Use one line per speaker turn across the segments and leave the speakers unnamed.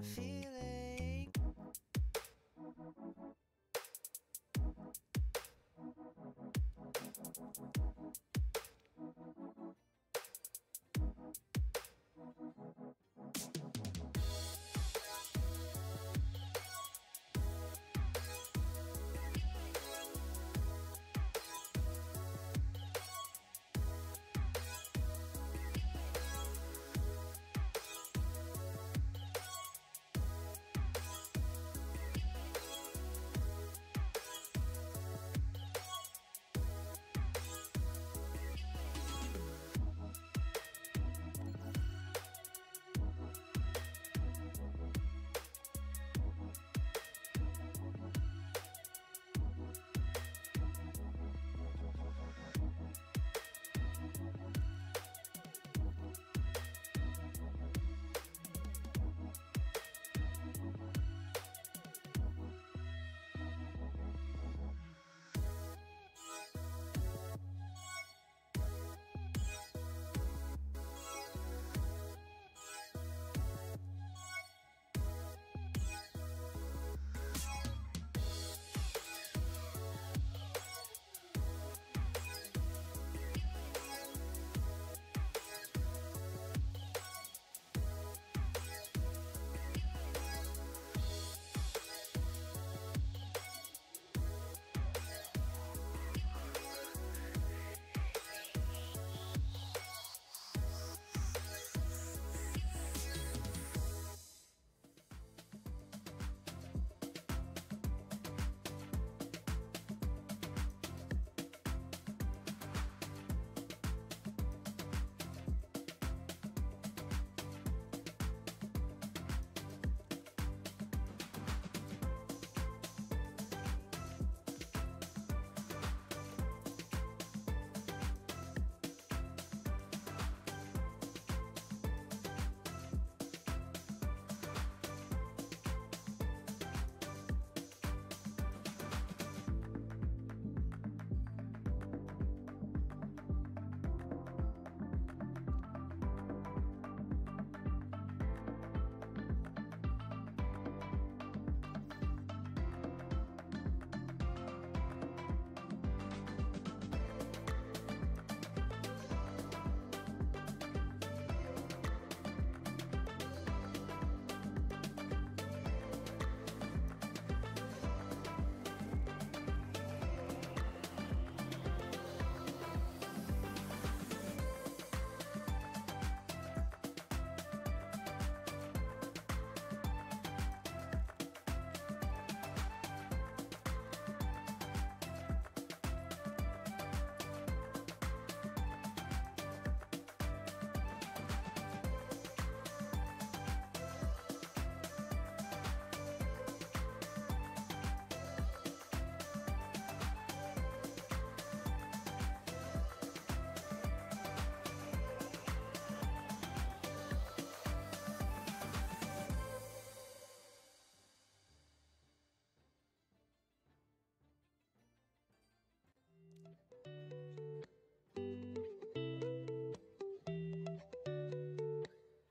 my feeling.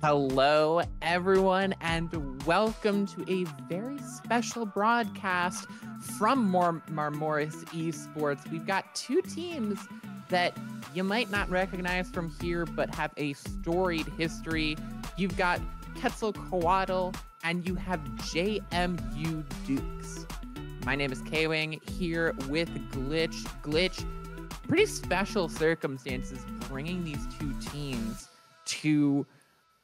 Hello, everyone, and welcome to a very special broadcast from Mar- Marmoris Esports. We've got two teams that you might not recognize from here, but have a storied history. You've got Quetzalcoatl and you have JMU Dukes. My name is K-Wing here with Glitch. Glitch, pretty special circumstances bringing these two teams to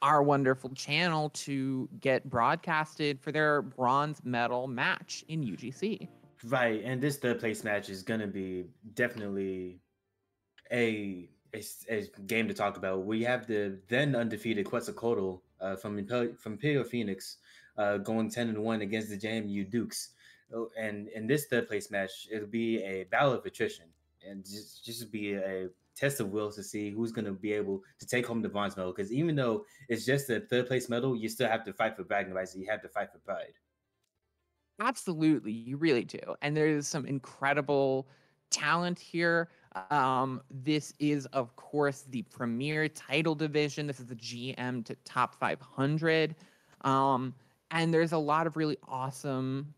our wonderful channel to get broadcasted for their bronze medal match in UGC.
Right, and this third place match is gonna be definitely a a, a game to talk about. We have the then undefeated Quetzalcoatl uh, from from Imperial Phoenix uh, going ten and one against the JMU Dukes, and in this third place match, it'll be a battle of attrition, and just just be a test of wills to see who's going to be able to take home the bronze medal. Because even though it's just a third place medal, you still have to fight for bragging rights. You have to fight for pride.
Absolutely, you really do. And there's some incredible talent here. Um, this is, of course, the premier title division. This is the GM to top 500. Um, and there's a lot of really awesome,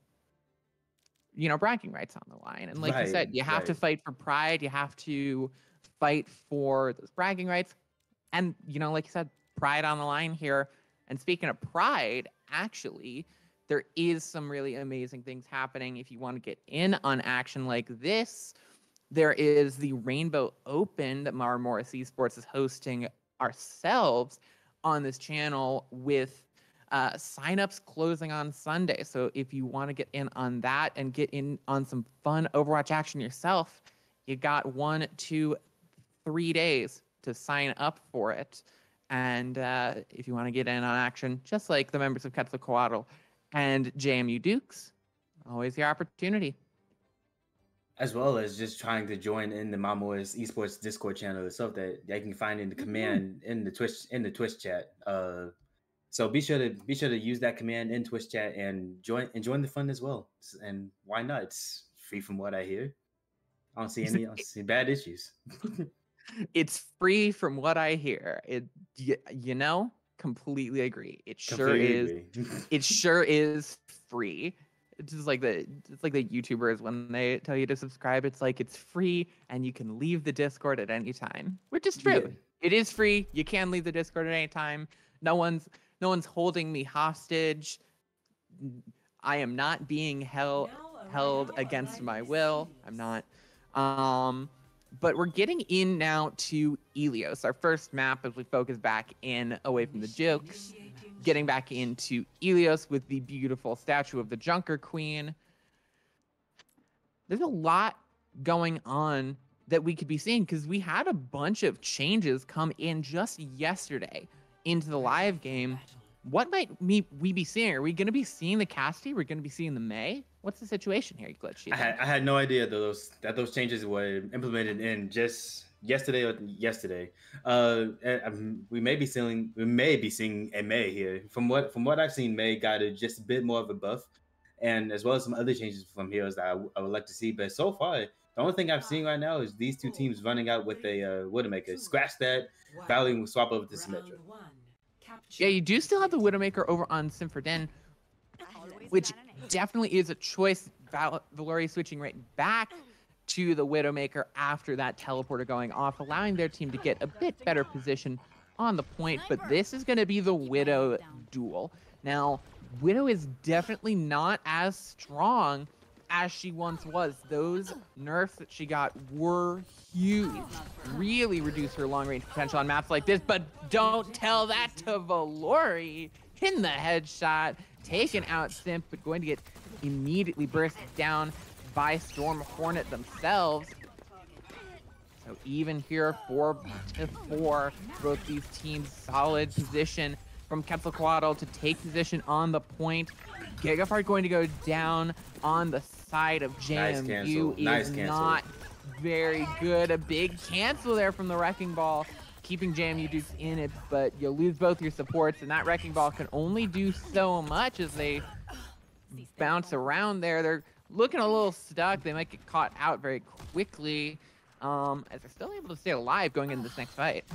you know, bragging rights on the line. And like right, you said, you have right. to fight for pride. You have to fight for those bragging rights. And, you know, like you said, pride on the line here. And speaking of pride, actually, there is some really amazing things happening. If you want to get in on action like this, there is the Rainbow Open that Marmoris Esports is hosting ourselves on this channel with uh, signups closing on Sunday. So if you want to get in on that and get in on some fun Overwatch action yourself, you got one, two, three days to sign up for it. And uh, if you want to get in on action, just like the members of Quetzalcoatl and JMU Dukes, always your opportunity.
As well as just trying to join in the Marmoris Esports Discord channel itself that I can find in the mm-hmm. command in the Twitch in the Twitch chat. Uh, so be sure to be sure to use that command in Twitch chat and join and join the fun as well. And why not? It's free from what I hear. I don't see any, I don't see bad issues.
it's free from what I hear. It you, you know, completely agree. It sure completely is. it sure is free. It's just like the it's like the YouTubers when they tell you to subscribe. It's like it's free and you can leave the Discord at any time, which is true. Yeah. It is free. You can leave the Discord at any time. No one's no one's holding me hostage. I am not being held held against my will. I'm not. Um, but we're getting in now to Ilios, our first map as we focus back in away from the jokes, getting back into Ilios with the beautiful statue of the Junker Queen. There's a lot going on that we could be seeing because we had a bunch of changes come in just yesterday into the live game. What might we, we be seeing? Are we going to be seeing the Casty? We're going to be seeing the Mei? What's the situation here, Glitch?
I had, I had no idea that those that those changes were implemented in just yesterday or yesterday. Uh, um, we may be seeing we may be seeing a Mei here. From what from what I've seen, Mei got a, just a bit more of a buff, and as well as some other changes from heroes that I, I would like to see. But so far, the only thing I've seen right now is these two teams running out with a uh, Widowmaker. Scratch that, Valley will swap over to Symmetra.
Yeah, you do still have the Widowmaker over on Den which definitely is a choice. Val- switching right back to the Widowmaker after that teleporter going off, allowing their team to get a bit better position on the point. But this is going to be the Widow duel. Now, Widow is definitely not as strong as she once was. Those nerfs that she got were huge. Really reduce her long range potential on maps like this, but don't tell that to Valori. In the headshot, taken out Simp, but going to get immediately burst down by Storm Hornet themselves. So even here, four to four, both these teams solid position from Quetzalcoatl to take position on the point. Gigafart going to go down on the side of JMU
nice
is not very good. A big cancel there from the Wrecking Ball keeping JMU Dukes in it, but you'll lose both your supports, and that Wrecking Ball can only do so much as they bounce around there. They're looking a little stuck. They might get caught out very quickly, um, as they're still able to stay alive going into this next fight.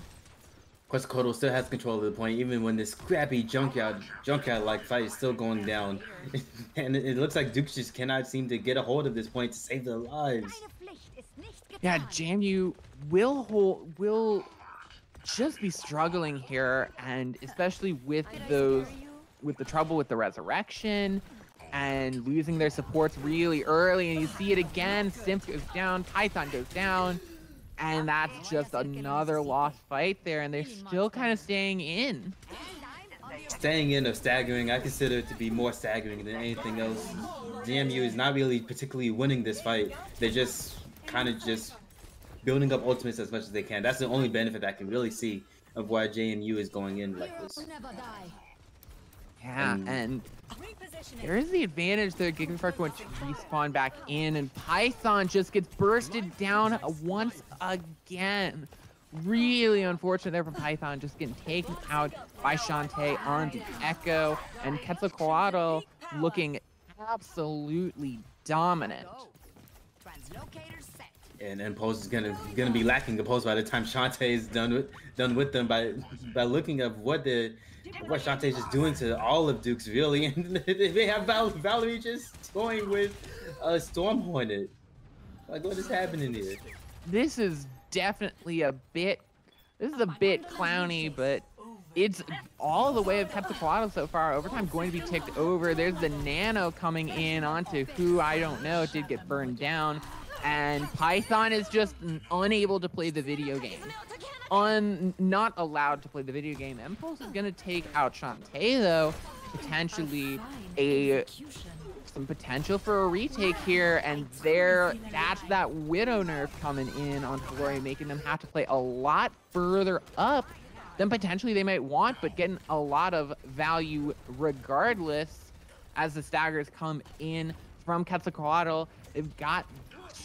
Quetzalcoatl still has control of the point, even when this scrappy junkyard junkyard like fight is still going down. and it, it looks like Dukes just cannot seem to get a hold of this point to save their lives.
Yeah, JMU will hold will just be struggling here, and especially with those with the trouble with the resurrection and losing their supports really early, and you see it again. Simp goes down, Python goes down, and that's just another lost fight there, and they're still kind of staying in.
Staying in or staggering, I consider it to be more staggering than anything else. JMU is not really particularly winning this fight. They're just kind of just building up ultimates as much as they can. That's the only benefit I can really see of why JMU is going in like this.
Yeah, um, and there is the advantage that Gigaspark going to respawn back in, and Python just gets bursted down once again. Really unfortunate there for Python, just getting taken out by Shantae on the Echo, and Quetzalcoatl looking absolutely dominant.
And pose is gonna gonna be lacking Impulse by the time Shantae is done with done with them by by looking at what the what Shantae's just doing to all of Dukes really, and they have Val Valerie just toying with a Storm Hornet. Like what is happening here?
This is definitely a bit. This is a bit clowny, but it's all the way of Quetzalcoatl so far. Overtime going to be ticked over. There's the Nano coming in onto who I don't know. Did get burned down. And Python is just unable to play the video game un not allowed to play the video game. Impulse is gonna take out Shantae though, potentially a some potential for a retake here, and there that's that Widow nerf coming in on Glory, making them have to play a lot further up than potentially they might want, but getting a lot of value regardless as the staggers come in from Quetzalcoatl. They've got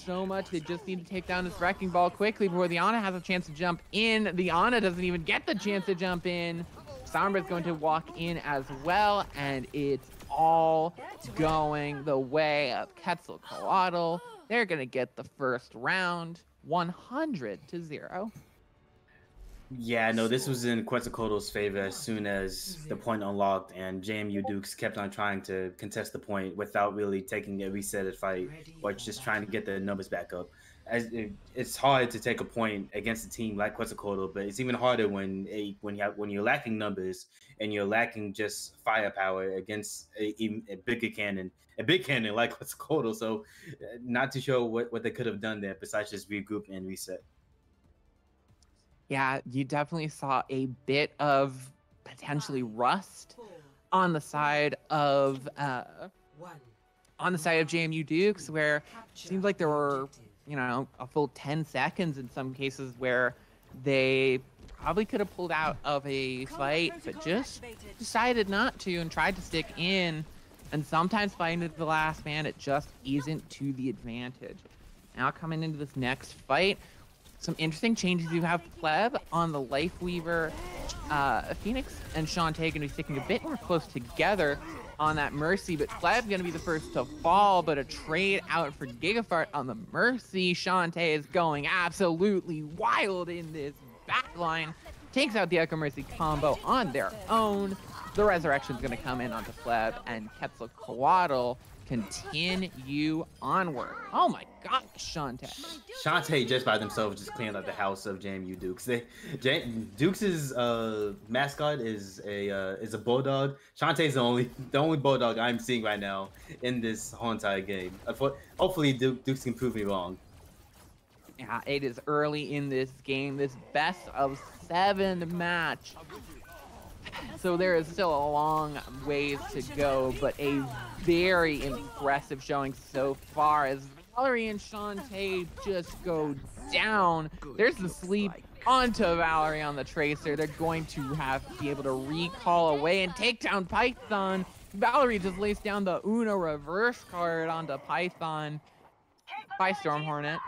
so much. They just need to take down this Wrecking Ball quickly before the Ana has a chance to jump in. The Ana doesn't even get the chance to jump in. Sombra is going to walk in as well, and it's all going the way of Quetzalcoatl. They're going to get the first round 100 to 0.
Yeah, no, this was in Quetzalcoatl's favor as soon as the point unlocked, and JMU Dukes kept on trying to contest the point without really taking a resetted fight or just trying to get the numbers back up. As it, it's hard to take a point against a team like Quetzalcoatl, but it's even harder when a when you have, when you're lacking numbers and you're lacking just firepower against a, a bigger cannon, a big cannon like Quetzalcoatl. So, uh, not too sure what what they could have done there besides just regroup and reset.
Yeah, you definitely saw a bit of potentially rust on the side of uh, on the side of JMU Dukes, where it seems like there were, you know, a full 10 seconds in some cases where they probably could have pulled out of a fight, but just decided not to and tried to stick in. And sometimes fighting to the last man, it just isn't to the advantage. Now coming into this next fight, some interesting changes. You have Pleb on the Life Weaver. Uh, Phoenix and Shantae going to be sticking a bit more close together on that Mercy, but Pleb's going to be the first to fall, but a trade out for Gigafart on the Mercy. Shantae is going absolutely wild in this backline. Takes out the Echo Mercy combo on their own. The Resurrection's going to come in onto Pleb, and Quetzalcoatl continue onward. Oh my gosh, Shantae.
Shantae just by themselves just cleaned up the house of JMU Dukes. They J, Dukes' uh, mascot is a uh, is a bulldog. Shantae's the only the only bulldog I'm seeing right now in this whole entire game. Hopefully Duke, Dukes can prove me wrong.
Yeah, it is early in this game. This best of seven match so there is still a long ways to go, but a very impressive showing so far as Valerie and Shantae just go down. There's the sleep onto Valerie on the Tracer. They're going to have to be able to recall away and take down Python. Valerie just lays down the Uno reverse card onto Python by Storm Hornet.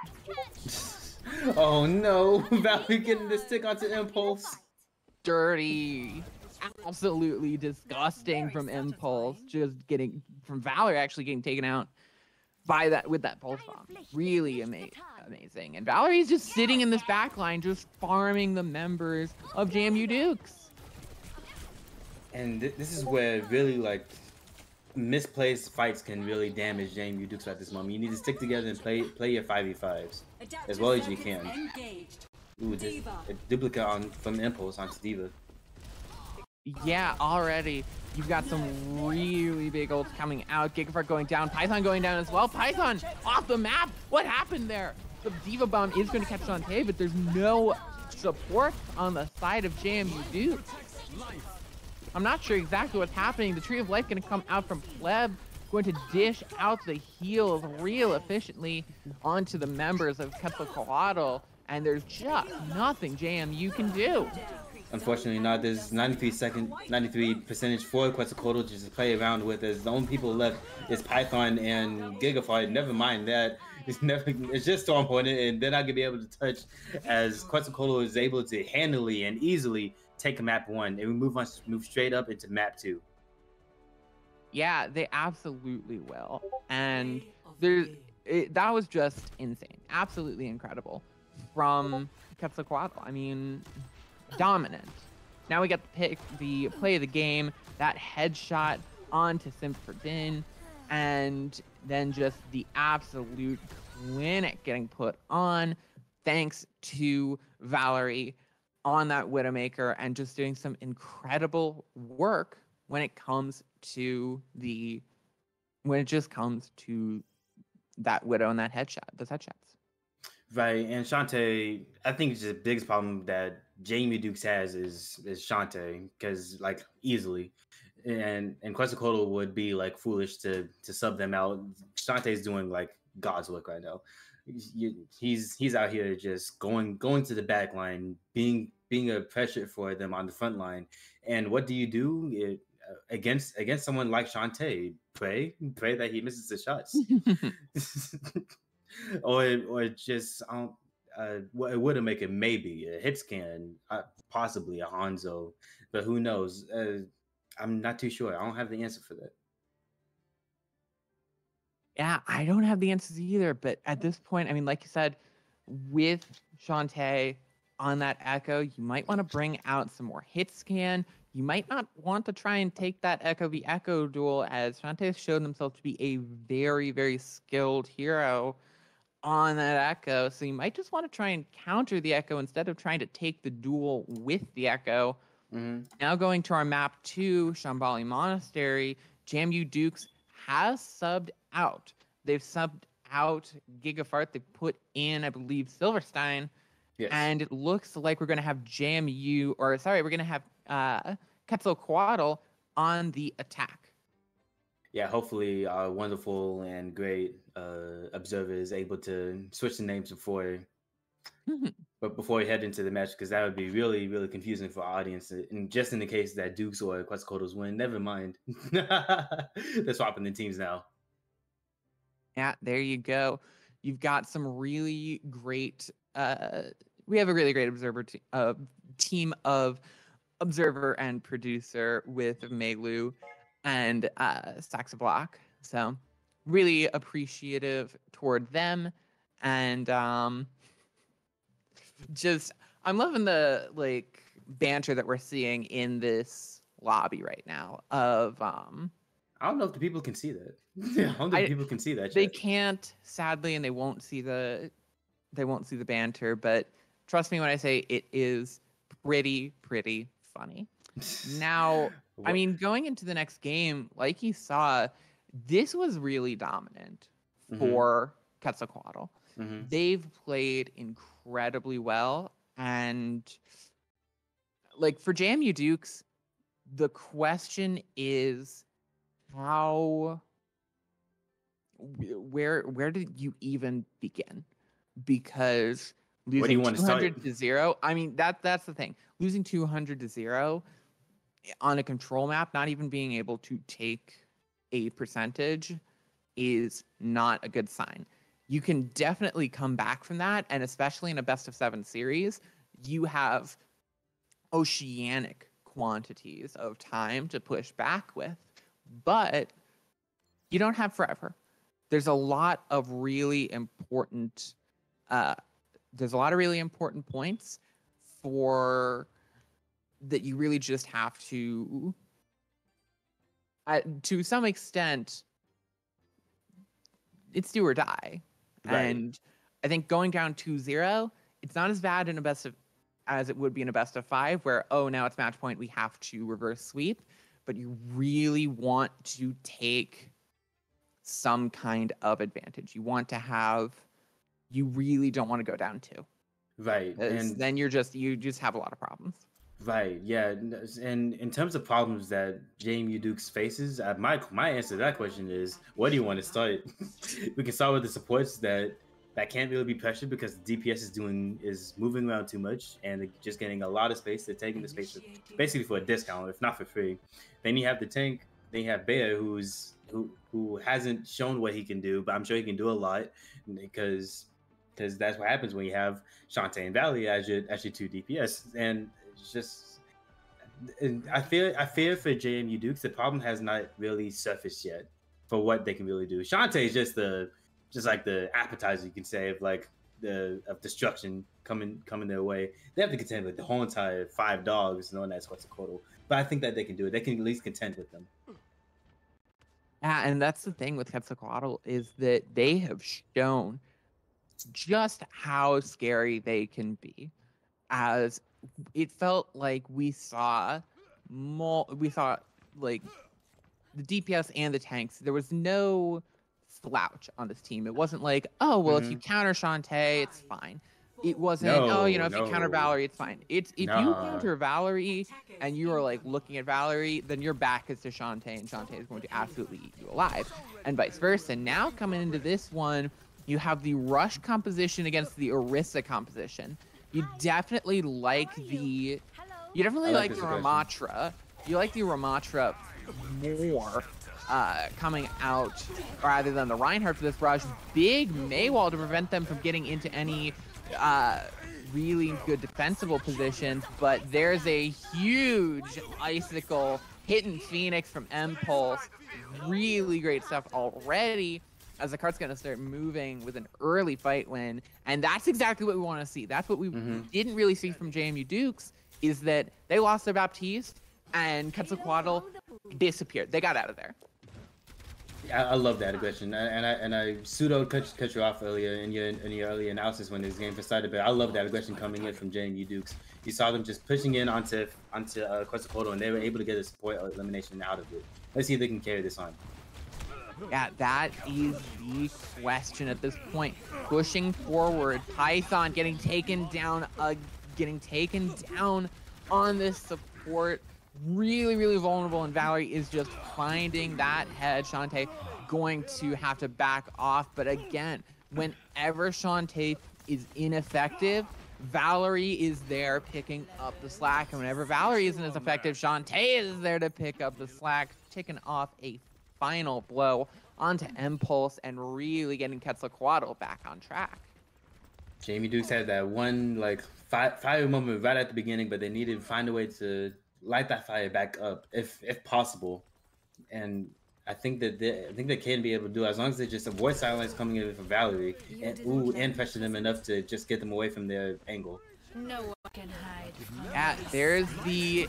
oh no, Valerie getting the stick onto Impulse.
Dirty absolutely disgusting from Impulse. Just getting from Valor actually getting taken out by that with that pulse bomb. Really amazing. amazing. And Valerie's just sitting in this back line, just farming the members of JMU Dukes.
And th- this is where really like misplaced fights can really damage JMU Dukes at this moment. You need to stick together and play play your 5v5s as well as you can. Ooh, this, a duplicate on from Impulse onto D.Va.
Yeah, already. You've got some really big ults coming out. Gigafart going down. Python going down as well. Python off the map. What happened there? The D.Va Bomb is going to catch on. Shantae, but there's no support on the side of JMU Duke. I'm not sure exactly what's happening. The Tree of Life going to come out from Pleb, going to dish out the heals real efficiently onto the members of Quetzalcoatl, and there's just nothing JMU can do.
Unfortunately, not. There's 93 second, 93 percentage for Quetzalcoatl just to play around with. As the only people left is Python and Gigafart. Never mind that. It's never. It's just so important, and then I could be able to touch as Quetzalcoatl is able to handily and easily take map one, and we move on, move straight up into map two.
Yeah, they absolutely will, and there, it, that was just insane, absolutely incredible from Quetzalcoatl. I mean, dominant. Now we got the pick, the play of the game, that headshot onto Din, and then just the absolute clinic getting put on, thanks to Valerie on that Widowmaker and just doing some incredible work when it comes to the when it just comes to that widow and that headshot, those headshots.
Right, and Shantae, I think it's the biggest problem that JMU Dukes has is is Shantae because like easily, and and Quetzalcoatl would be like foolish to to sub them out. Shantae's doing like God's work right now he's he's out here just going going to the back line, being being a pressure for them on the front line. And what do you do it, uh, against against someone like Shantae? Pray, pray that he misses the shots, or or just um, uh, it would have make it maybe a hit scan, uh, possibly a Hanzo, but who knows? Uh, I'm not too sure. I don't have the answer for that.
Yeah, I don't have the answers either. But at this point, I mean, like you said, with Shantae on that Echo, you might want to bring out some more hit scan. You might not want to try and take that Echo v Echo duel, as Shantae showed himself to be a very, very skilled hero on that Echo. So you might just want to try and counter the Echo instead of trying to take the duel with the Echo. Mm-hmm. Now going to our map two, Shambali Monastery, Jamu Dukes has subbed out. They've subbed out Gigafart. They put in, I believe, Silverstein. Yes. And it looks like we're going to have Jamu, or sorry, we're going to have uh, Quetzalcoatl on the attack.
Yeah, hopefully our wonderful and great uh, observer is able to switch the names before, but before we head into the match, because that would be really, really confusing for our audience. And just in the case that Dukes or Quetzalcoatl's win, never mind. They're swapping the teams now.
Yeah, there you go. You've got some really great. Uh, we have a really great observer te- uh, team of observer and producer with Melu and uh, Saxa Block. So really appreciative toward them, and um, just I'm loving the like banter that we're seeing in this lobby right now of um
I don't know if the people can see that. I don't think I, people can see that.
They can't, sadly, and they won't see the they won't see the banter. But trust me when I say it is pretty, pretty funny. now, I mean, going into the next game, like you saw, this was really dominant mm-hmm. for Quetzalcoatl. Mm-hmm. They've played incredibly well, and like for JMU Dukes, the question is how where where did you even begin? Because losing 200 to zero, I mean that that's the thing. Losing 200 to zero on a control map, not even being able to take a percentage is not a good sign. You can definitely come back from that, and especially in a best of seven series, you have oceanic quantities of time to push back with but you don't have forever. There's a lot of really important uh, there's a lot of really important points for that you really just have to uh, to some extent it's do or die.
Right.
and i think going down 2-0 it's not as bad in a best of as it would be in a best of five where oh now it's match point we have to reverse sweep. But you really want to take some kind of advantage. You want to have you really don't want to go down two.
Right. And
then you're just you just have a lot of problems
Right. Yeah. And in terms of problems that JMU Dukes faces, uh, my my answer to that question is, where do you want to start? we can start with the supports that that can't really be pressured because DPS is doing is moving around too much and just getting a lot of space. They're taking the space for, basically for a discount, if not for free. Then you have the tank. Then you have Bear, who's who who hasn't shown what he can do, but I'm sure he can do a lot because because that's what happens when you have Shantae and Valley as your as your two DPS, and it's just. I fear I fear for JMU Dukes the problem has not really surfaced yet for what they can really do. Shantae is just the just like the appetizer you can say of like the of destruction coming coming their way. They have to contend with the whole entire five dogs known as Quetzalcoatl. But I think that they can do it. They can at least contend with them.
Yeah, and that's the thing with Quetzalcoatl is that they have shown just how scary they can be. As it felt like we saw more, we saw like the DPS and the tanks. There was no slouch on this team. It wasn't like, oh well, if you mm-hmm. counter Shantae, it's fine. It wasn't, oh, you know,
No,
if you counter. Valerie, it's fine. It's if you counter Valerie and you are like looking at Valerie, then your back is to Shantae, and Shantae is going to absolutely eat you alive, and vice versa. Now coming into this one, you have the Rush composition against the Orisa composition. You definitely like the, you definitely
I like
like, the. Ramattra. You like the Ramattra more uh, coming out rather than the Reinhardt for this rush. Big Maywall to prevent them from getting into any uh, really good defensible positions, but there's a huge icicle hitting Phoenix from Impulse. Really great stuff already. As the cart's gonna start moving with an early fight win, and that's exactly what we want to see. That's what we
Mhm.
didn't really see from JMU Dukes is that they lost their Baptiste and Quetzalcoatl disappeared. They got out of there.
I, I love that aggression, and and I and I pseudo cut, cut you off earlier in your in your early analysis when this game first started. But I love that aggression coming in from JMU Dukes. You saw them just pushing in onto onto uh, Quetzalcoatl, and they were able to get a support elimination out of it. Let's see if they can carry this on.
Yeah, that is the question at this point. Pushing forward, Python getting taken down, uh, getting taken down on this support. Really, really vulnerable, and Valerie is just finding that head. Shantae going to have to back off, but again, whenever Shantae is ineffective, Valerie is there picking up the slack, and whenever Valerie isn't as effective, Shantae is there to pick up the slack, taking off a final blow onto Impulse and really getting Quetzalcoatl back on track.
Jamie Dukes had that one like fi- fire moment right at the beginning, but they needed to find a way to light that fire back up if if possible. And I think that they, I think they can be able to do it as long as they just avoid silence coming in from Valerie and ooh and pressure them enough to just get them away from their angle.
No one can hide
Yeah, there's the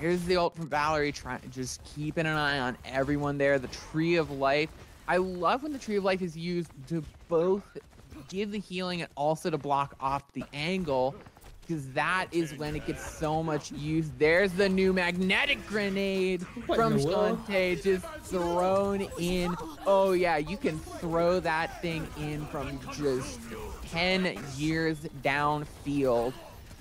there's the ult from Valerie trying just keeping an eye on everyone there. The tree of life. I love when the tree of life is used to both give the healing and also to block off the angle. Because that is when it gets so much use. There's the new magnetic grenade
What
from
in the world?
Shantae just thrown in. Oh yeah, you can throw that thing in from just 10 years downfield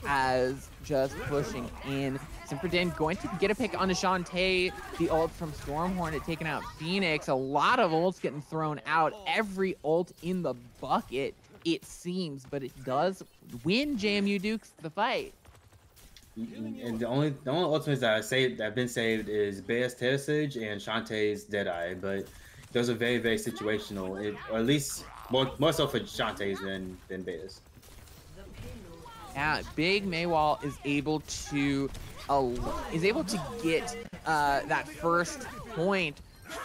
as just pushing in. Simperdin going to get a pick on Shantae. The ult from Storm Hornet taking out Phoenix. A lot of ults getting thrown out. Every ult in the bucket, it seems, but it does win JMU Dukes the fight.
And the only the only ultimates that I saved that have been saved is Bear's Terra Surge and Shantae's Deadeye, but those are very very situational, it, or at least more more so for Shantae's than than Bear's.
Yeah, Big Maywall is able to is able to get uh, that first point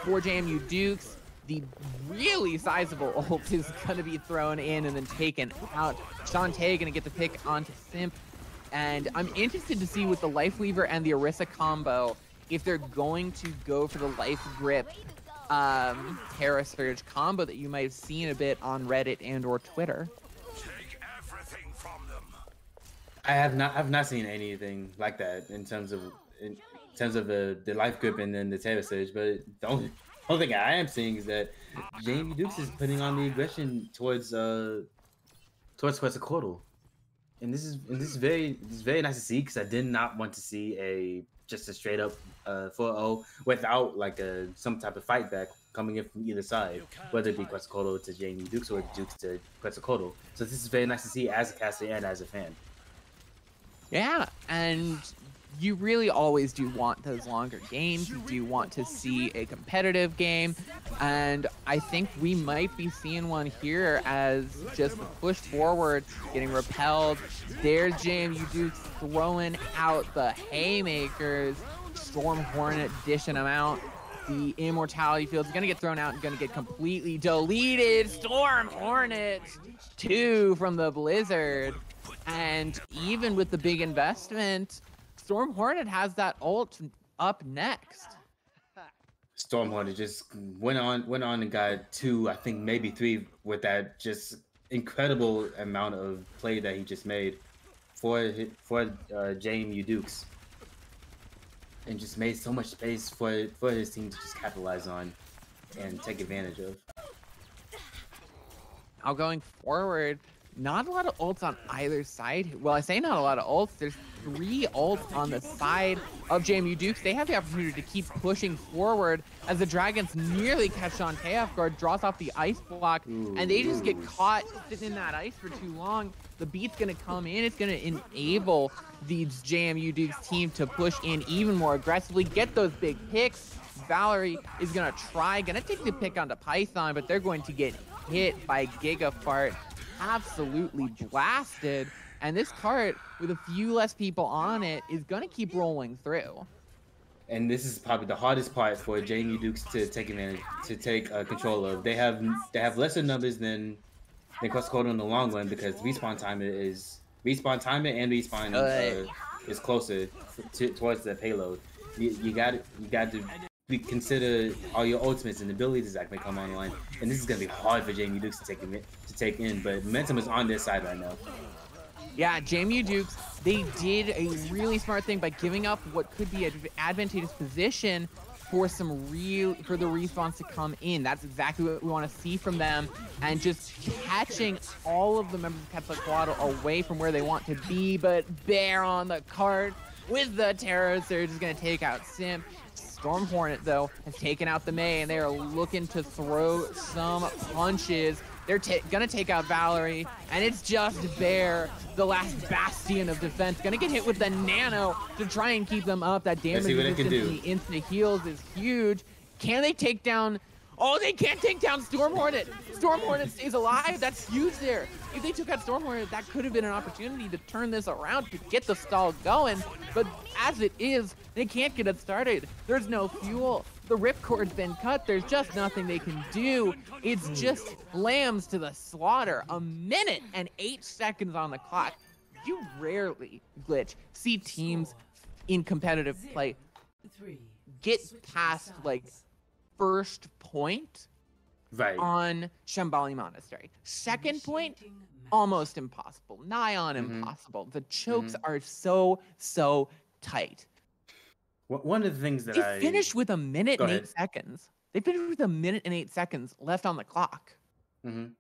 for JMU Dukes. the really sizable ult is going to be thrown in and then taken out. Shantae going to get the pick onto Simp. And I'm interested to see with the Life Weaver and the Orisa combo if they're going to go for the Life Grip um, Terra Surge combo that you might have seen a bit on Reddit and or Twitter.
I have not. I've not seen anything like that in terms of in terms of the the life grip and then the Terra Surge. But the only, only thing I am seeing is that Jamie Dukes is putting on the aggression towards uh towards Quetzalcoatl, and this is and this is very is very nice to see because I did not want to see a just a straight up uh 4-0 without like a some type of fight back coming in from either side, whether it be Quetzalcoatl to Jamie Dukes or Dukes to Quetzalcoatl. So this is very nice to see as a caster and as a fan.
Yeah, and you really always do want those longer games. You do want to see a competitive game. And I think we might be seeing one here as just pushed forward, getting repelled. There's you do throwing out the haymakers. Storm Hornet dishing them out. The Immortality Field is going to get thrown out and going to get completely deleted. Storm Hornet, two from the Blizzard. And even with the big investment, Storm Hornet has that ult up next.
Storm Hornet just went on went on and got two, I think maybe three with that just incredible amount of play that he just made for for uh, JMU Dukes, and just made so much space for for his team to just capitalize on and take advantage of.
Now going forward, not a lot of ults on either side. Well, I say not a lot of ults. There's three ults on the side of JMU Dukes. They have the opportunity to keep pushing forward as the Dragons nearly catch on off guard, draws off the ice block, and they just get caught sitting in that ice for too long. The beat's gonna come in. It's gonna enable the JMU Dukes team to push in even more aggressively, get those big picks. Valerie is gonna try, gonna take the pick onto Python, but they're going to get hit by Gigafart absolutely blasted. And this cart, with a few less people on it, is going to keep rolling through.
and this is probably the hardest part for JMU Dukes to take advantage to take uh, control of. They have they have lesser numbers than than Quetzalcoatl in the long run because respawn time is respawn time and respawn uh, is closer to, towards the payload. You, you got you got to be, consider all your ultimates and abilities that may come online, and this is gonna be hard for Jamie Dukes to take in, to take in. But momentum is on their side right now.
Yeah, Jamie Dukes, they did a really smart thing by giving up what could be an advantageous position for some real for the response to come in. That's exactly what we want to see from them, and just catching all of the members of Quetzalcoatl away from where they want to be. But Bear on the cart with the Terra Surge is going to take out Simp. Storm Hornet, though, has taken out the Mei, and they are looking to throw some punches. They're gonna take out Valerie, and it's just Bear, the last bastion of defense, gonna get hit with the Nano to try and keep them up. That damage
see what it can
resistance the instant heals is huge. Can they take down? Oh, they can't take down Storm Hornet. Storm Hornet stays alive. That's huge there. If they took out Storm Hornet, that could have been an opportunity to turn this around to get the stall going. But as it is, they can't get it started. There's no fuel. The ripcord's been cut. There's just nothing they can do. It's just lambs to the slaughter. A minute and eight seconds on the clock. You rarely, Glitch, see teams in competitive play get past like first point
Right.
on Shambali Monastery. Second point, almost impossible. Nigh on
Mhm.
impossible. The chokes are so, so tight.
One- One of the things that
They
I
finished with a minute
Go
and eight seconds. They finished with a minute and eight seconds left on the clock.
Mhm.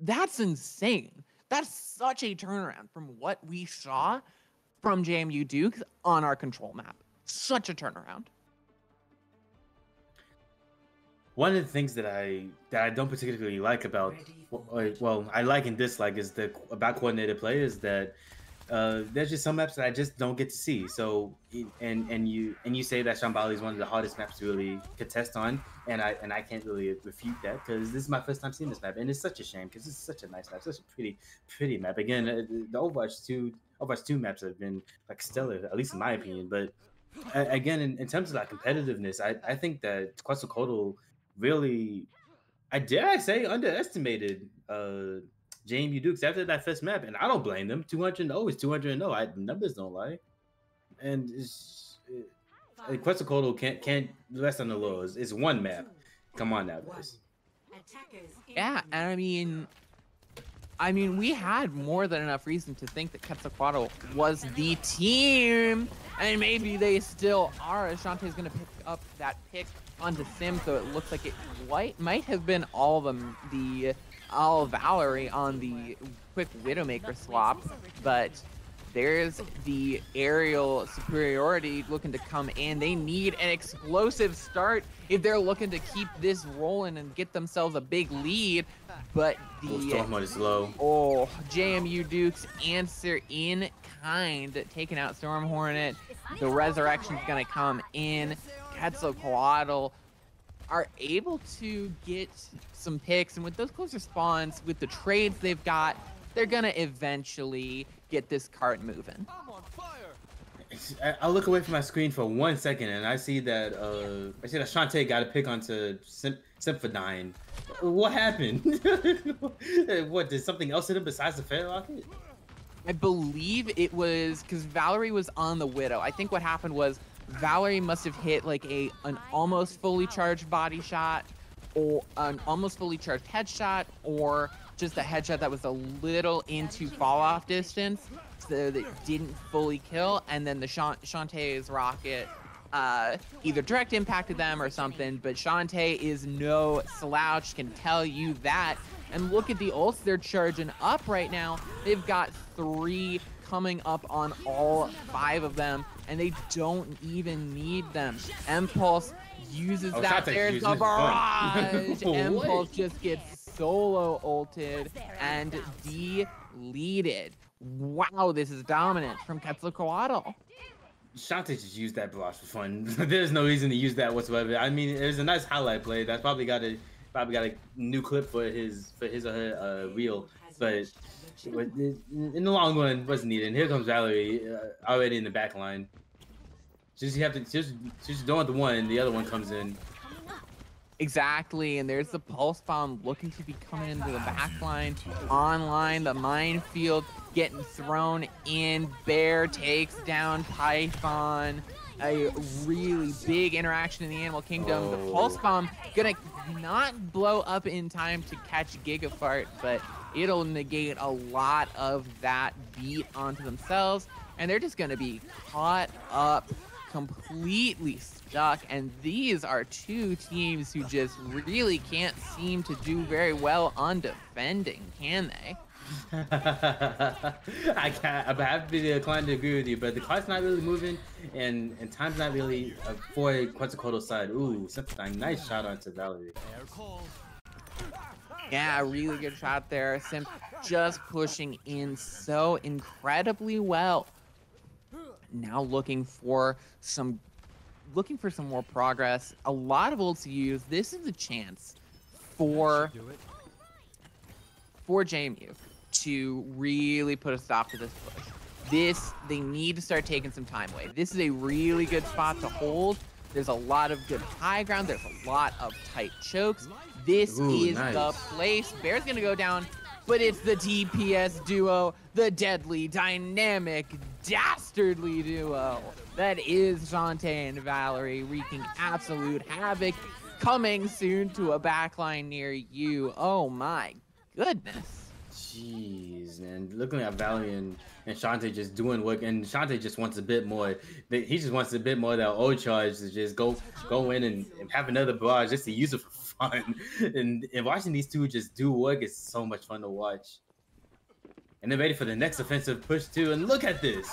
That's insane. That's such a turnaround from what we saw from JMU Duke on our control map. Such a turnaround.
One of the things that I that I don't particularly like about well, well I like and dislike is the about coordinated play is that uh, there's just some maps that I just don't get to see. So and and you and you say that Shambali is one of the hardest maps to really contest on, and I and I can't really refute that because this is my first time seeing this map, and it's such a shame because it's such a nice map, such a pretty pretty map. Again, uh, the Overwatch two Overwatch two maps have been like stellar, at least in my opinion. But again, in, in terms of that competitiveness, I, I think that Quetzalcoatl really, I dare I say, underestimated uh JMU Dukes after that first map, and I don't blame them. 200 0 is 200 0. I numbers don't lie, and it's it, like, Quetzalcoatl can't can't rest on the lows. It's one map. Come on now, guys.
Yeah, and I mean, I mean, we had more than enough reason to think that Quetzalcoatl was the team, and maybe they still are. Shantae's gonna pick up that pick onto Sim, so it looks like it might might have been all the the all Valerie on the quick Widowmaker swap, but there's the aerial superiority looking to come in. They need an explosive start if they're looking to keep this rolling and get themselves a big lead. But the
Oh, storm is low.
Oh, JMU Dukes answer in kind, taking out Storm Hornet. The resurrection's gonna come in. Quetzalcoatl are able to get some picks, and with those closer spawns, with the trades they've got, they're gonna eventually get this cart moving.
I, I look away from my screen for one second, and I see that uh, I see that Shantae got a pick onto Sim- Symphodine. What happened? what did something else hit him besides the Pharah rocket?
I believe it was because Valerie was on the Widow. I think what happened was Valerie must have hit like a an almost fully charged body shot, or an almost fully charged headshot, or just a headshot that was a little into fall off distance, so that didn't fully kill, and then the Shan- Shantae's rocket uh, either direct impacted them or something. But Shantae is no slouch, can tell you that. And look at the ults they're charging up right now. They've got three coming up on all five of them, and they don't even need them. Impulse uses
Oh,
that. There's
using
the
his gun.
barrage. Impulse just gets solo ulted and deleted. Wow, this is dominant from Quetzalcoatl.
Shantae just used that barrage for fun. There's no reason to use that whatsoever. I mean, it was a nice highlight play. That's probably got a probably got a new clip for his for his or her uh, reel, but. But in the long run, wasn't needed. And here comes Valerie, uh, already in the back line. Just you have to just just don't want the one, and the other one comes in.
Exactly, and there's the pulse bomb looking to be coming into the back line. Online, the minefield getting thrown in. Bear takes down Python. A really big interaction in the Animal Kingdom. The pulse
Oh.
bomb gonna not blow up in time to catch Gigafart, but it'll negate a lot of that beat onto themselves, and they're just gonna be caught up completely stuck and these are two teams who just really can't seem to do very well on defending can they
I can't. I'm happy to inclined to agree with you, but the clock's not really moving, and and time's not really uh, for Quetzalcoatl's side. Ooh, something nice shot onto Valerie.
Yeah really good shot there sim just pushing in so incredibly well now looking for some looking for some more progress a lot of ults to use this is a chance for for JMU to really put a stop to this push. This, they need to start taking some time away. This is a really good spot to hold. There's a lot of good high ground. There's a lot of tight chokes. This
Ooh,
is the
nice.
place. Bear's gonna go down, but it's the DPS duo, the deadly, dynamic, dastardly duo. That is Shantae and Valerie wreaking absolute havoc. Coming soon to a backline near you. Oh my goodness.
Jeez, man. Looking at Valerie and, and Shantae just doing work, and Shantae just wants a bit more. He just wants a bit more of that old charge to just go go in and, and have another barrage just to use it for fun. And, and watching these two just do work is so much fun to watch. And they're ready for the next offensive push too. And look at this.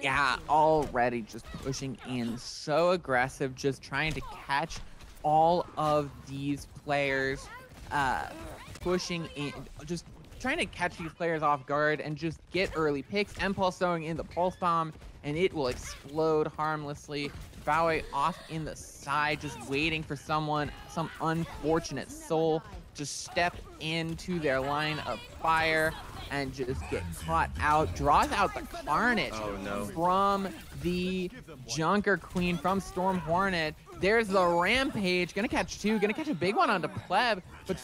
Yeah, already just pushing in so aggressive, just trying to catch all of these players, uh, pushing in, just trying to catch these players off guard and just get early picks. Impulse throwing in the pulse bomb, and it will explode harmlessly. Bowie off in the side, just waiting for someone, some unfortunate soul, to step into their line of fire and just get caught out. Draws out the carnage
Oh no.
from the Junker Queen from Storm Hornet. There's the Rampage. Gonna catch two. Gonna catch a big one onto Pleb. But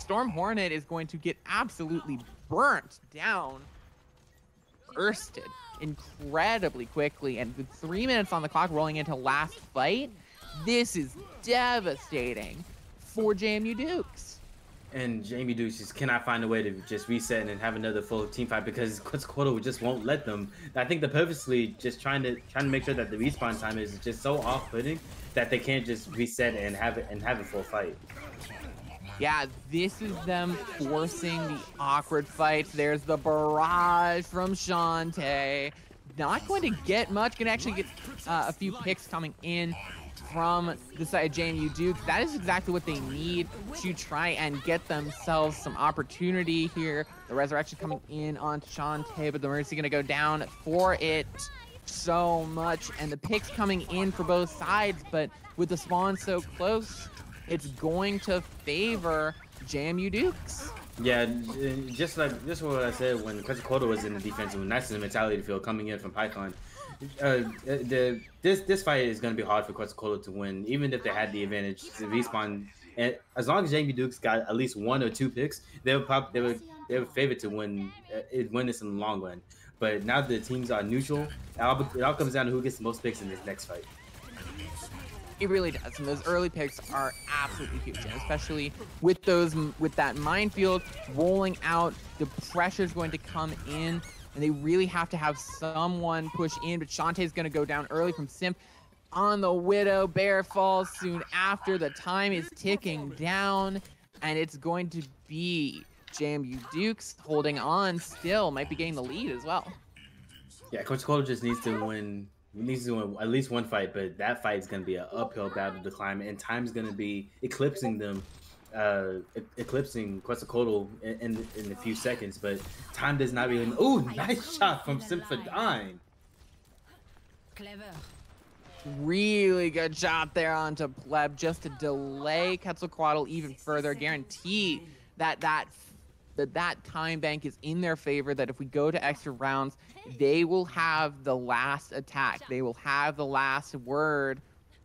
Storm Hornet is going to get absolutely burnt down. Bursted incredibly quickly. And with three minutes on the clock rolling into last fight, this is devastating for JMU Dukes.
And JMU Dukes just cannot find a way to just reset and have another full team fight because Quetzalcoatl just won't let them. I think they're purposely just trying to trying to make sure that the respawn time is just so off-putting that they can't just reset and have it and have a full fight.
Yeah, this is them forcing the awkward fight. There's the barrage from Shantae. Not going to get much. Going to actually get uh, a few picks coming in from the side of JMU Duke. That is exactly what they need to try and get themselves some opportunity here. The resurrection coming in on Shantae, but the Mercy going to go down for it so much. And the picks coming in for both sides, but with the spawn so close, it's going to favor JMU Dukes.
Yeah, just like this just what I said when Quetzalcoatl was in the defensive, that's the immortality field coming in from Python. Uh, the this this fight is going to be hard for Quetzalcoatl to win, even if they had the advantage to respawn. And as long as JMU Dukes got at least one or two picks, they would probably they would they would favor to win uh, win this in the long run. But now the teams are neutral, it all, it all comes down to who gets the most picks in this next fight.
It really does, and those early picks are absolutely huge, and especially with those with that minefield rolling out. The pressure is going to come in, and they really have to have someone push in. But Shantae is going to go down early from Simp on the Widow. Bear falls soon after. The time is ticking down, and it's going to be JMU Dukes holding on still. Might be getting the lead as well.
Yeah, Coach Cole just needs to win he needs to win at least one fight, but that fight is going to be an uphill battle to climb, and time's going to be eclipsing them, uh, eclipsing Quetzalcoatl in, in, in a few seconds. But time does not really. Oh, nice shot from Symphodine.
Clever.
Really good shot there onto Pleb, just to delay Quetzalcoatl even further. Guarantee that that that that time bank is in their favor. That if we go to extra rounds, they will have the last attack. They will have the last word.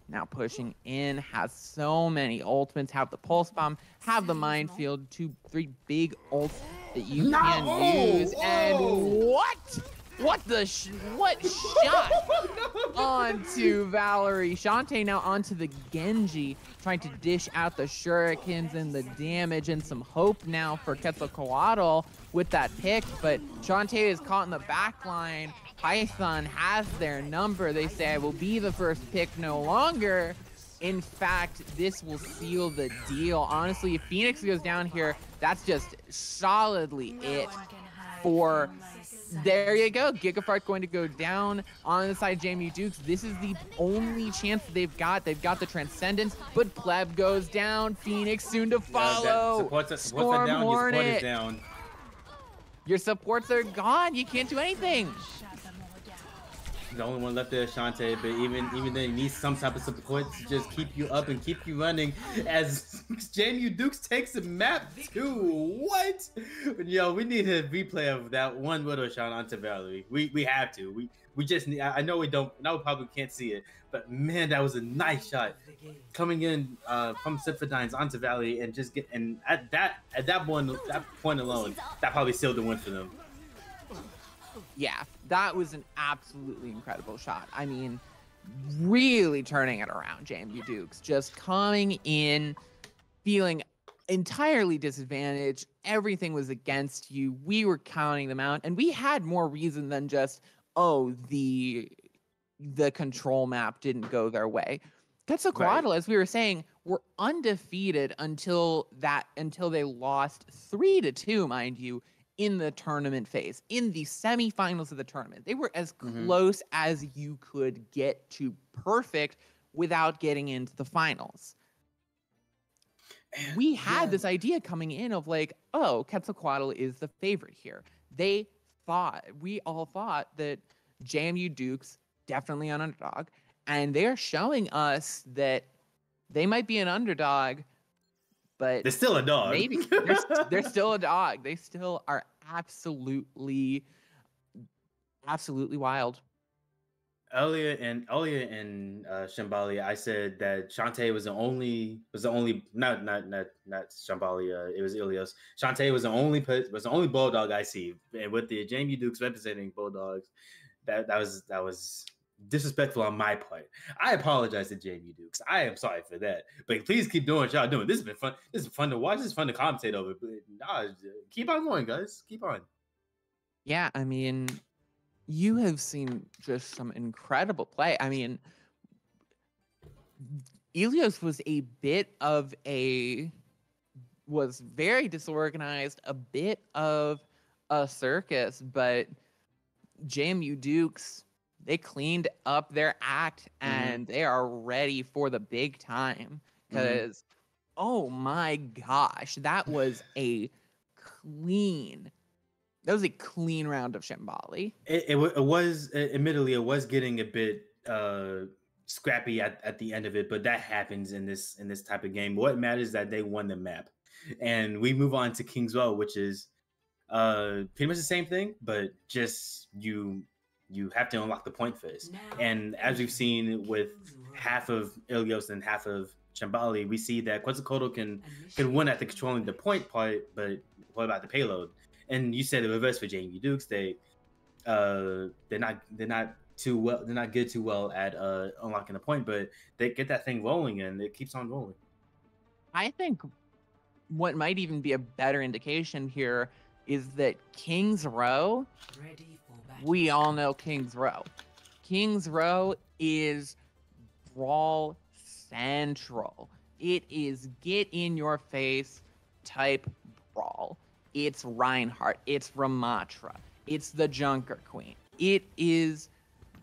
Now pushing in has so many ultimates. Have the pulse bomb. Have the minefield. Two, three big ults that you
No!
can use. And what? What the sh- what shot? onto Valerie. Shantae now onto the Genji, trying to dish out the shurikens and the damage and some hope now for Quetzalcoatl with that pick. But Shantae is caught in the back line. Python has their number. They say, I will be the first pick no longer. In fact, this will seal the deal. Honestly, if Phoenix goes down here, that's just solidly it for there you go. Gigafart going to go down on the side of JMU Dukes. This is the only chance they've got. They've got the Transcendence, but Pleb goes down. Phoenix soon to
Uh, that
follow.
supports, supports
Storm
are down. Your support
Hornet. Your supports are gone. You can't do anything.
The only one left there Shantae, but even even then, you need some type of support to just keep you up and keep you running. As JMU Dukes takes the map too. What? Yo, we need a replay of that one widow shot onto Valerie. We we have to. We we just need. I know we don't. No, we probably can't see it, but man, that was a nice shot coming in uh, from Symphonines onto Valley and just get and at that at that one that point alone, that probably sealed the win for them.
Yeah, that was an absolutely incredible shot. I mean, really turning it around, JMU Dukes. Just coming in, feeling entirely disadvantaged. Everything was against you. We were counting them out, and we had more reason than just, oh, the the control map didn't go their way. Quetzalcoatl, as we were saying, were undefeated until that until they lost three to two, mind you, in the tournament phase, in the semifinals of the tournament. They were as
Mhm.
close as you could get to perfect without getting into the finals. We had
Yeah.
this idea coming in of like, oh, Quetzalcoatl is the favorite here. They thought, we all thought that JMU Dukes definitely an underdog, and they're showing us that they might be an underdog, but
They're still a dog.
maybe they're, they're still a dog. They still are absolutely, absolutely wild.
Earlier and earlier and uh, I said that Shantae was the only was the only not not not not Shambali. Uh, it was Ilios. Shantae was the only was the only bulldog I see, and with the JMU Dukes representing bulldogs, that that was that was disrespectful on my part. I apologize to JMU Dukes. I am sorry for that. But please keep doing what y'all doing. This has been fun. This is fun to watch. This is fun to commentate over. But nah, keep on going, guys. Keep on.
Yeah, I mean, you have seen just some incredible play. I mean, Ilios was a bit of a was very disorganized, a bit of a circus, but JMU Dukes they cleaned up their act mm-hmm. and they are ready for the big time mm-hmm. because oh my gosh, that was a clean that was a clean round of Shambali.
It, it, it was admittedly it was getting a bit uh scrappy at, at the end of it, but that happens in this in this type of game. What matters is that they won the map, and we move on to King's Row, which is uh pretty much the same thing, but just you you have to unlock the point first. And as we've seen with half of Ilios and half of Shambali, we see that Quetzalcoatl can can win at the controlling the point part, but what about the payload? And you said the reverse for JMU Dukes. They uh they're not they're not too well they're not good too well at uh unlocking the point, but they get that thing rolling and it keeps on rolling.
I think what might even be a better indication here is that King's Row,
Ready for
we all know King's Row. King's Row is brawl central. It is get in your face type brawl. It's Reinhardt, it's Ramattra, it's the Junker Queen. It is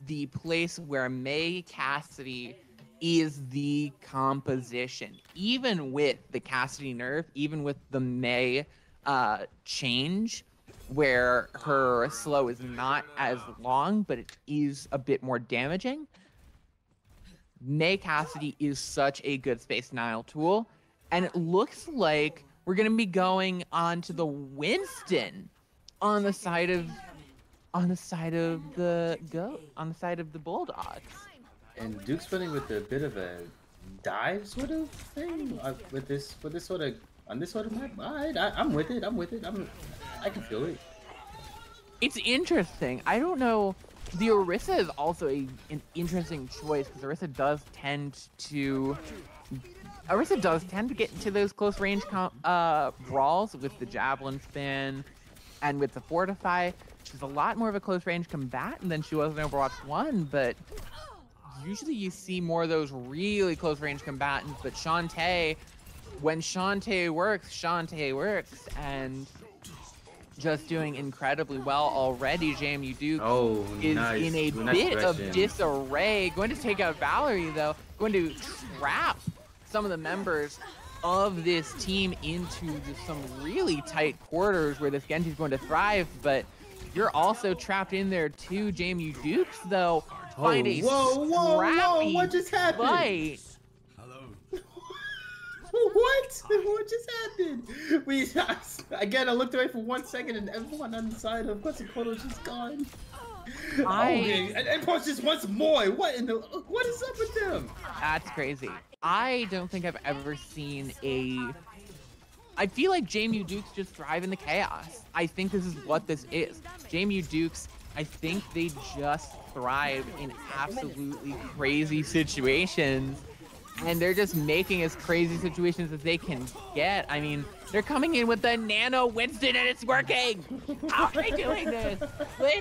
the place where Mei Cassidy is the composition. Even with the Cassidy nerf, even with the Mei uh, change, where her slow is not as long, but it is a bit more damaging. Mei Cassidy is such a good space denial tool, and it looks like we're gonna be going on to the Winston on the side of on the side of the go on the side of the Bulldogs.
And Duke's running with a bit of a dive sort of thing uh, with this with this sort of on this sort of map. All right, I, I'm with it. I'm with it. I'm I can feel it.
It's interesting. I don't know. The Orisa is also a, an interesting choice because Orisa does tend to. Orisa does tend to get into those close range uh, brawls with the Javelin Spin and with the Fortify. She's a lot more of a close range combatant than she was in Overwatch 1, but usually you see more of those really close range combatants. But Shantae, when Shantae works, Shantae works. And just doing incredibly well already. JMU Duke
Oh,
is
nice.
in a
Nice
bit of disarray. Going to take out Valerie though. Going to trap some of the members of this team into the- some really tight quarters where this Genji's going to thrive. But you're also trapped in there too, JMU Dukes though.
Oh,
Find a
whoa, whoa, whoa!
scrappy
What just happened?
fight.
what? What just happened? We again. I looked away for one second, and everyone on the side of Quetzalcoatl is just gone.
I-
Okay, and, and Punch just once more. What in the? What is up with them?
That's crazy. I don't think I've ever seen a. I feel like JMU Dukes just thrive in the chaos. I think this is what this is. JMU Dukes, I think they just thrive in absolutely crazy situations. And they're just making as crazy situations as they can get. I mean, they're coming in with the Nano Winston and it's working! How are they doing this? This,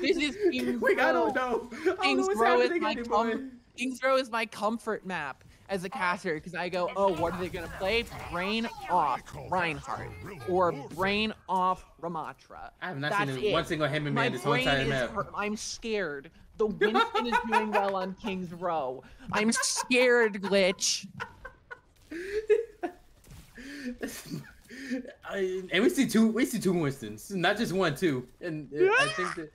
this is King's
Wait, I don't know. I don't know what's
Row is my
anymore.
com- King's Row is my comfort map as a caster because I go, oh, what are they gonna play? Brain off Reinhardt or brain off Ramattra.
I have not
That's
seen
it.
one single Hammer
My
Man this whole entire map.
hurt. I'm scared. The Winston is doing well on King's Row. I'm scared, Glitch.
I, and we see two. We see two Winstons, not just one, two. And uh, I think that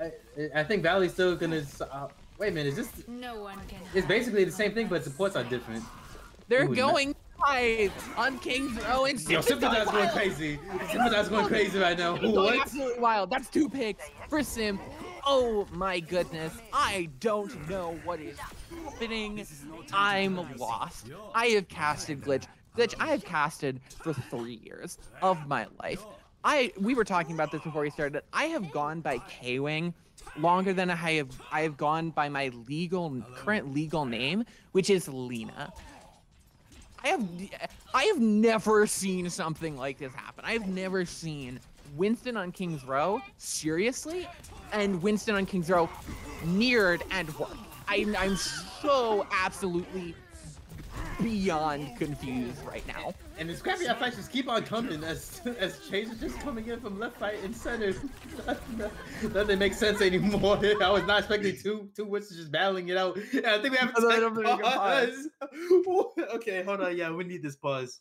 I, I think Valley's still gonna. Uh, wait a minute, is this?
No one can.
It's basically the same thing,
my
but supports are different.
They're
Ooh,
going live on King's Row and
Yo, Sympathize's going crazy. Sympathize's going crazy right now.
Going
What?
absolutely wild. That's two picks for Sim. Oh my goodness, I don't know what is happening. I'm lost. I have casted Glitch. Glitch, I have casted for three years of my life. I we were talking about this before we started. I have gone by K-Wing longer than I have I have gone by my legal current legal name, which is Lena. I have I have never seen something like this happen. I have never seen Winston on King's Row seriously, and Winston on King's Row mirrored and worked. I'm I'm so absolutely beyond confused right now.
And the scrappy fights just keep on coming as as chases just coming in from left, right, and center. Doesn't make sense anymore. I was not expecting two two wits just battling it out. And I think we have to pause. okay, hold on. Yeah, we need this pause.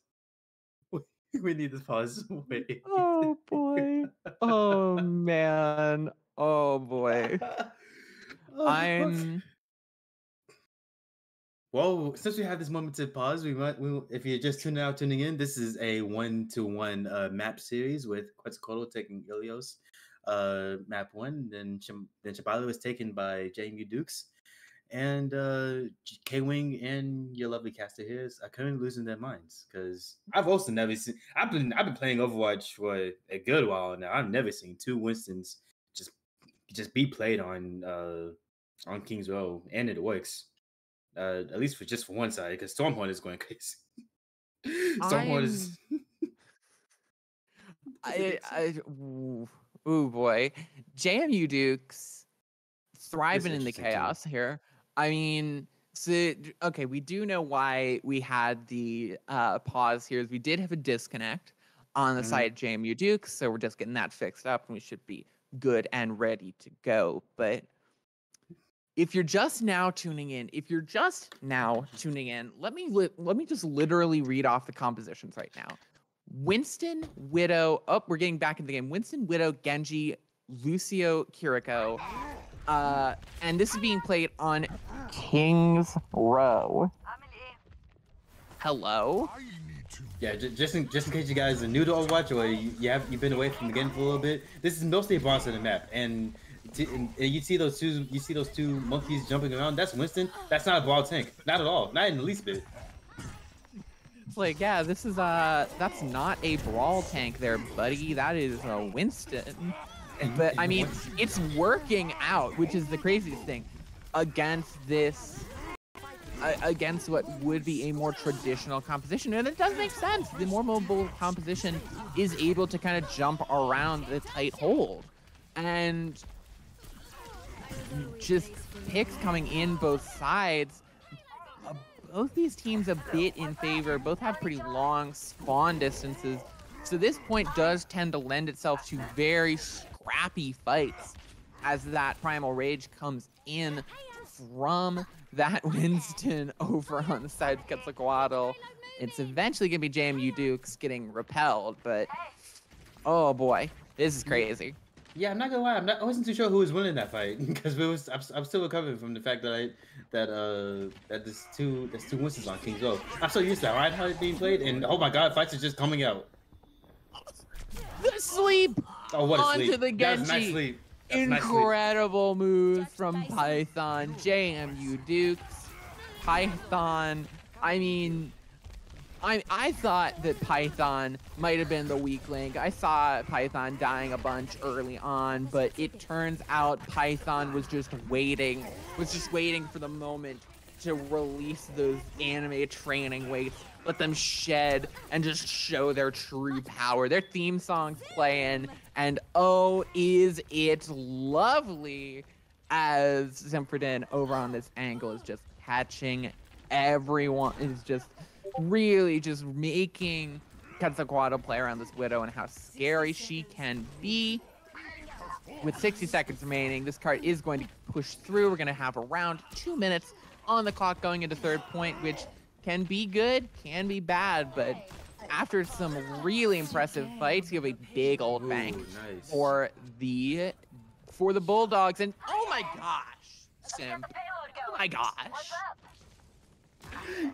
We need this pause. Wait.
Oh boy. Oh man. Oh boy.
Oh,
I'm
Well, since we have this moment to pause, we might. We, if you're just tuning out, tuning in, this is a one-to-one uh, map series with Quetzalcoatl taking Ilios, uh, map one. Then Chim- then Chibalo was taken by JMU Dukes, and uh, K Wing and your lovely caster here is are currently losing their minds because I've also never seen. I've been I've been playing Overwatch for a good while now. I've never seen two Winstons just just be played on uh on Kings Row, and it works uh, at least for just for one side, because Stormhorn is going crazy. Stormhorn is.
I, I ooh, ooh boy, JMU Dukes thriving in the chaos here. I mean, so okay, we do know why we had the uh, pause here. Is we did have a disconnect on the
Mhm.
side of JMU Dukes, so we're just getting that fixed up, and we should be good and ready to go. But if you're just now tuning in, if you're just now tuning in, let me li- let me just literally read off the compositions right now. Winston, Widow. Oh, we're getting back in the game. Winston, Widow, Genji, Lucio, Kiriko. Uh, and this is being played on King's Row. Hello.
Yeah, ju- just in just in case you guys are new to Overwatch or you, you have you've been away from the game for a little bit, this is mostly a boss of the map, and, t- and you see those two you see those two monkeys jumping around. That's Winston. That's not a brawl tank, not at all, not in the least bit.
Like, yeah, this is uh that's not a brawl tank there, buddy. That is a Winston. But I mean, it's working out, which is the craziest thing. Against this against what would be a more traditional composition. And it does make sense. The more mobile composition is able to kind of jump around the tight hold. And just picks coming in both sides. Uh, both these teams a bit in favor. Both have pretty long spawn distances. So this point does tend to lend itself to very scrappy fights as that primal rage comes in from that Winston over on the side of Quetzalcoatl. It's eventually gonna be JMU Dukes getting repelled, but oh boy, this is crazy.
Yeah, I'm not gonna lie. I'm not, I wasn't too sure who was winning that fight because it was. I'm, I'm still recovering from the fact that I that uh that there's two there's two Winstons on King's Row. I'm so used to that, right? How it's being played, and oh my god, fights are just coming out.
The sleep
Oh, what a
Onto
sleep!
the
That's nice sleep. That's a nice sleep.
Incredible move from Python. JMU Dukes. Python. I mean, I I thought that Python might have been the weak link. I saw Python dying a bunch early on, but it turns out Python was just waiting, was just waiting for the moment to release those anime training weights, let them shed and just show their true power. Their theme song's playing, and oh, is it lovely as Zimfredin over on this angle is just catching everyone, is just really just making Quetzalcoatl play around this Widow and how scary she can be. With 60 seconds remaining, this card is going to push through. We're going to have around two minutes on the clock going into third point, which can be good, can be bad, but after some really impressive fights, you have a big old bank
Ooh, nice.
for the for the Bulldogs. And oh my gosh, Sim, oh my gosh,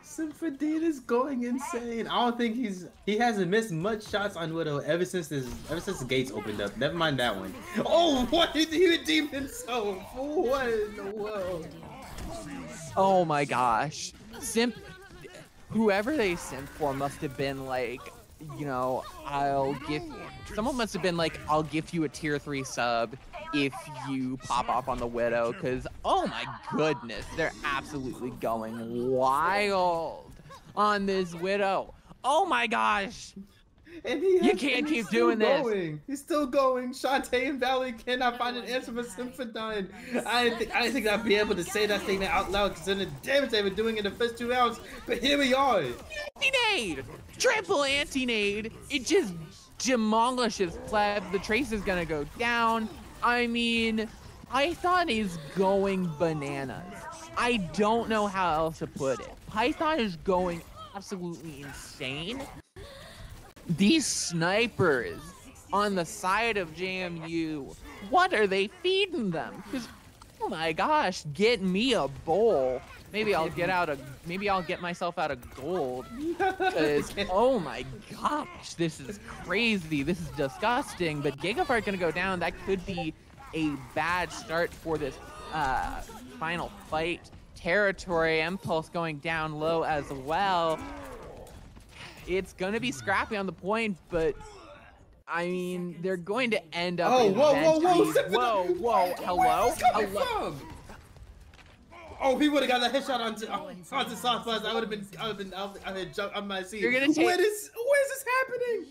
Symphony is going insane. I don't think he's he hasn't missed much shots on Widow ever since this ever since the gates opened up. Never mind that one. Oh, what did he redeem himself? What in the world?
Oh my gosh. Simp whoever they simp for must have been like, you know, I'll give someone must have been like, I'll give you a tier three sub if you pop off on the widow, because oh my goodness, they're absolutely going wild on this widow. Oh my gosh.
And he has, You can't
keep doing this.
He's still going. Shantae and Valley cannot find an answer for Symphony. I didn't think I didn't think I'd be able to say that statement out loud considering the damage they were doing in the first two rounds. But here we are.
Anti-nade! Triple anti-nade! It just demolishes Pleb. The trace is gonna go down. I mean, Python is going bananas. I don't know how else to put it. Python is going absolutely insane. These snipers on the side of JMU, what are they feeding them? 'Cause, oh my gosh, get me a bowl. Maybe I'll get out a, maybe I'll get myself out of gold. Oh my gosh, this is crazy. This is disgusting. But Gigapart gonna go down. That could be a bad start for this uh, final fight. Territory Impulse going down low as well. It's gonna be scrappy on the point, but I mean, they're going to end up.
Oh, whoa, whoa, whoa, Symphony-
whoa, whoa, hello, hello.
from? Oh, he would have got that headshot onto oh, onto soft buzz. I would have been, I would have been, out, I had jumped on my seat.
You're gonna take-
What is, what is this happening?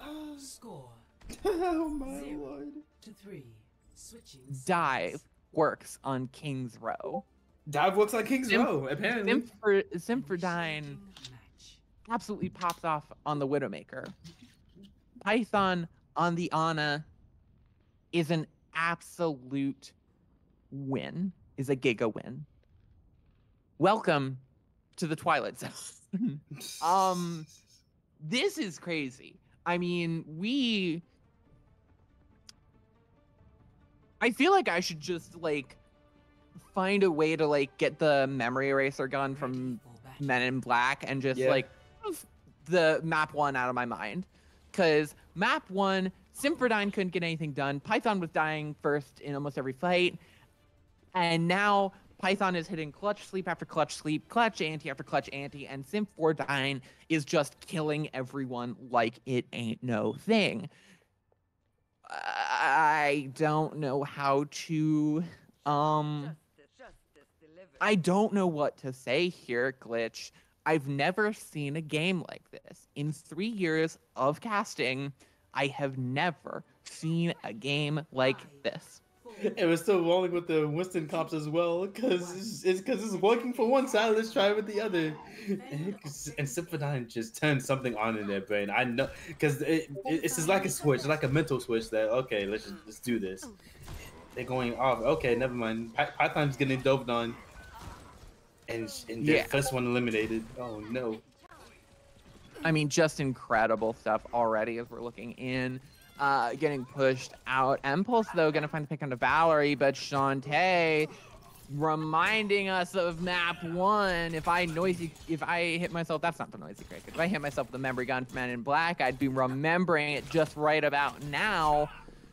Ah.
Score
Oh my
Zero.
lord.
to three. Switching.
Dive works on King's Row.
Dive looks like King's
Sim-
Row, apparently.
Simfer, Simferdine
Match.
absolutely pops off on the Widowmaker. Python on the Ana is an absolute win, is a giga win. Welcome to the Twilight Zone. um, this is crazy. I mean, we. I feel like I should just like find a way to like get the memory eraser gun from
Ready for battle.
Men in Black and just
Yeah.
like the map one out of my mind. Because map one, Simferdine couldn't get anything done. Python was dying first in almost every fight. And now Python is hitting clutch sleep after clutch sleep, clutch anti after clutch anti, and Simfordine is just killing everyone like it ain't no thing. I don't know how to um I don't know what to say here, Glitch. I've never seen a game like this. In three years of casting, I have never seen a game like this.
And we're still rolling with the Winston cops as well, because it's it's because it's working for one side. Let's try it with the other. And, and Symphony just turned something on in their brain. I know, because it, it, it's just like a switch, like a mental switch. That okay, let's just let's do this. They're going off. Okay, never mind. Py- Python's getting doped on, and and their
Yeah.
first one eliminated. Oh no.
I mean, just incredible stuff already as we're looking in. Uh, getting pushed out. Impulse, though, gonna find the pick onto Valerie, but Shantae reminding us of map one. If I noisy, if I hit myself, that's not the noisy cricket. If I hit myself with the memory gun from Men in Black, I'd be remembering it just right about now,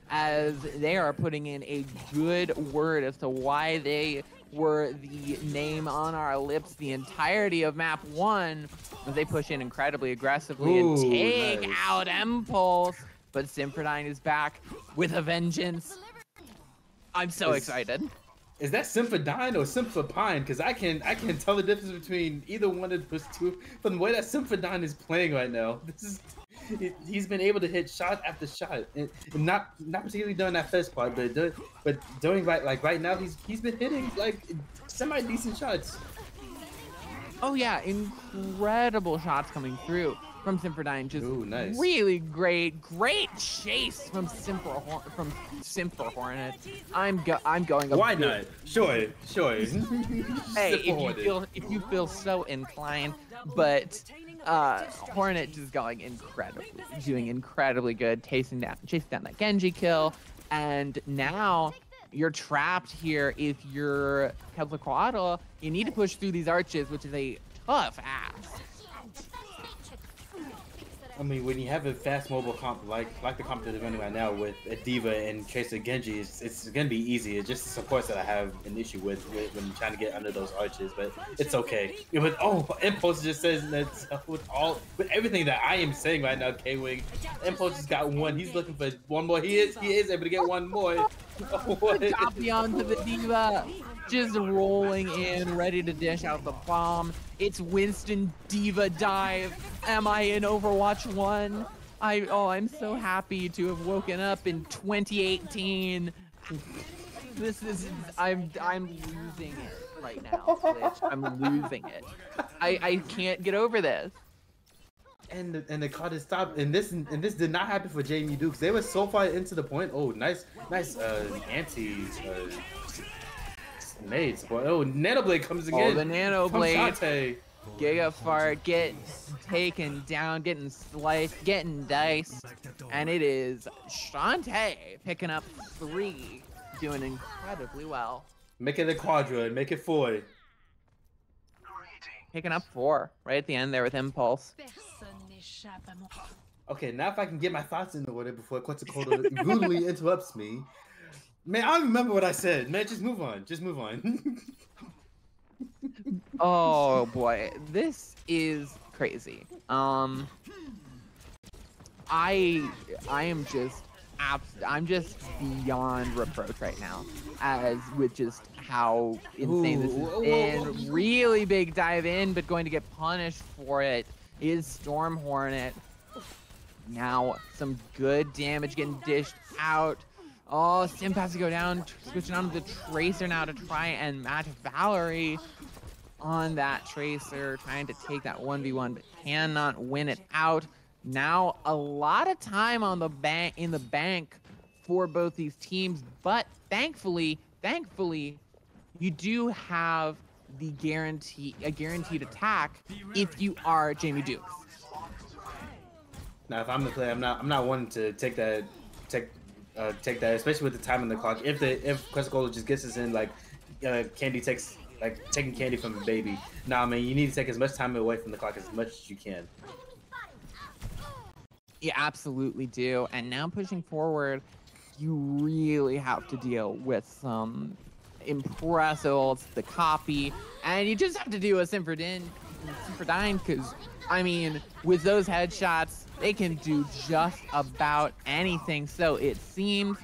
as they are putting in a good word as to why they were the name on our lips the entirety of map one as they push in incredibly aggressively
Ooh,
and take
nice.
out Impulse. But Sympherdine is back with a vengeance. I'm so
Is-
excited.
Is that Symphodine or Symphopine? Because I can I can tell the difference between either one of those two from the way that Symphodine is playing right now. This is he- he's been able to hit shot after shot, and, not not particularly during that first part, but dur- but during right like right now he's he's been hitting like semi decent shots.
Oh yeah, incredible shots coming through from Sympherdine. Just
Ooh, nice.
really great, great chase from Sympher Hor- from Sympher Hornet. I'm go- I'm going.
Why not? Sure, sure.
Hey, if you feel if you feel so inclined, but uh, Hornet just going incredibly, doing incredibly good, chasing down chasing down that Genji kill, and now you're trapped here if you're Quetzalcoatl. You need to push through these arches, which is a tough ask.
I mean, when you have a fast mobile comp like like the comp that they're running right now with a D.Va and Tracer Genji, it's, it's gonna be easy. It's just the supports that I have an issue with, with when trying to get under those arches, but it's okay. Yeah, but oh, Impulse just says that with all with everything that I am saying right now, K Wing, Impulse just got one. He's looking for one more. He is he is able to get one more. Oh, what?
Copy onto the D.Va. Just rolling in, ready to dish out the bomb. It's Winston D.Va Dive. Am I in Overwatch 1? I oh, I'm so happy to have woken up in 2018. This is I'm I'm losing it right now. I'm losing it. I I can't get over this.
and the, and the card is stopped. And this and this did not happen for JMU Dukes. They were so far into the point. Oh, nice, nice uh, anti uh, nades. Boy, oh, Nanoblade comes again.
Oh,
again.
the
from
Nanoblade. Giga Fart get taken down, getting sliced, getting diced, and it is Shantae picking up three, doing incredibly well.
Make it a quadra. Make it four.
Picking up four right at the end there with Impulse.
Personne n'échappe à mon.
Okay, now if I can get my thoughts in order before Quetzalcoatl rudely interrupts me. Man, I remember what I said. Man, just move on. Just move on.
Oh boy, this is crazy. Um, I I am just abs- I'm just beyond reproach right now, as with just how insane this
Ooh, whoa, whoa, whoa.
Really big dive in, but going to get punished for it is Storm Hornet. Now some good damage getting dished out. Oh, Sim has to go down, switching on the Tracer now to try and match Valerie on that Tracer, trying to take that 1v1, but cannot win it out. Now a lot of time on the bank in the bank for both these teams, but thankfully, thankfully, you do have the guarantee a guaranteed attack if you are JMU Dukes.
now, if I'm the player, I'm not. I'm not wanting to take that. Take. Uh, take that, especially with the time on the clock. If the if Quetzalcoatl just gets us in like uh, Candy takes like taking candy from a baby. Nah, man, you need to take as much time away from the clock as much as you can.
You absolutely do. And now pushing forward, you really have to deal with some impressive the copy, and you just have to deal with Simferdine, Simferdine, because, I mean, with those headshots, they can do just about anything, so it seems.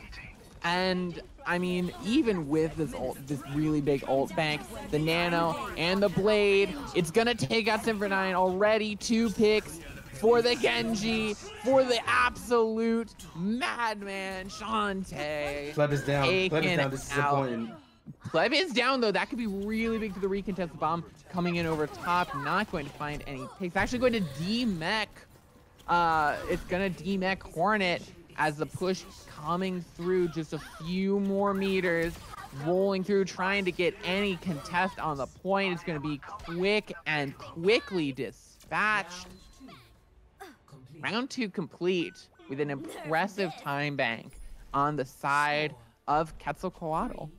And I mean, even with this ult, this really big ult bank, the nano and the blade, it's gonna take out Simferdine already. Two picks for the Genji, for the absolute madman Shantae.
Pleb is down. Pleb is down. This is important.
Pleb is down though. That could be really big for the recontest bomb coming in over top. Not going to find any picks. Actually going to D-Mech. Uh, it's gonna D-Mech Hornet as the push coming through just a few more meters. Rolling through, trying to get any contest on the point. It's to be quick and quickly dispatched. Round two complete with an impressive time bank on the side of Quetzalcoatl.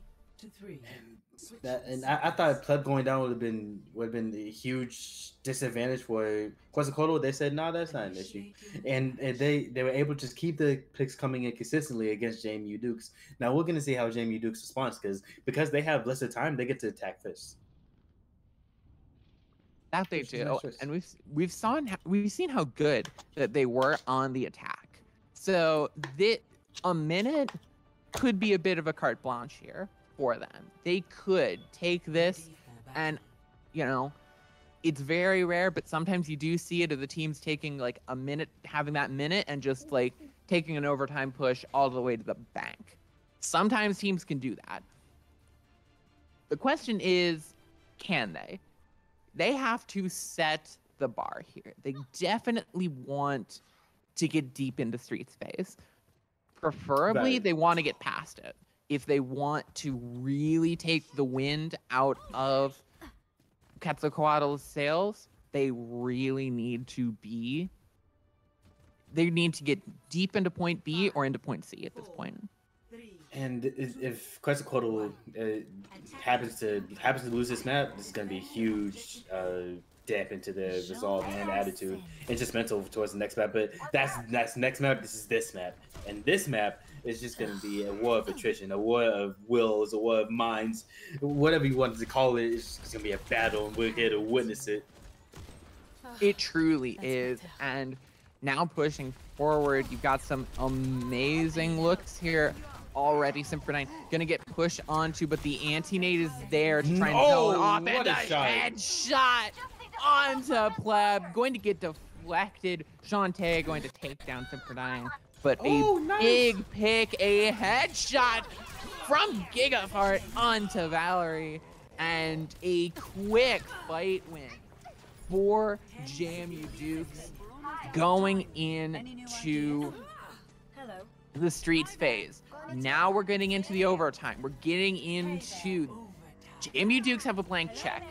To three.
That and I, I thought pleb going down would have been would have been a huge disadvantage for Quetzalcoatl. They said no, that's not an issue, and, and they they were able to just keep the picks coming in consistently against JMU Dukes. Now we're gonna see how JMU Dukes responds because because they have lesser time, they get to attack first.
That they
Which
do, and we've we've seen we've seen how good that they were on the attack. So that a minute could be a bit of a carte blanche here for them. They could take this and you know it's very rare but sometimes you do see it of the teams taking like a minute having that minute and just like taking an overtime push all the way to the bank. Sometimes teams can do that. The question is can they? They have to set the bar here. They definitely want to get deep into street space. Preferably they want to get past it if they want to really take the wind out of Quetzalcoatl's sails, they really need to be. They need to get deep into point B or into point C at this point.
And if, if Quetzalcoatl uh, happens to happens to lose this map, this is gonna be a huge uh, dip into the resolve and attitude and just mental towards the next map. But that's that's next map. This is this map, and this map is just gonna be a war of attrition, a war of wills, a war of minds, whatever you want to call it. It's just gonna be a battle, and we're here to witness it.
It truly
That's
is. And now pushing forward, you've got some amazing looks here. Already, Symphodine gonna get pushed onto, but the anti-nade is there to try and mm, kill it
Oh,
off.
what
And
a
a
shot.
headshot onto Pleb. Going to get deflected. Shantae going to take down Symphodine. But
Oh,
a
nice.
big pick, a headshot from Gigafart onto Valerie. And a quick fight win for JMU Dukes going into
Hello.
the streets phase. Now we're getting into the overtime. We're getting into JMU Dukes have a blank check.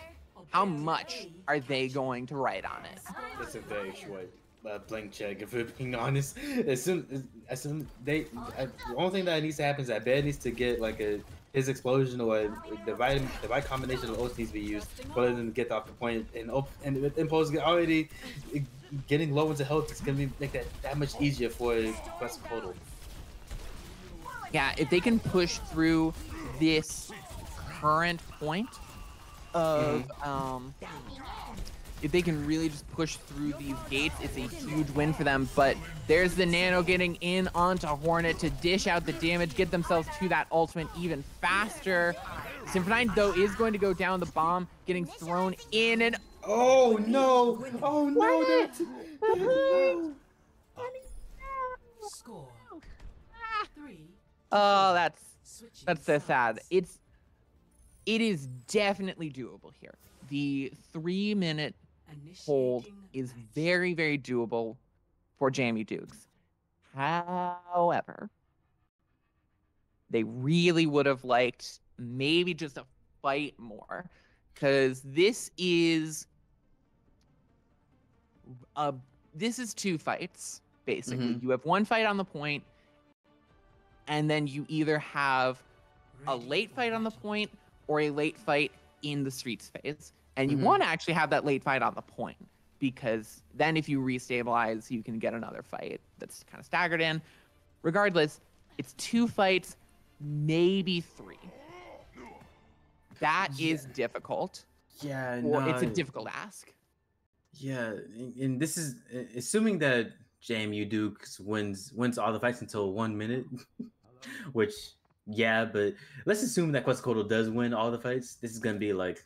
How much are they going to write on it?
That's a very short uh, blank check, if we're being honest. As soon as soon they, uh, the only thing that needs to happen is that Bed needs to get like a his explosion or the right the right combination of oaths needs to be used for them to get off the point. And op- and with impulse already getting low into health, it's gonna be make that that much easier for Quetzalcoatl.
Yeah, if they can push through this current point Mm-hmm. of um if they can really just push through these gates, it's a huge win for them. But there's the Nano getting in onto Hornet to dish out the damage, get themselves to that ultimate even faster. Symphonine, though, is going to go down the bomb, getting thrown in, and
Oh no! Oh no! That, uh-huh.
Score three.
oh, that's that's so sad. It's it is definitely doable here. The three minute hold is very, very doable for JMU Dukes. However, they really would have liked maybe just a fight more because this is a this is two fights basically.
Mhm.
You have one fight on the point, and then you either have a late fight on the point or a late fight in the streets phase. And you
Mhm.
want to actually have that late fight on the point because then if you restabilize, you can get another fight that's kind of staggered in. Regardless, it's two fights, maybe three. That is difficult.
yeah, no,
it's a difficult ask.
Yeah, and this is assuming that JMU Dukes wins wins all the fights until one minute, which yeah, but let's assume that Quetzalcoatl does win all the fights. This is gonna be like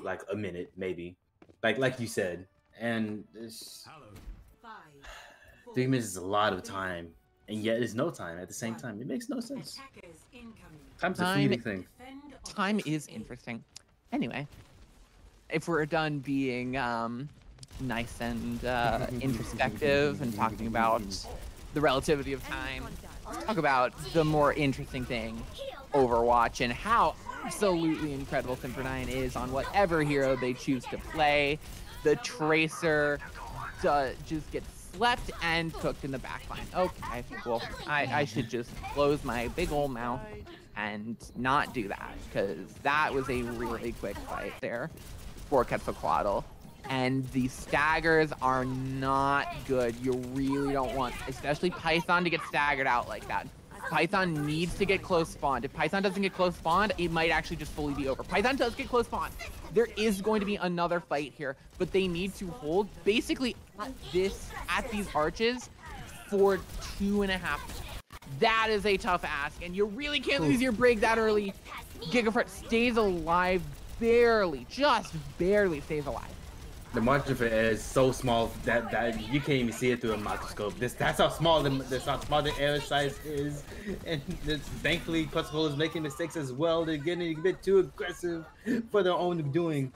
like a minute maybe, like like you said, and it's,
Five, four,
three minutes is a lot of time, and yet it's no time at the same time. It makes no sense.
Attackers incoming.
Time's a
Time-
fleeting thing.
Time is interesting. Anyway, if we're done being um, nice and uh, introspective and talking about the relativity of time, let's talk about the more interesting thing, Overwatch, and how absolutely incredible Symphodine is on whatever hero they choose to play. The Tracer uh, just gets slept and cooked in the backline. Okay, cool. I, I should just close my big old mouth and not do that because that was a really quick fight there for Quetzalcoatl. And the staggers are not good. You really don't want, especially Python, to get staggered out like that. Python needs to get close spawned. If Python doesn't get close spawned, it might actually just fully be over. Python does get close spawned. There is going to be another fight here, but they need to hold basically at this at these arches for two and a half. That is a tough ask, and you really can't lose your break that early. Gigafart stays alive, barely, just barely stays alive.
The margin for error is so small that, that you can't even see it through a microscope. This that's how small the that's how small the error size is, and this, thankfully Quetzalcoatl is making mistakes as well. They're getting a bit too aggressive for their own doing.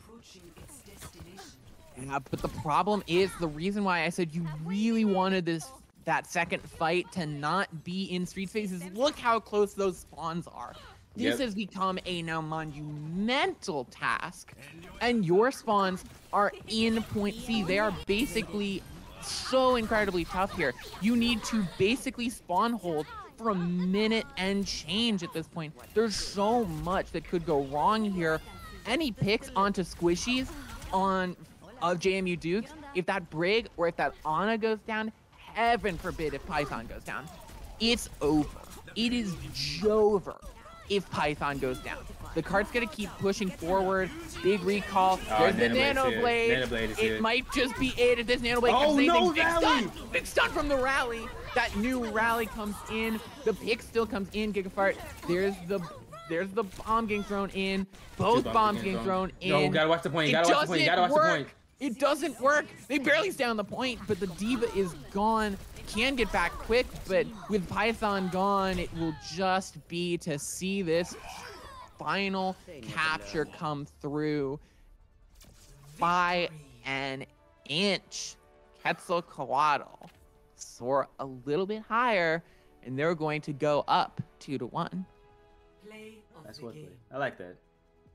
Yeah, but the problem is the reason why I said you really wanted this that second fight to not be in street phases. Look how close those spawns are. This
Yep.
has become a now monumental task, and your spawns are in point C. They are basically so incredibly tough here. You need to basically spawn hold for a minute and change at this point. There's so much that could go wrong here. Any picks onto squishies on of JMU Dukes, if that Brig or if that Ana goes down, heaven forbid if Python goes down. It's over. It is Jover if Python goes down. The card's gonna keep pushing forward. Big recall.
Oh,
There's the Nano
here.
Blade.
Nanoblade's
It might just be it if this Nano Blade
Oh,
can say
no,
anything. Big
rally!
stun! Big stun from the rally. That new rally comes in. The pick still comes in. Gigafart. There's the there's the bomb getting thrown in. Both
Two
bombs getting thrown in.
No, gotta watch the point. You
It
gotta watch the point. You
doesn't
gotta watch the
work.
point.
It doesn't work. They barely stay on the point, but the D.Va is gone. Can get back quick, but with Python gone, it will just be to see this final capture come through by an inch. Quetzalcoatl soar a little bit higher, and they're going to go up two to one.
Play of
That's
the
what
game.
I like that.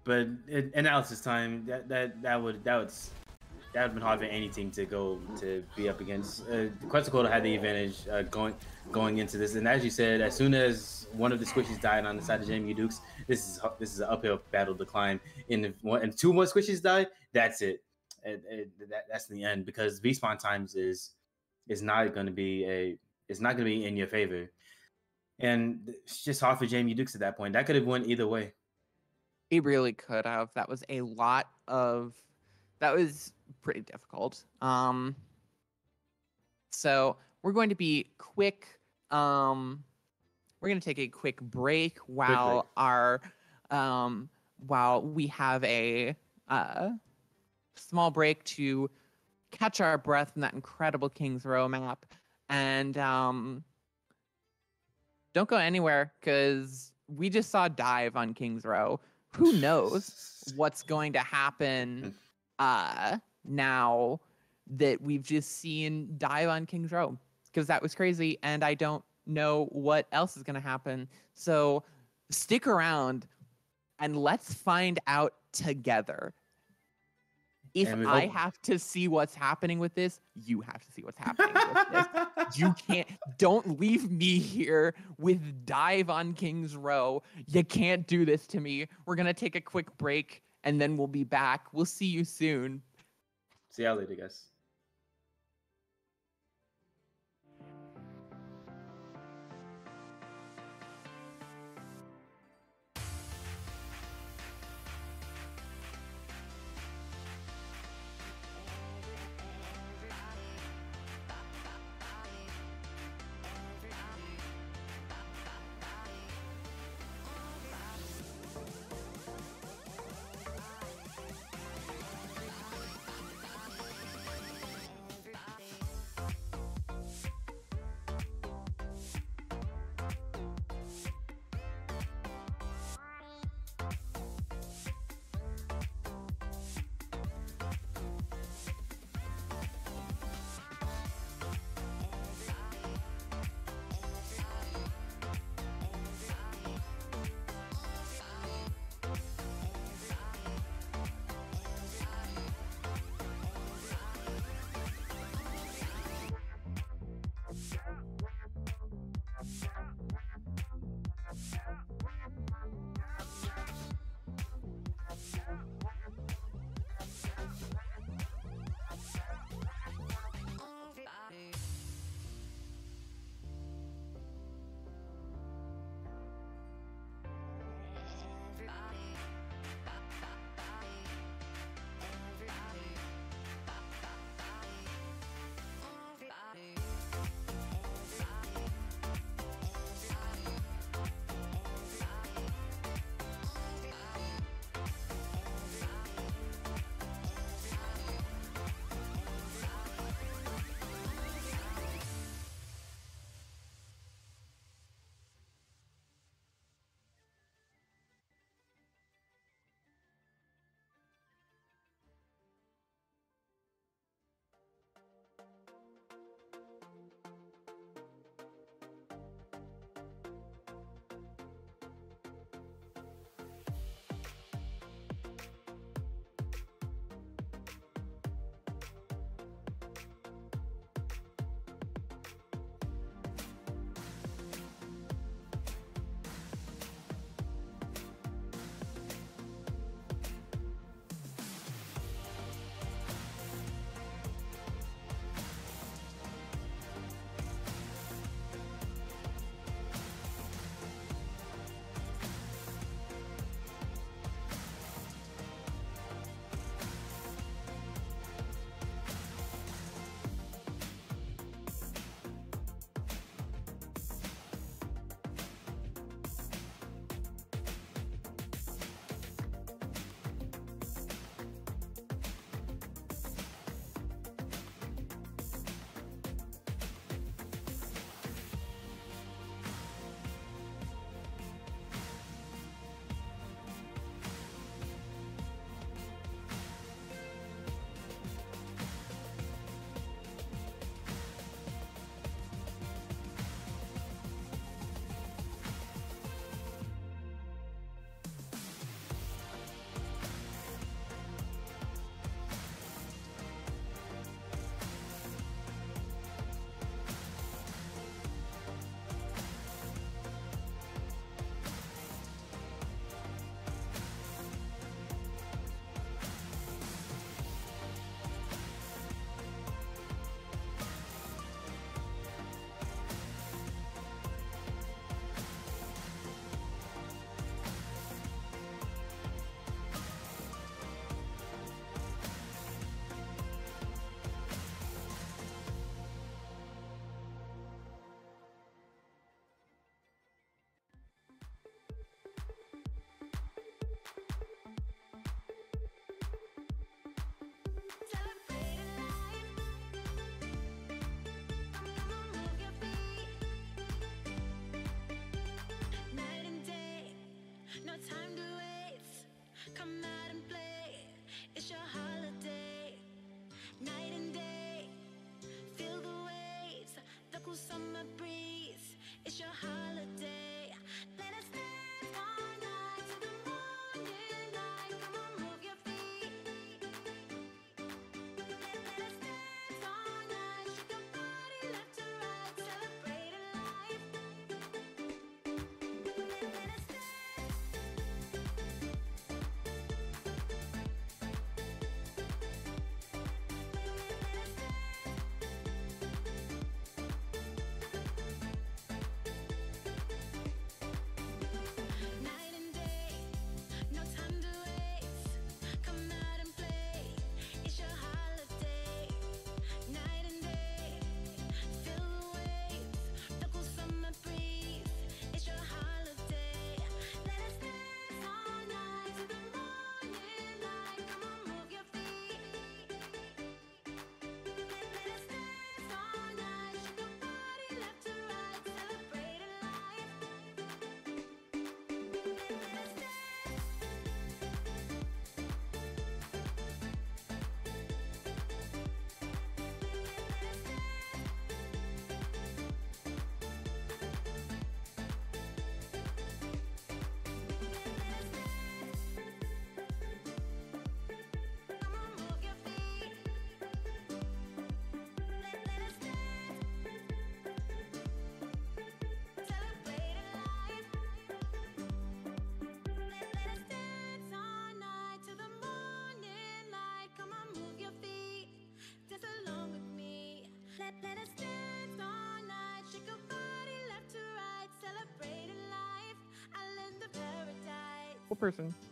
But in analysis time, that that that would that would s- that would have been hard for anything to go to be up against. Uh, Quetzalcoatl had the advantage uh, going going into this, and as you said, as soon as one of the squishies died on the side of JMU Dukes, this is this is an uphill battle to climb. And if one and two more squishies die, that's it. And, and that, that's the end because respawn times is is not going to be a it's not going to be in your favor. And it's just hard for JMU Dukes at that point. That could have went either way.
It really could have. That was a lot of. That was pretty difficult. Um. So we're going to be quick. Um, we're going to take a quick break while
break.
our, um, while we have a uh, small break to catch our breath in that incredible King's Row map, and um, don't go anywhere because we just saw dive on King's Row. Who knows what's going to happen uh now that we've just seen dive on King's Row because that was crazy and I don't know what else is going to happen. So stick around and let's find out together. If I
hope-
have to see what's happening with this, you have to see what's happening with this you can't don't leave me here with dive on king's row you can't do this to me we're gonna take a quick break and then we'll be back we'll see you soon
See y'all later, guys.
Summer breeze. Cool
person.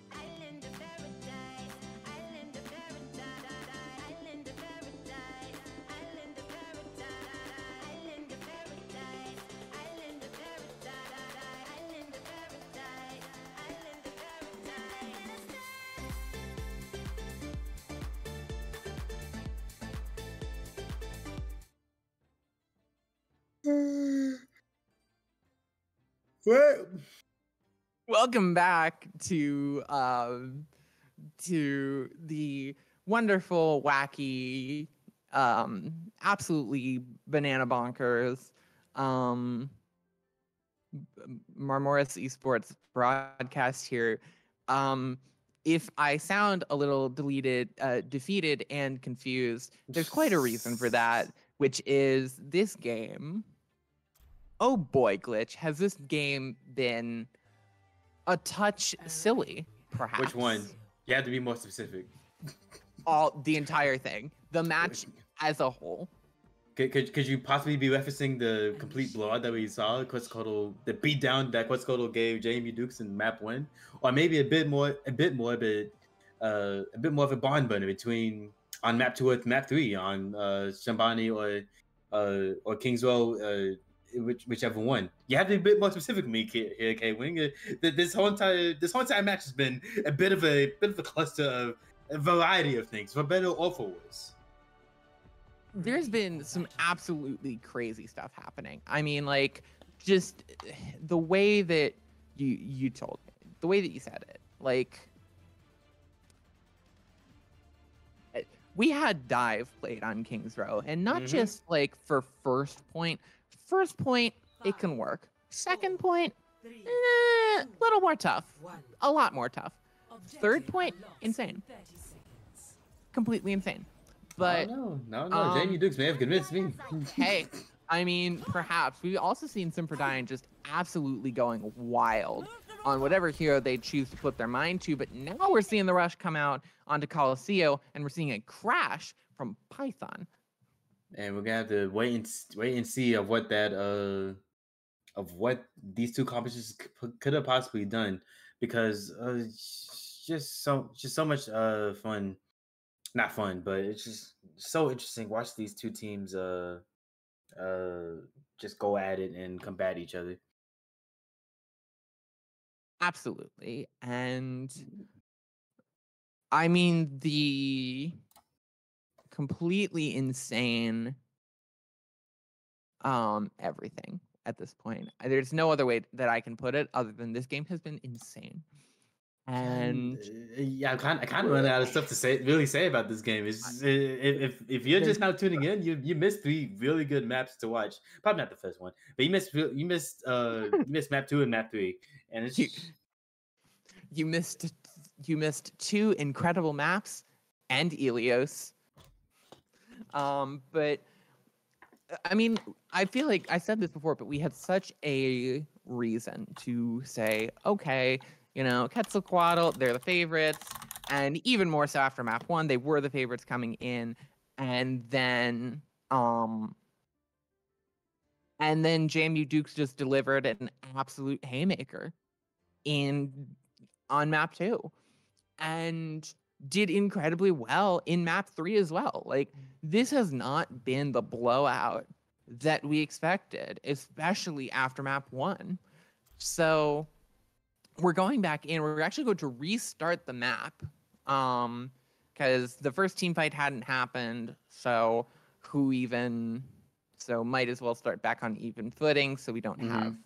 Welcome back to um to the wonderful, wacky, um, absolutely banana bonkers, um, Marmoris Esports broadcast here. Um, if I sound a little deleted, uh, defeated, and confused, there's quite a reason for that, which is this game. Oh boy, glitch! Has this game been a touch silly? Perhaps.
Which one? You have to be more specific.
All the entire thing, the match as a whole.
Could, could, could you possibly be referencing the complete blowout that we saw? Quetzalcoatl, the beatdown that Quetzalcoatl gave JMU Dukes in map one, or maybe a bit more, a bit more, but uh, a bit more of a bond burner between on map two with map three on uh, Shambali or uh, or Kingswell, uh, which, whichever one. You have to be a bit more specific, me K- here, K Wing. Uh, This whole entire this whole entire match has been a bit of a bit of a cluster of a variety of things, for better or for worse.
there's been some absolutely crazy stuff happening. I mean, like just the way that you you told me, the way that you said it, like eh, we had dive played on Kings Row, and not
Mhm.
just like for first point. First point, it can work. Second point,
Three,
eh, a little more tough, a lot more tough,
Third
point, insane.
in 30 seconds.
completely insane. But
no, no, no. Jamie
um,
Dukes may have convinced me.
hey, I mean, perhaps we've also seen Symphodine just absolutely going wild on whatever hero they choose to put their mind to. But now we're seeing the rush come out onto Colosseo, and we're seeing a crash from Python.
And we're gonna have to wait and wait and see of what that uh of what these two competitions could have possibly done because uh just so just so much uh fun not fun but it's just so interesting watch these two teams uh uh just go at it and combat each other
Absolutely. And I mean, the completely insane um everything at this point. There's no other way that I can put it other than this game has been insane. And
Uh, yeah, I kind I kind of run out of stuff to say really say about this game. It's if if if you're just now tuning in, you you missed three really good maps to watch. Probably not the first one, but you missed you missed uh you missed map two and map three, and it's
You- you missed you missed two incredible maps and Ilios. Um, but I mean, I feel like I said this before, but we had such a reason to say, okay, you know, Quetzalcoatl, they're the favorites, and even more so after map one, they were the favorites coming in, and then um and then JMU Dukes just delivered an absolute haymaker in on map two. And did incredibly well in map three as well. Like this has not been the blowout that we expected, especially after map one. So we're going back in. We're actually going to restart the map. Um because the first team fight hadn't happened. So who even so might as well start back on even footing so we don't
Mhm.
have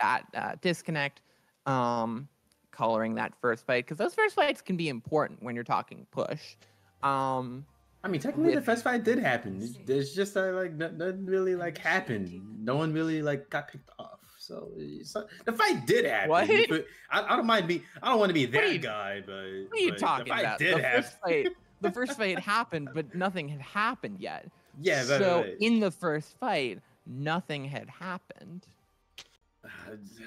that uh, disconnect um coloring that first fight because those first fights can be important when you're talking push um
I mean, technically, the first fight did happen. It's- It's just uh, like no- nothing really like happened. No one really like got picked off. So, it's, uh, the fight did happen.
What?
I, I don't mind be. I don't want to be
What
that
you-
guy, but
what are you
but
talking
the fight
about
Did
the
happen.
first fight the first fight happened but nothing had happened yet
Yeah,
so
right, right.
in the first fight nothing had happened
Uh,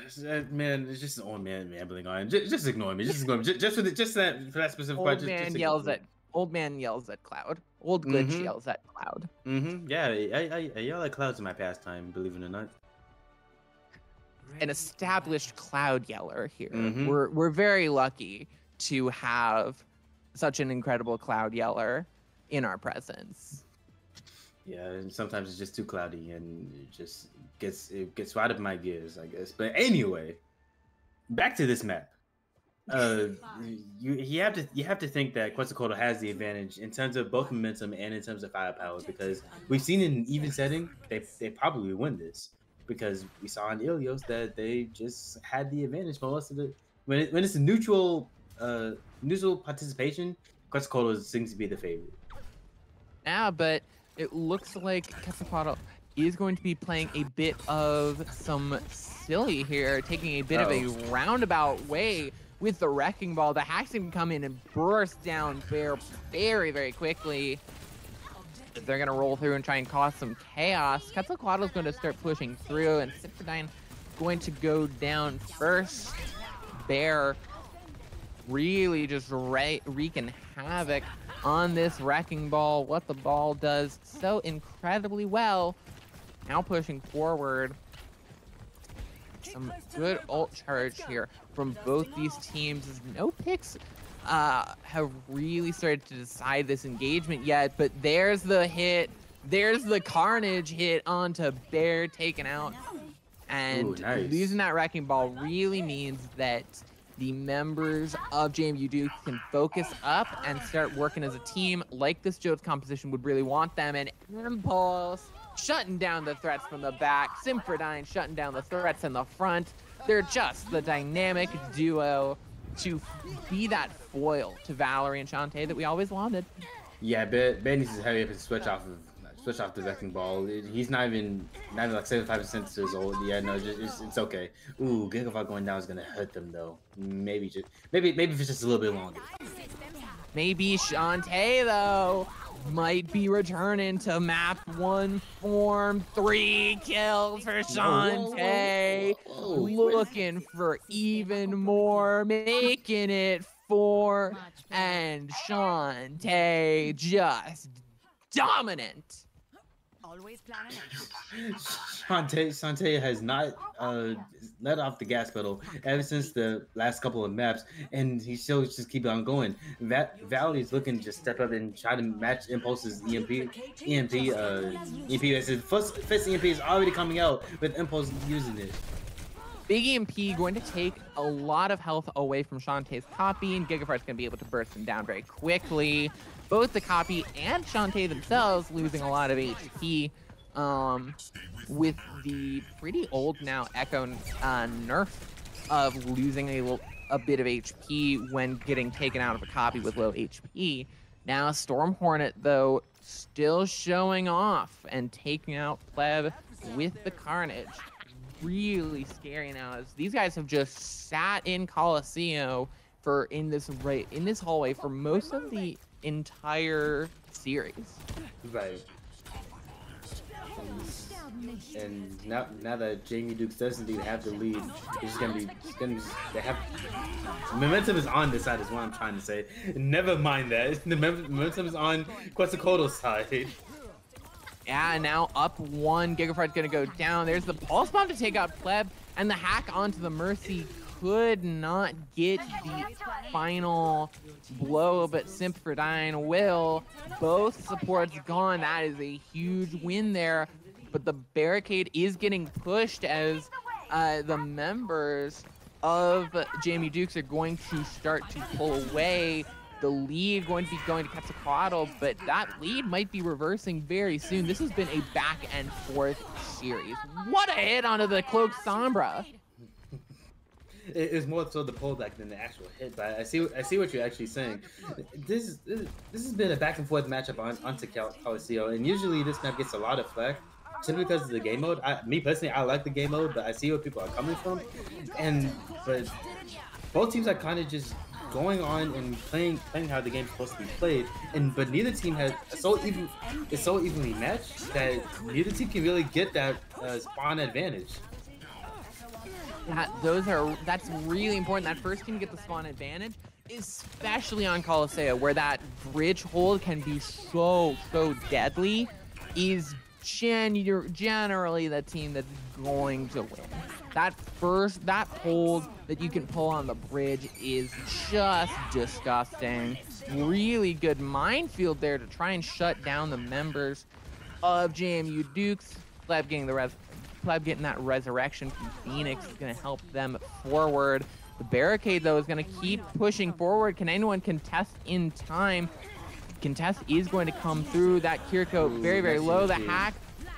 just- uh, man, it's just old man rambling on. Just, just ignore me. Just ignore me. Just, just for the, just that for that specific
old
part. Just,
man yells at old man yells at cloud old glitch
Mhm.
yells at cloud
Mm-hmm. Yeah, I, I, I yell at clouds in my pastime. Believe it or not.
an established cloud yeller here.
Mhm.
We're we're very lucky to have such an incredible cloud yeller in our presence.
Yeah, and sometimes it's just too cloudy and it just gets it gets out of my gears, I guess. But anyway, back to this map. Uh, you you have to you have to think that Quetzalcoatl has the advantage in terms of both momentum and in terms of firepower because we've seen in an even setting they they probably win this because we saw in Ilios that they just had the advantage for most of the when it, when it's a neutral uh neutral participation, Quetzalcoatl seems to be the favorite.
Yeah, but it looks like Quetzalcoatl is going to be playing a bit of some silly here, taking a bit of a oh. roundabout way with the wrecking ball. The hacks can come in and burst down Bear very, very quickly. They're gonna roll through and try and cause some chaos. Quetzalcoatl is going to start pushing through, and Cyprodine going to go down first. Bear really just re- wreaking havoc on this wrecking ball. What the ball does so incredibly well. Now pushing forward. Some good ult charge here from both these teams. No picks uh, have really started to decide this engagement yet, but there's the hit. There's the carnage hit onto Bear taken out. And
Ooh, nice.
losing that wrecking ball really means that the members of JMU Duke can focus up and start working as a team like this Jodes composition would really want them. And Impulse shutting down the threats from the back, Symphrodine shutting down the threats in the front. They're just the dynamic duo to be that foil to Valerie and Shantae that we always wanted.
Yeah, ben needs to hurry up and switch off of switch off the wrecking ball. He's not even not even like seventy five percent to his old. Yeah, no, just, it's, it's okay. Ooh, Gigabyte going down is gonna hurt them though. Maybe just maybe maybe if it's just a little bit longer.
Maybe Shantae, though, might be returning to map one form. Three kills for Shantae. Looking for even more, making it four. And Shantae just dominant.
Always plan ahead.
Shantae, Shantae has not uh, let off the gas pedal ever since the last couple of maps, and he still just keep on going. Va- is looking to just step up and try to match Impulse's EMP. EMP, uh, EMP. As his first, first EMP is already coming out with Impulse using it.
Big EMP going to take a lot of health away from Shantae's copy, and Gigafart's going to be able to burst him down very quickly. Both the copy and Shantae themselves losing a lot of HP. Um, with the pretty old now Echo uh, nerf of losing a bit of HP when getting taken out of a copy with low HP. Now Storm Hornet though still showing off and taking out Pleb with the Carnage. Really scary now as these guys have just sat in Coliseum for in this right in this hallway for most of the entire series.
Right. And, and now, now that JMU Dukes does indeed have the lead, it's just gonna be, it's gonna be, they have momentum is on this side. Is what I'm trying to say. Never mind that. The momentum is on Quetzalcoatl's side.
Yeah, now up one. Gigafright's gonna go down. There's the pulse bomb to take out Pleb, and the hack onto the Mercy could not get the final blow, but Simp for Dying will. Both supports gone. That is a huge win there. But the barricade is getting pushed as uh, the members of JMU Dukes are going to start to pull away. The lead going to be going to Quetzalcoatl, but that lead might be reversing very soon. This has been a back and forth series. What a hit onto the Cloak Sombra.
It is more so the pullback than the actual hit, but I see I see what you're actually saying. This is this, this has been a back and forth matchup on onto Cal- Coliseum, and usually this map gets a lot of flack simply because of the game mode. I, me personally, I like the game mode, but I see where people are coming from, and but both teams are kind of just going on and playing playing how the game's supposed to be played, and but neither team has so even it's so evenly matched that neither team can really get that uh, spawn advantage.
That those are that's really important. That first team get the spawn advantage, especially on Coliseum, where that bridge hold can be so so deadly, is genu- generally the team that's going to win. That first that hold that you can pull on the bridge is just disgusting. Really good minefield there to try and shut down the members of JMU Dukes. Pleb getting the res- Pleb getting that resurrection from Phoenix is going to help them forward. The barricade though is going to keep pushing forward. Can anyone contest in time? Contest is going to come through. That Kiriko very very low. The hack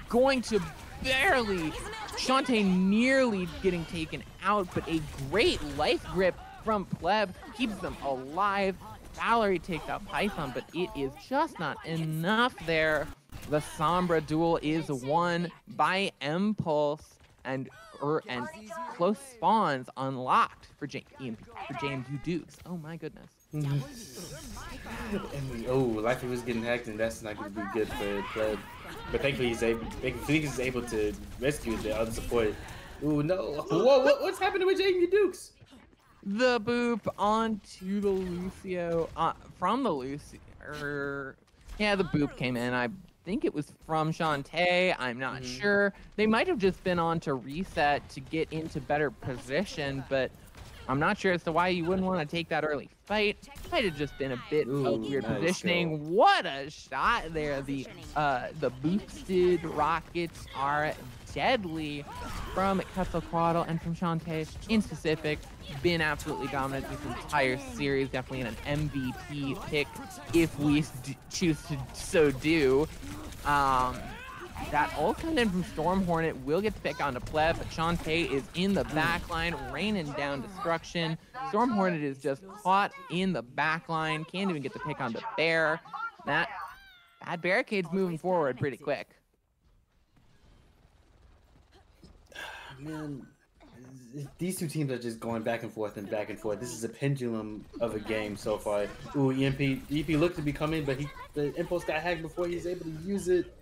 going to barely. Shantae nearly getting taken out, but a great life grip from Pleb keeps them alive. Valerie takes out Python, but it is just not enough there. The Sombra duel is won by Impulse, and er, and close spawns unlocked for James for James U Dukes. Oh my goodness.
And, oh, Life was getting hacked, and that's not going to be good for Pleb. But thankfully, he's able. Thankfully, Phoenix is able to rescue the other support. Ooh, no! Whoa, what, what's happening with JMU Dukes?
The boop onto the Lucio uh, from the Lucio. Er, yeah, the boop came in. I think it was from Shantae. I'm not
Mhm.
sure. They might have just been on to reset to get into better position, but I'm not sure as to why you wouldn't want to take that early fight. Might have just been a bit
Ooh,
of weird
nice
positioning. What a shot there! The uh, the boosted rockets are deadly from Quetzalcoatl and from Shantae in specific. Been absolutely dominant this entire series. Definitely an MVP pick if we choose to so do. Um, that ult coming in from Storm Hornet will get the pick onto Pleb, but Shantae is in the back line, raining down destruction. Storm Hornet is just caught in the back line, can't even get the pick onto Bear. That that barricade's moving forward pretty quick.
Man, these two teams are just going back and forth and back and forth. This is a pendulum of a game so far. Ooh, EMP, EMP looked to be coming, but he the impulse got hacked before he was able to use it.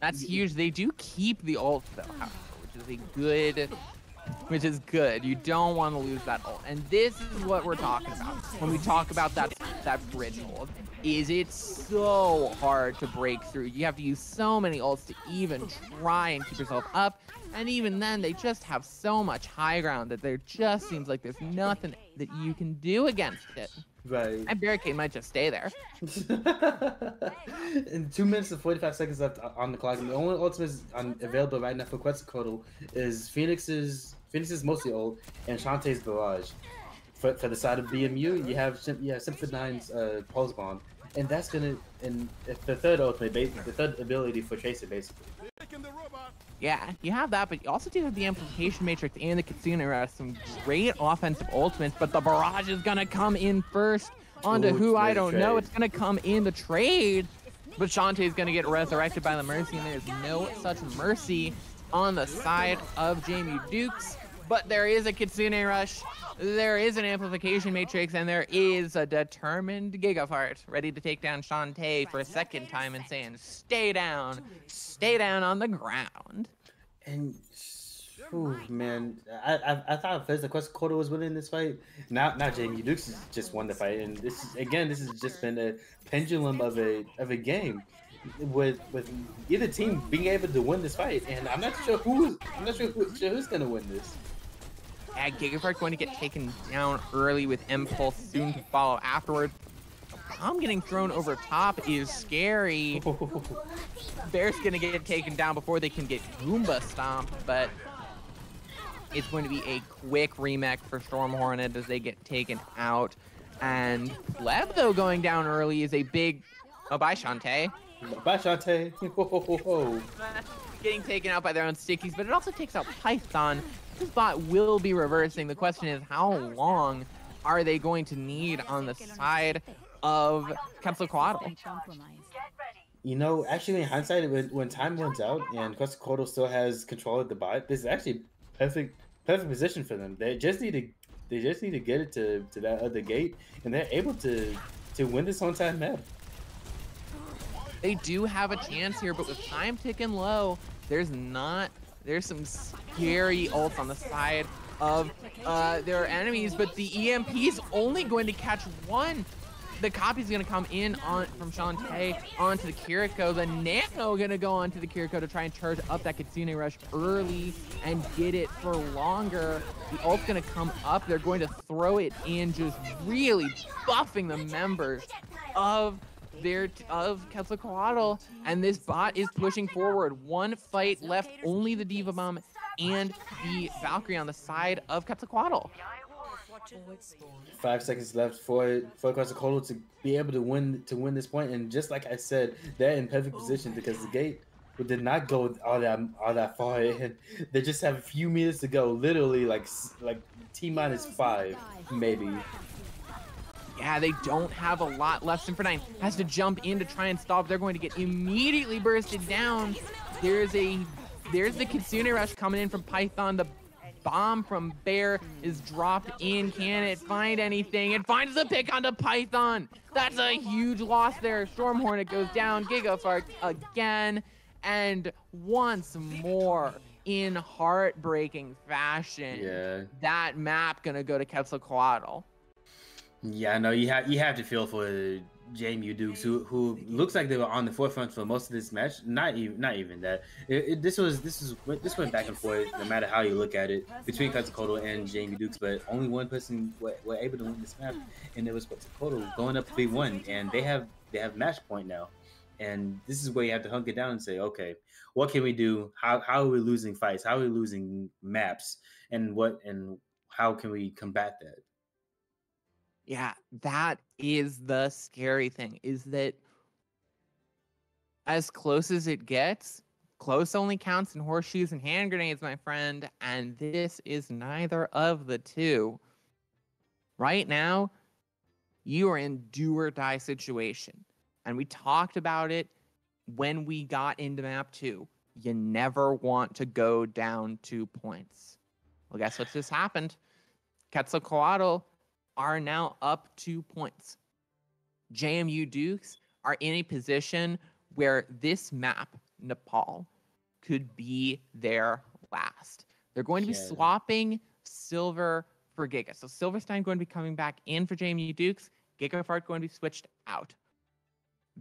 That's huge. They do keep the ult though, which is a good which is good. You don't want to lose that ult. And this is what we're talking about when we talk about that that bridge hold. Is it so hard to break through? You have to use so many ults to even try and keep yourself up. And even then, they just have so much high ground that there just seems like there's nothing that you can do against it.
Right.
And barricade might just stay there.
In two minutes and 45 seconds left on the clock, and the only ultimate available right now for Quetzalcoatl is Phoenix's Phoenix's mostly ult and Shantae's barrage. For, for the side of BMU, you have you have Symphony 9's uh, pulse bomb, and that's gonna and the third ultimate, the third ability for Tracer basically.
Yeah, you have that, but you also do have the amplification matrix and the Kitsune Rush, some great offensive ultimates, but the barrage is gonna come in first onto
Ooh,
who I don't know. It's gonna come in the trade, but Shantae is gonna get resurrected by the Mercy, and there's no such mercy on the side of JMU Dukes. But there is a Kitsune Rush, there is an amplification matrix, and there is a determined Gigafart ready to take down Shantae for a second time and saying, stay down, stay down on the ground.
And ooh, man, I, I I thought Fez Quetzalcoatl was winning this fight. Now now JMU Dukes has just won the fight, and this is again this has just been a pendulum of a of a game. With with either team being able to win this fight, and I'm not sure who's I'm not sure, who, sure who's gonna win this.
Yeah, Gigafart going to get taken down early with Impulse soon to follow afterward. Bomb getting thrown over top is scary. Bear's gonna get taken down before they can get Goomba stomped, but it's going to be a quick remake for Storm Hornet as they get taken out. And Pleb, though, going down early is a big. Oh, bye, Shantae.
Bye, Shantae.
Getting taken out by their own stickies, but it also takes out Python. This bot will be reversing. The question is, how long are they going to need on the side of Quetzalcoatl?
You know, actually, in hindsight, when, when time runs out and Quetzalcoatl still has control of the bot, this is actually perfect, perfect position for them. They just need to, they just need to get it to, to that other gate, and they're able to to win this on time map.
They do have a chance here, but with time ticking low, there's not. There's some scary ults on the side of uh, their enemies, but the EMP is only going to catch one. The copy's gonna come in on from Shantae onto the Kiriko. The Nano gonna go onto the Kiriko to try and charge up that Kitsune Rush early and get it for longer. The ult's gonna come up. They're going to throw it in, just really buffing the members of their of Quetzalcoatl, and this bot is pushing forward. One fight left, only the D.Va Bomb and the Valkyrie on the side of Quetzalcoatl.
Five seconds left for for Quetzalcoatl to be able to win to win this point, and just like I said, they're in perfect oh position because the gate did not go all that all that far in. They just have a few meters to go, literally like like t minus five maybe.
Yeah, they don't have a lot left. 9 has to jump in to try and stop. They're going to get immediately bursted down. There's a there's the Kitsune Rush coming in from Python. The bomb from Bear is dropped in. Can it find anything? It finds the pick onto Python. That's a huge loss there. Storm Hornet goes down. Gigafart again. And once more in heartbreaking fashion.
Yeah.
That map gonna go to Quetzalcoatl.
Yeah, no, you have you have to feel for JMU Dukes, who who looks like they were on the forefront for most of this match. Not even not even that. It, it- this was this is this went back and forth, no matter how you look at it, between Quetzalcoatl and JMU Dukes. But only one person were, were able to win this map, and it was Quetzalcoatl going up three one, and they have they have match point now. And this is where you have to hunker down and say, okay, what can we do? How how are we losing fights? How are we losing maps? And what and how can we combat that?
Yeah, that is the scary thing is that as close as it gets, close only counts in horseshoes and hand grenades, my friend, and this is neither of the two. Right now, you are in do or die situation. And we talked about it when we got into map 2. You never want to go down 2 points. Well, guess what just happened? Quetzalcoatl are now up two points. JMU Dukes are in a position where this map, Nepal, could be their last. They're going to be
Yeah.
swapping Silver for Giga. So Silverstein going to be coming back in for JMU Dukes, Gigafart going to be switched out.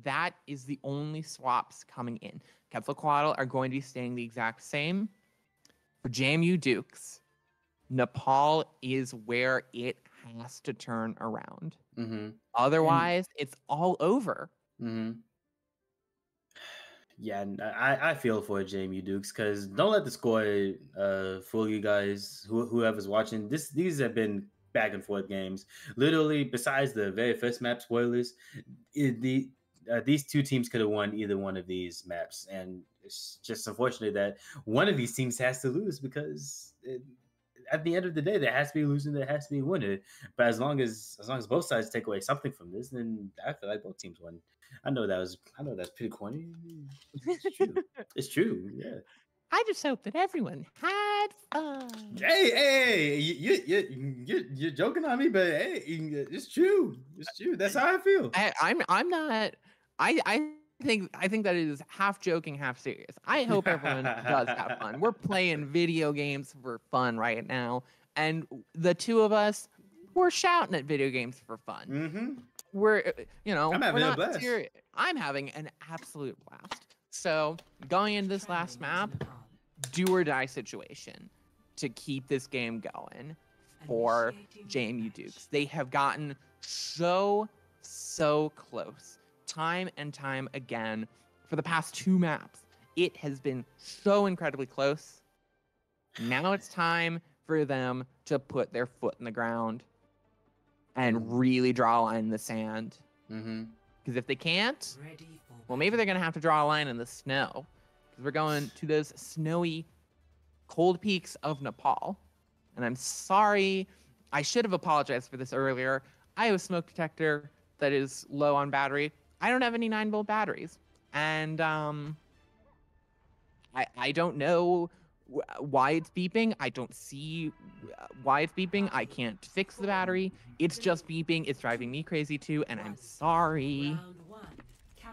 That is the only swaps coming in. Quetzalcoatl are going to be staying the exact same. For JMU Dukes, Nepal is where it has to turn around.
Mm-hmm.
Otherwise, it's all over.
Mm-hmm. Yeah, and I, I feel for JMU Dukes because don't let the score uh fool you guys. Who, whoever's watching this, these have been back and forth games. Literally, besides the very first map spoilers, it, the uh, these two teams could have won either one of these maps, and it's just unfortunate that one of these teams has to lose because it, at the end of the day, there has to be a loser, there has to be a winner. But as long as as long as both sides take away something from this, then I feel like both teams won. I know that was I know that's pretty corny. It's true. it's true. Yeah.
I just hope that everyone had fun.
Hey, hey, you you you you you're joking on me, but hey, it's true. It's true. That's how I feel.
I, I'm I'm not. I I think I think that is half joking, half serious. I hope everyone does have fun. We're playing video games for fun right now, and the two of us, we're shouting at video games for fun.
Mm-hmm.
We're uh, you know
I'm
we're
having a
not
blast.
seri- I'm having an absolute blast. So going into this last map, do or die situation to keep this game going for JMU Dukes. They have gotten so, so close time and time again for the past two maps. It has been so incredibly close. Now it's time for them to put their foot in the ground and really draw a line in the sand.
Mm-hmm.
Because if they can't, well, maybe they're going to have to draw a line in the snow. Because we're going to those snowy, cold peaks of Nepal. And I'm sorry, I should have apologized for this earlier. I have a smoke detector that is low on battery. I don't have any 9 volt batteries. And um, I, I don't know why it's beeping. I don't see why it's beeping. I can't fix the battery. It's just beeping. It's driving me crazy too. And I'm sorry.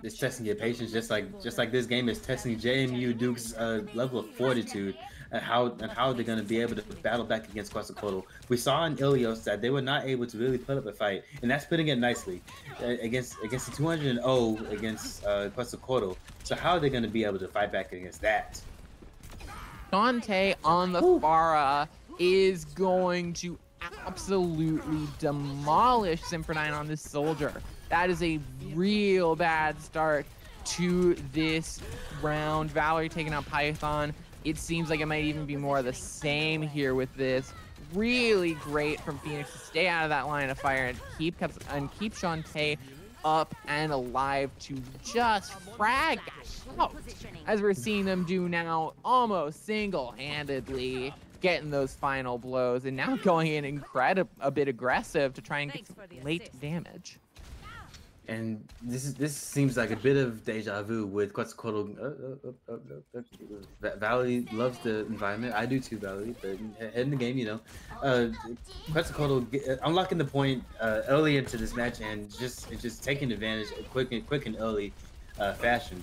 It's testing your patience, just like just like this game is testing JMU Duke's uh, level of fortitude and how and how they're gonna be able to battle back against Quetzalcoatl. We saw in Ilios that they were not able to really put up a fight, and that's putting it nicely uh, against against the 200 and 0 against uh, Quetzalcoatl. So how are they gonna be able to fight back against that?
Dante on the Pharah is going to absolutely demolish Symphonine on this soldier. That is a real bad start to this round. Valerie taking out Python. It seems like it might even be more of the same here with this. Really great from Phoenix to stay out of that line of fire and keep and keep Shantae up and alive to just frag out. As we're seeing them do now almost single-handedly getting those final blows and now going in incredible a bit aggressive to try and get some late damage
And this is this seems like a bit of deja vu with Quetzalcoatl. Uh, uh, uh, uh, uh, uh, Valley loves the environment. I do too, Valley. But head in the game, you know, uh, Quetzalcoatl uh, unlocking the point uh, early into this match and just just taking advantage quick and quick and early uh, fashion.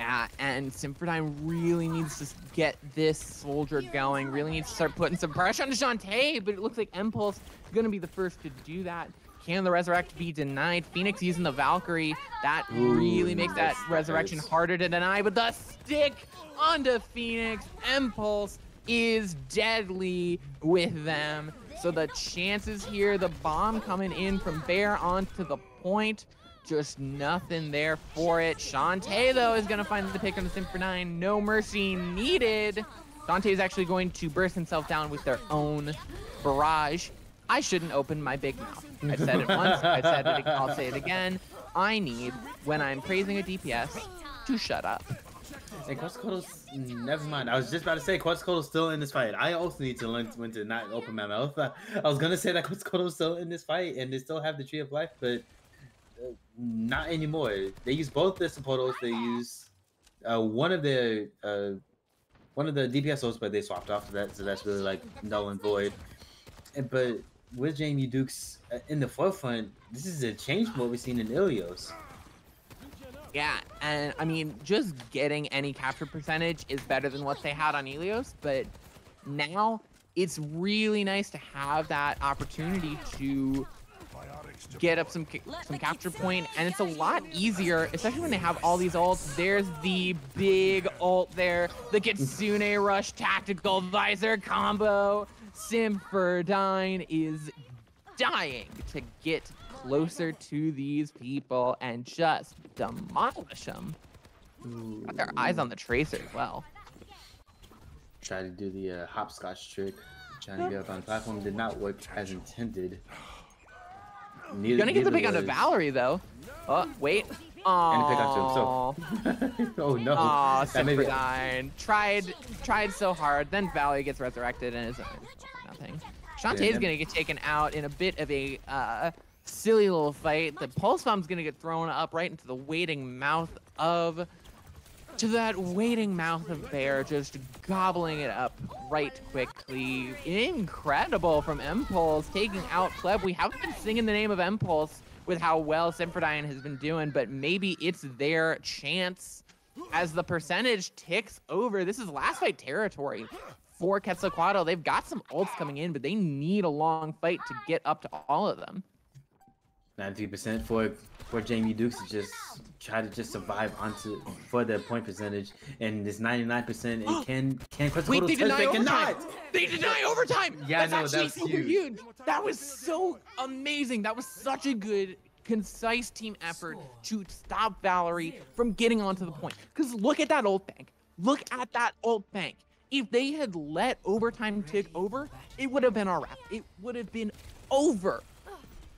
Uh, and Symphordine really needs to get this soldier going. Really needs to start putting some pressure on Shantae, but it looks like Impulse is going to be the first to do that. Can the Resurrect be denied? Phoenix using the Valkyrie. That really makes that
that
Resurrection
hurts.
harder to deny, but the stick onto Phoenix. Impulse is deadly with them. So the chances here, the bomb coming in from Bear onto the point, just nothing there for it. Shantae, though, is going to find the pick on the Sim for 9. No mercy needed. Dante is actually going to burst himself down with their own barrage. I shouldn't open my big mouth. I've said it once. I've said it. I'll say it again. I need, when I'm praising a DPS, to shut up.
And Quetzalcoatl's never mind. I was just about to say Quetzalcoatl's still in this fight. I also need to learn when to not open my mouth. I, I was gonna say that Quetzalcoatl's still in this fight and they still have the Tree of Life, but uh, not anymore. They use both the supporters. They use uh, one of the uh, one of the DPS ults, but they swapped off of that, so that's really like null and void. And, but with Jamie Dukes uh, in the forefront, this is a change from what we've seen in Ilios.
Yeah, and I mean, just getting any capture percentage is better than what they had on Ilios, but now it's really nice to have that opportunity to get up some some capture point, and it's a lot easier, especially when they have all these ults. There's the big ult there, the Kitsune Rush Tactical Visor combo. Simferdine is dying to get closer to these people and just demolish them. Got their eyes on the tracer as well.
Try to do the uh, hopscotch trick. Trying to get up on the platform did not work as intended. Neither,
Gonna get the pick on the Valerie though. Oh, wait.
And a pick onto
Aw.
himself. oh no.
Aw,
may.
Tried tried so hard, then Valley gets resurrected and is nothing. Shantae's
Yeah.
gonna get taken out in a bit of a uh, silly little fight. The pulse bomb's gonna get thrown up right into the waiting mouth of to that waiting mouth of bear, just gobbling it up right quickly. Incredible from Impulse, taking out Pleb. We haven't been singing the name of Impulse with how well Symphordine has been doing, but maybe it's their chance as the percentage ticks over. This is last fight territory for Quetzalcoatl. They've got some ults coming in, but they need a long fight to get up to all of them.
93% for for Jamie Dukes to just try to just survive onto for the point percentage, and this 99% and can can
Wait,
Quetzalcoatl
they
touch?
deny overtime.
cannot.
They deny overtime.
Yeah,
That's
know,
actually
that's
super
huge.
huge. That was so amazing. That was such a good, concise team effort to stop Valerie from getting onto the point. Because look at that ult bank. Look at that ult bank. If they had let overtime tick over, it would have been our wrap. It would have been over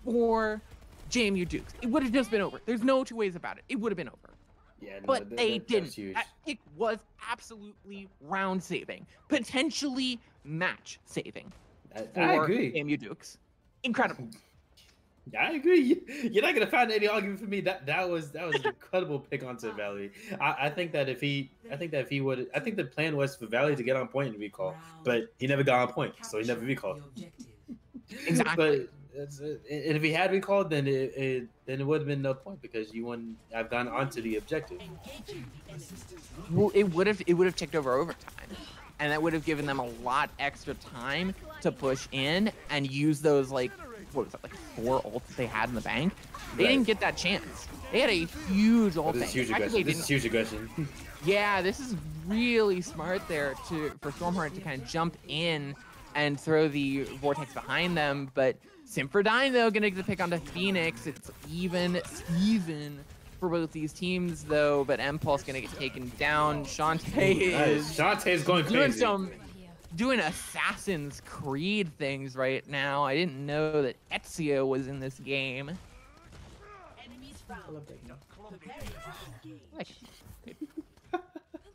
for JMU Dukes. It would have just been over. There's no two ways about it. It would have been over.
Yeah, no,
But
that-
they
that-
didn't.
huge.
That pick was absolutely round saving, potentially match saving
I, I agree.
JMU Dukes. Incredible.
I agree. You- You're not gonna find any argument for me. That that was that was an incredible pick onto Valley. I, I think that if he, I think that if he would, I think the plan was for Valley to get on point and recall, but he never got on point, so he never recalled.
Exactly.
But it's, uh, and if he had recalled, then it, it then it would have been no point because you wouldn't have gone onto the objective.
Well, it would have it would have ticked over overtime, and that would have given them a lot extra time to push in and use those like what was that like four ults they had in the bank. They
Right.
didn't get that chance. They had a huge ult
This is huge
The fact that they
aggression. This is huge aggression.
Yeah, this is really smart there to for Stormheart to kind of jump in and throw the vortex behind them. But Symphordine though gonna get the pick onto Phoenix. It's even Steven for both these teams though, but Impulse gonna get taken down. Shantae
Nice.
is
Shantae's going
doing
crazy.
some doing Assassin's Creed things right now. I didn't know that Ezio was in this game.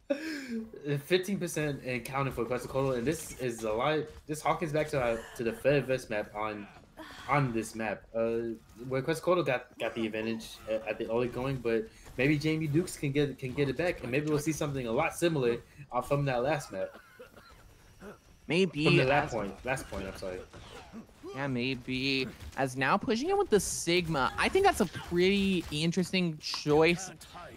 Fifteen percent and counting for Quetzalcoatl, and this is a lot. This harkens back to our, to the Fediverse map on on this map, uh, where Quetzalcoatl got got the advantage at, at the early going, but maybe Jamie Dukes can get can get it back, and maybe we'll see something a lot similar uh, from that last map,
maybe
from the last
as-
point. Last point, I'm sorry.
Yeah, maybe. As now pushing in with the Sigma, I think that's a pretty interesting choice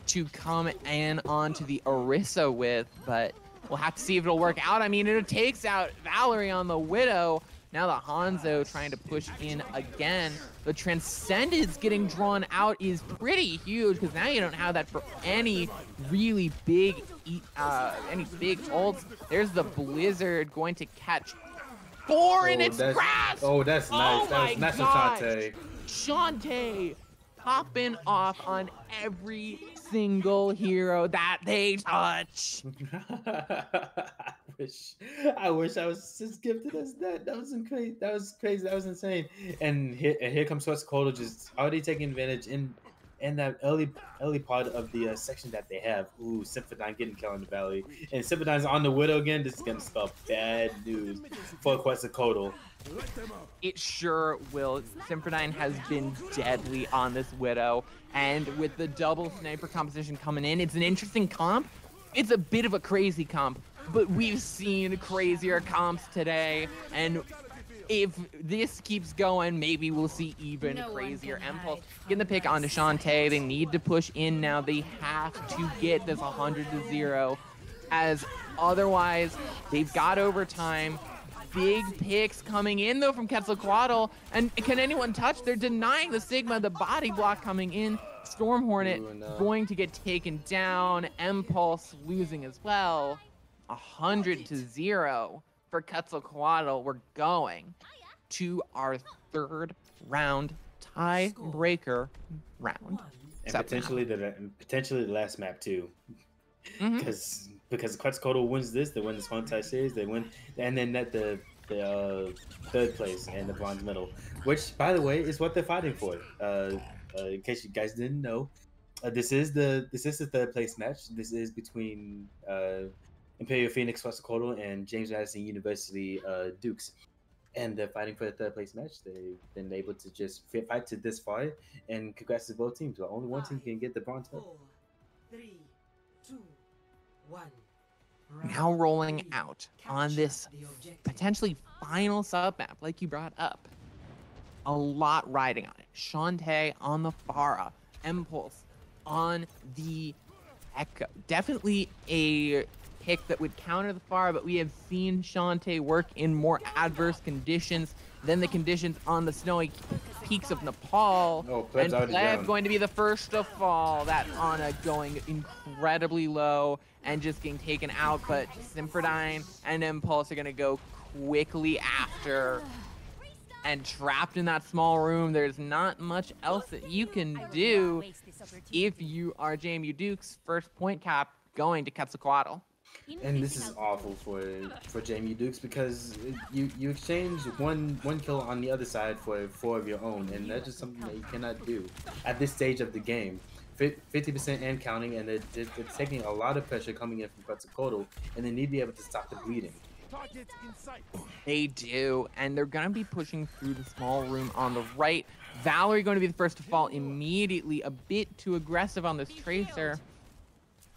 to come in onto the Orisa with, but we'll have to see if it'll work out. I mean, it takes out Valerie on the Widow. Now the Hanzo trying to push in again. The Transcendence getting drawn out is pretty huge because now you don't have that for any really big, uh, any big ults. There's the Blizzard going to catch four in
oh,
its grasp.
oh, that's
Oh
nice. that
my
was nice. Shantae.
Shantae popping off on every single hero that they touch.
I wish I wish I was as gifted as that. That was crazy. That was crazy. That was insane. And here, and here comes Quetzalcoatl just already taking advantage in in that early early part of the uh, section that they have. Ooh, Symphodine getting killed in the valley, and Symphodine's on the widow again. This is gonna spell bad news for Quetzalcoatl.
It sure will. Symphordine has been deadly on this Widow, and with the double sniper composition coming in, it's an interesting comp. It's a bit of a crazy comp, but we've seen crazier comps today, and if this keeps going, maybe we'll see even
No
crazier impulse. Getting the pick onto Shantae. They need to push in now. They have to get this 100 to 0, as otherwise, they've got overtime. Big picks coming in though from Quetzalcoatl. And can anyone touch? They're denying the Sigma, the body block coming in. Storm Hornet
Ooh, no.
Uh, going to get taken down. Impulse losing as well. 100 to 0 for Quetzalcoatl. We're going to our third round tiebreaker round.
And potentially the potentially the last map too.
Mm-hmm.
Because because Quetzalcoatl wins this, they win the Spontai series, they win, and then at the the uh, third place and the bronze medal, which by the way is what they're fighting for. Uh, uh, in case you guys didn't know, uh, this is the this is the third place match. This is between uh, Imperial Phoenix Quetzalcoatl and James Madison University uh, Dukes, and they're fighting for the third place match. They've been able to just fi- fight to this far, and congrats to both teams. Well, only one team can get the bronze medal.
Four, three, two.
Now rolling out on this potentially final sub map, like you brought up. A lot riding on it. Shantae on the Pharah, Impulse on the Echo. Definitely a pick that would counter the Pharah, but we have seen Shantae work in more adverse conditions than the conditions on the snowy peaks of Nepal.
Oh,
and Pleb going to be the first to fall. That Ana going incredibly low and just getting taken out, but Symphodine and Impulse are going to go quickly after. And trapped in that small room, there's not much else that you can do if you are JMU Duke's first point cap going to Quetzalcoatl.
And this is awful for for Jamie Dukes because you you exchange one one kill on the other side for four of your own, and that's just something that you cannot do at this stage of the game. Fifty percent and counting, and it, it, it's taking a lot of pressure coming in from Quetzalcoatl, and they need to be able to stop the bleeding.
They do, and they're gonna be pushing through the small room on the right. Valerie going to be the first to fall immediately, a bit too aggressive on this tracer.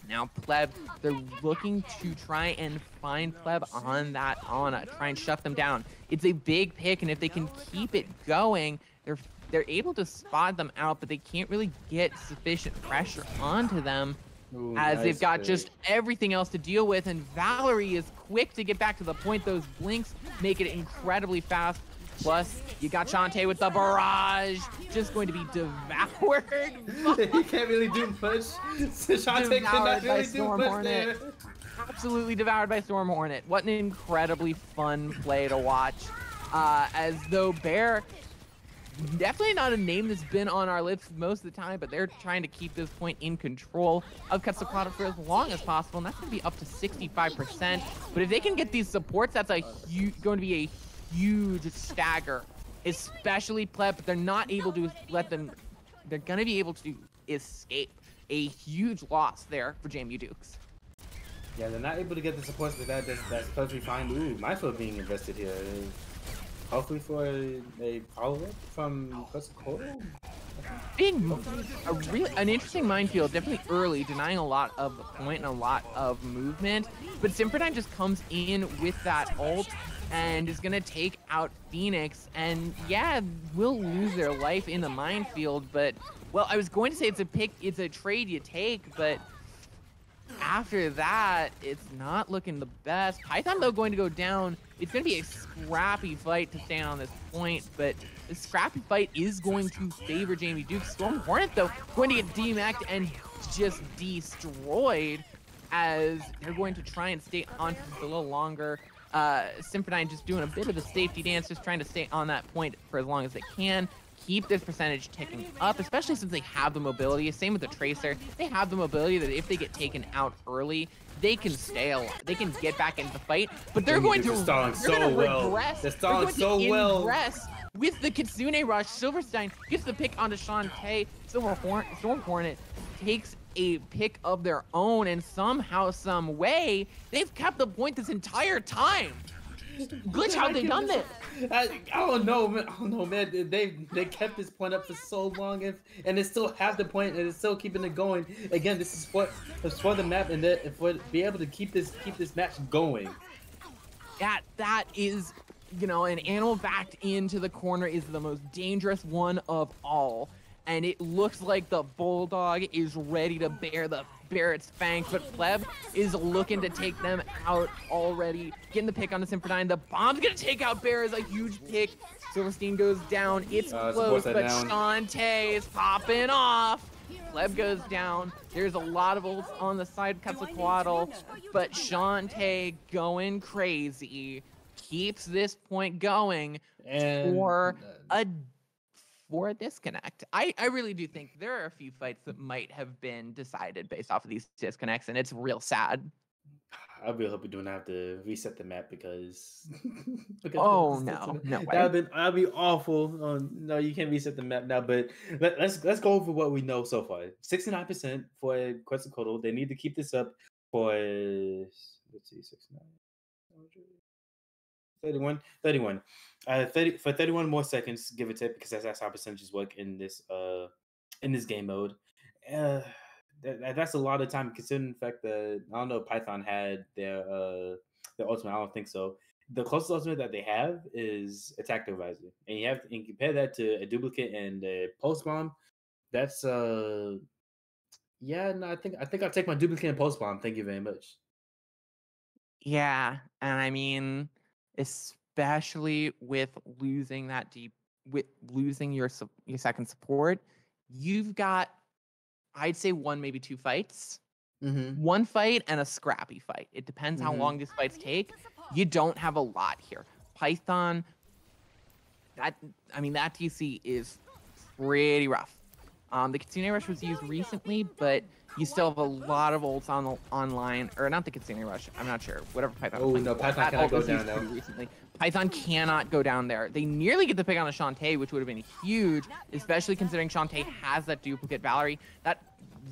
Now Pleb, they're looking to try and find Pleb on that Ana, try and shut them down. It's a big pick, and if they can keep it going, they're they're able to spot them out, but they can't really get sufficient pressure onto them
Ooh,
as they've got
pick.
just everything else to deal with. And Valerie is quick to get back to the point. Those blinks make it incredibly fast. Plus, you got Shantae with the barrage, just going to be devoured.
he can't really do much. Shante
Devoured
cannot
by
really do
Storm
much
Hornet.
there.
Absolutely devoured by Storm Hornet. What an incredibly fun play to watch. Uh, as though Bear, definitely not a name that's been on our lips most of the time, but they're trying to keep this point in control of Quetzalcoatl for as long as possible, and that's going to be up to 65%. But if they can get these supports, that's a huge, going to be a huge stagger, especially Pleb, but they're not able to let them, they're going to be able to escape. A huge loss there for JMU Dukes.
Yeah, they're not able to get the supports, but that, that's, that's perfectly fine. Ooh, minefield being invested here. Hopefully for a, a follow-up from.
Big, a really an interesting minefield. Definitely early, denying a lot of point and a lot of movement. But Symphodine just comes in with that ult and is gonna take out Phoenix. And yeah, will lose their life in the minefield. But well, I was going to say it's a pick, it's a trade you take, but after that, it's not looking the best. Python, though, going to go down. It's going to be a scrappy fight to stay on this point, but the scrappy fight is going to favor Jamie Duke. Storm Hornet, though, going to get DMAC'd and just destroyed as they're going to try and stay on for a little longer. Uh, Symphodine just doing a bit of a safety dance, just trying to stay on that point for as long as they can keep this percentage ticking up, especially since they have the mobility. Same with the Tracer. They have the mobility that if they get taken out early, they can stay alive. They can get back into the fight, but they're going to they're
so
gonna
well.
regress.
They're stalling
going
so
to
well.
Regress with the Kitsune Rush. Silverstein gets the pick onto Shantae. Silver Horn- Storm Hornet takes a pick of their own, and somehow, some way, they've kept the point this entire time. Glitch, how they done this?
I, I don't know, man. I don't know, man. They they kept this point up for so long, if and they still have the point, and it's still keeping it going. Again, this is for it's for the map, and that for be able to keep this keep this match going.
that that is you know an animal backed into the corner is the most dangerous one of all and it looks like the bulldog is ready to bare the Barrett's fangs, but Pleb is looking to take them out already. Getting the pick on the Symphodine. The bomb's gonna take out Bear is a huge pick. Silverstein goes down. It's
Uh,
close, but
down.
Shantae is popping off. Pleb goes down. There's a lot of ults on the side of Quetzalcoatl, but Shantae going crazy keeps this point going
And
for a for a disconnect. I, I really do think there are a few fights that might have been decided based off of these disconnects, and it's real sad.
I really hope we don't have to reset the map because. because
Oh, no, no way.
That'd been that'd be awful. Oh, no, you can't reset the map now. But let, let's let's go over what we know so far. Sixty nine percent for Quetzalcoatl. They need to keep this up for let's see, 69. 31 31 uh 30 for 31 more seconds give or take because that's, that's how percentages work in this uh in this game mode. Uh that, that- that's a lot of time considering the fact that i don't know python had their uh their ultimate i don't think so. The closest ultimate that they have is attack advisor and you have to and compare that to a duplicate and a pulse bomb that's uh yeah no i think i think i'll take my duplicate and pulse bomb thank you very much.
Yeah, and I mean, especially with losing that deep, with losing your your second support, you've got, I'd say one maybe two fights,
mm-hmm.
one fight and a scrappy fight. It depends how
Mhm.
long these fights take. You don't have a lot here. Python, that I mean that TC is pretty rough. Um, the Kitsune Rush was used recently, but you still have a lot of ults on the online, or not the Kitsune Rush. I'm not sure. Whatever Python.
Oh, no, Python
that
cannot go down
pretty Recently, Python cannot go down there. They nearly get the pick on a Shantae, which would have been huge, especially considering Shantae has that duplicate Valerie. That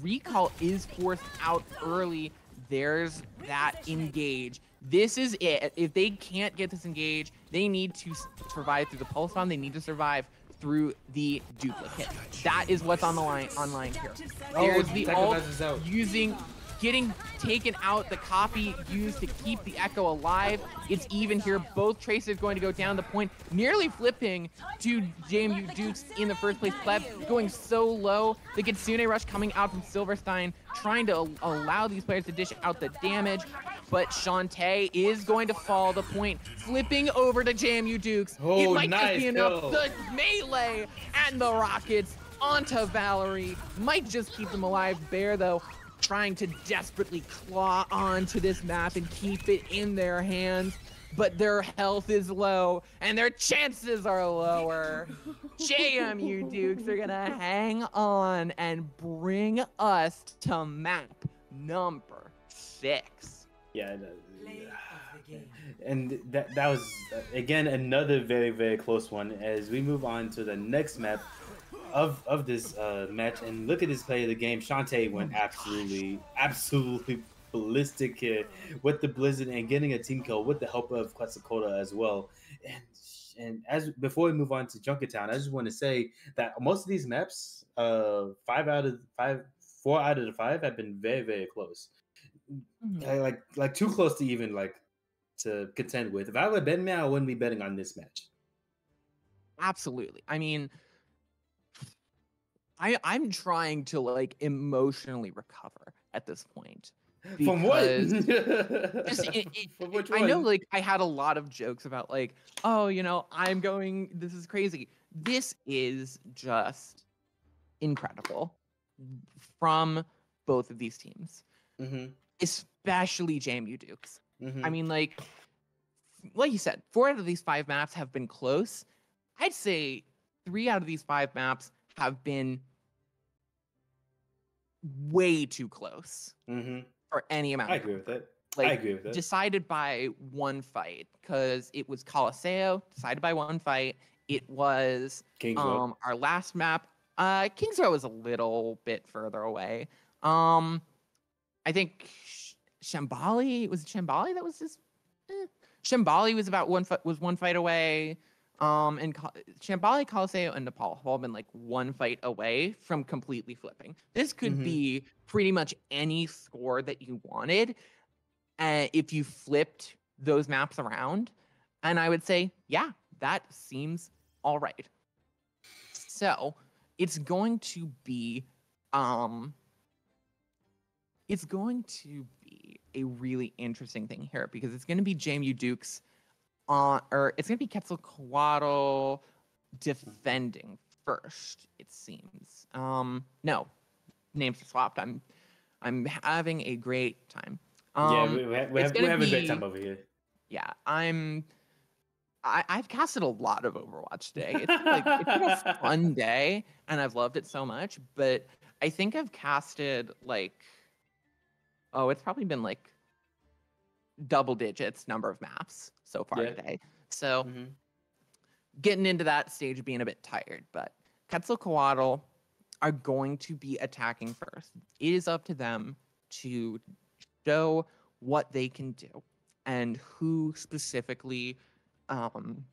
recall is forced out early. There's that engage. This is it. If they can't get this engage, they need to survive through the pulse bomb. They need to survive through the duplicate. That is what's on the line online here. There's the ult using getting taken out the copy used to keep the echo alive. It's even here. Both tracers going to go down. The point nearly flipping to jmu dukes in the first place. Pleb going so low. The kitsune rush coming out from silverstein trying to allow these players to dish out the damage but Shantae is going to fall the point, flipping over to JMU Dukes.
Oh, it
might just be enough. The melee and the rockets onto Valerie might just keep them alive. Bear, though, trying to desperately claw onto this map and keep it in their hands. But their health is low and their chances are lower. JMU Dukes are gonna hang on and bring us to map number six.
Yeah, that-
Play of the game.
and that that was uh, again another very very close one. As we move on to the next map of of this uh, match, and look at this play of the game. Shantae went absolutely absolutely ballistic here with the Blizzard and getting a team kill with the help of Quetzalcoatl as well. And and as before we move on to Junkertown, I just want to say that most of these maps, uh, five out of five, four out of the five have been very very close. I, like like too close to even like to contend with. If I were betting man, I wouldn't be betting on this match.
absolutely i mean i i'm trying to like emotionally recover at this point
From what?
Because Just i- i-
From which
i know like i had a lot of jokes about like oh you know i'm going this is crazy this is just incredible from both of these teams
Mhm,
especially jmu dukes
mhm.
I mean, like, like you said, four out of these five maps have been close. I'd say three out of these five maps have been way too close
Mhm.
for any amount.
I agree with that.
Like,
I agree with that.
decided by one fight because it was Colosseo, decided by one fight. It was um our last map. Uh Kings Row is a little bit further away. Um I think Sh- Shambali was Shambali that was just eh. Shambali was about one fight was one fight away. Um and Shambali, Colosseo, and Nepal have all been like one fight away from completely flipping. This could
Mhm.
be pretty much any score that you wanted. Uh, if you flipped those maps around, and I would say, yeah, that seems all right. So it's going to be, um, it's going to be a really interesting thing here because it's going to be JMU Dukes on, or it's going to be Quetzalcoatl defending first. It seems. Um, no, names are swapped. I'm, I'm having a great time. Um,
yeah, we, we, ha- we have, having a great time over here.
yeah, I'm. I, I've casted a lot of Overwatch today. It's been, like it's been a fun day, and I've loved it so much. But I think I've casted like, oh, it's probably been like double digits number of maps so far
Yeah.
today. So
Mhm.
getting into that stage of being a bit tired, but Quetzalcoatl are going to be attacking first. It is up to them to show what they can do and who specifically um,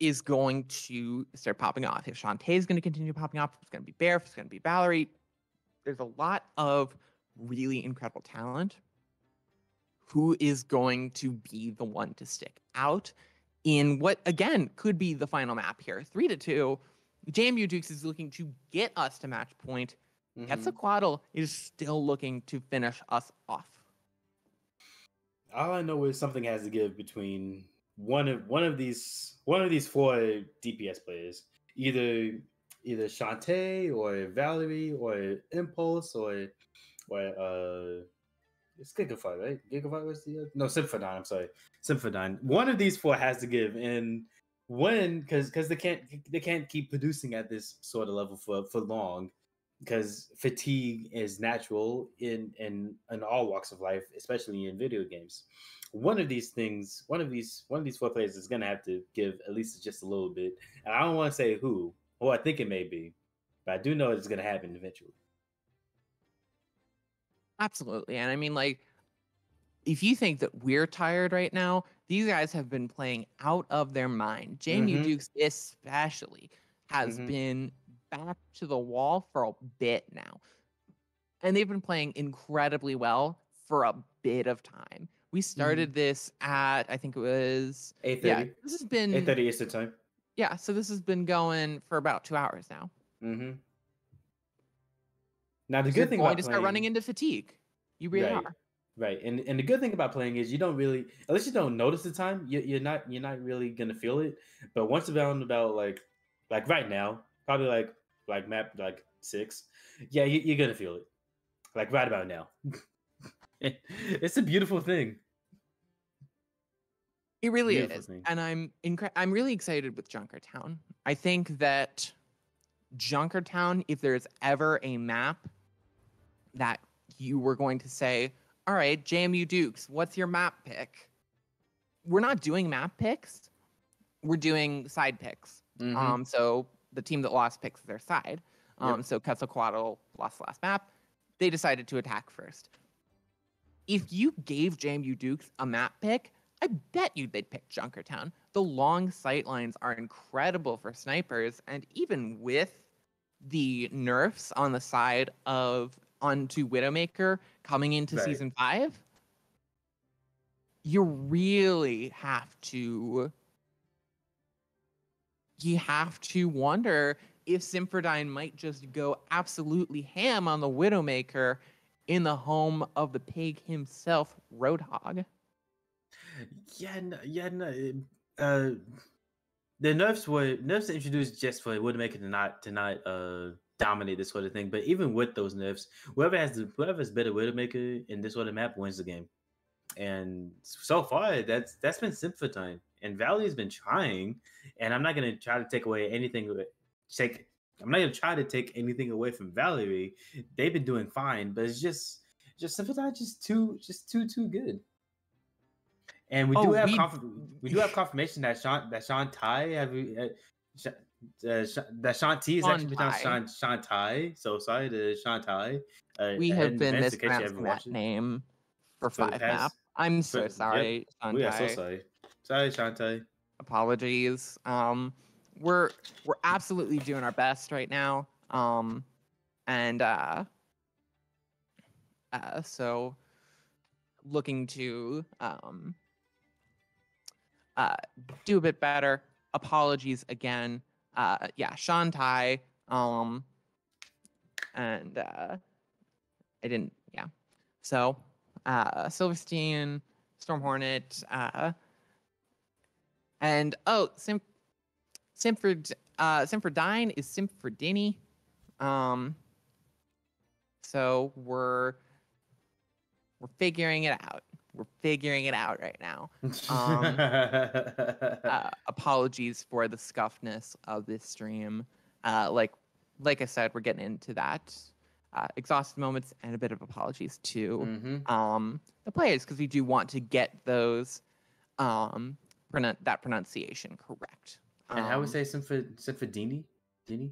is going to start popping off. If Shantae is going to continue popping off, it's going to be Bear, if it's going to be Valerie, there's a lot of really incredible talent. Who is going to be the one to stick out in what again could be the final map here? Three to two. JMU Dukes is looking to get us to match point.
Mhm.
Quetzalcoatl is still looking to finish us off.
All I know is something has to give between one of one of these one of these four DPS players, either either Shantae or Valerie or Impulse or or uh it's Gigafight, right? Gigafight was the other? no Symphonine. I'm sorry, Symphonine. One of these four has to give, and when because because they can't they can't keep producing at this sort of level for for long because fatigue is natural in in in all walks of life, especially in video games. One of these things, one of these one of these four players is gonna have to give at least just a little bit, and I don't want to say who, or I think it may be, but I do know it's gonna happen eventually.
Absolutely. And I mean, like, if you think that we're tired right now, these guys have been playing out of their mind. JMU
Mhm.
Dukes, especially, has
Mhm.
been back to the wall for a bit now. And they've been playing incredibly well for a bit of time. We started this at, I think it was,
Eight
yeah, this has been,
Eight thirty Eastern time.
Yeah, so this has been going for about two hours now.
Mm-hmm. Now the good thing
going
about
to start running into fatigue. You really
Right.
are.
Right, and and the good thing about playing is you don't really, unless you don't notice the time, you, you're not you're not really gonna feel it. But once around about like like right now, probably like like map like six, yeah, you, you're gonna feel it. Like right about now, it's a beautiful thing.
It really
Beautiful
is,
thing.
and I'm incre- I'm really excited with Junkertown. I think that Junkertown, if there's ever a map that you were going to say, "All right, JMU Dukes, what's your map pick?" We're not doing map picks. We're doing side picks.
Mhm.
Um, so the team that lost picks their side.
Yep.
Um, so Quetzalcoatl lost the last map. They decided to attack first. If you gave JMU Dukes a map pick, I bet you they'd pick Junkertown. The long sight lines are incredible for snipers, and even with the nerfs on the side of onto Widowmaker coming into
Right.
season five, you really have to you have to wonder if Symphordine might just go absolutely ham on the Widowmaker in the home of the pig himself, Roadhog.
Yeah, no, yeah, no. Uh, the nerfs were nerfs introduced just for Widowmaker to not to not uh dominate this sort of thing. But even with those nerfs, whoever has the whoever has better Widowmaker in this sort of map wins the game. And so far, that's that's been Symphotine. And Valley's been trying, and I'm not gonna try to take away anything. Take I'm not gonna try to take anything away from Valerie. They've been doing fine, but it's just just Symphotine just too just too too good. And we
Oh,
do have
we-
conf- we do have confirmation that Sean that Sean Tai have we uh, Sh- uh, Sh- that Sean T is actually pronounced Sean Sean Tai. So sorry to Sean Tai. Uh,
We have been mispronouncing that name for
the
five
past-
map. I'm so
for- yep,
sorry,
We are so
Shantai.
sorry. Sorry, Shantai.
Apologies. Um, we're we're absolutely doing our best right now. Um, and uh, uh, so looking to um, uh, do a bit better. Apologies again. Uh, yeah, Sean Tai. Um, and uh, I didn't. Yeah. So, uh, Silverstein, Storm Hornet, uh, and oh, Sim, Simford, uh, Simfordine is Simfordini. Um, so we're we're figuring it out. We're figuring it out right now. Um, uh, apologies for the scuffness of this stream. Uh, like like I said, we're getting into that uh, exhausted moments and a bit of apologies to
Mm-hmm.
um, the players because we do want to get those um, pronun- that pronunciation correct.
And I would
Um,
say Sinfa Sinfadini? Dini?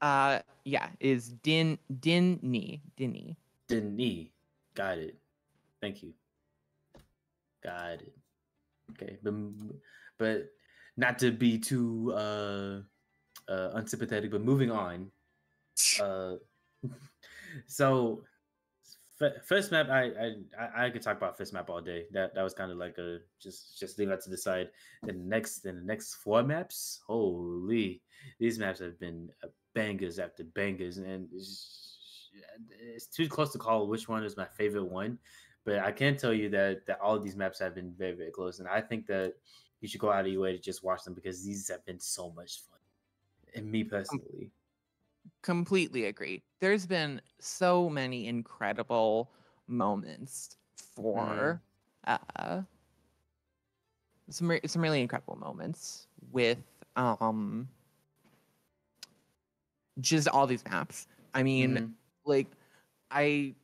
uh, yeah, is din din ni dinny.
Got it. Thank you. Got it. Okay, but but not to be too uh, uh unsympathetic, but moving on. Uh, so f- first map, I, I I could talk about first map all day. That that was kind of like a just just leave that to the side. The next then the next four maps, holy, these maps have been uh, bangers after bangers, and it's, it's too close to call which one is my favorite one. But I can tell you that that all of these maps have been very very close, and I think that you should go out of your way to just watch them because these have been so much fun. And me personally,
completely agree. There's been so many incredible moments for uh some re- some really incredible moments with um just all these maps. I mean,
Mhm.
like I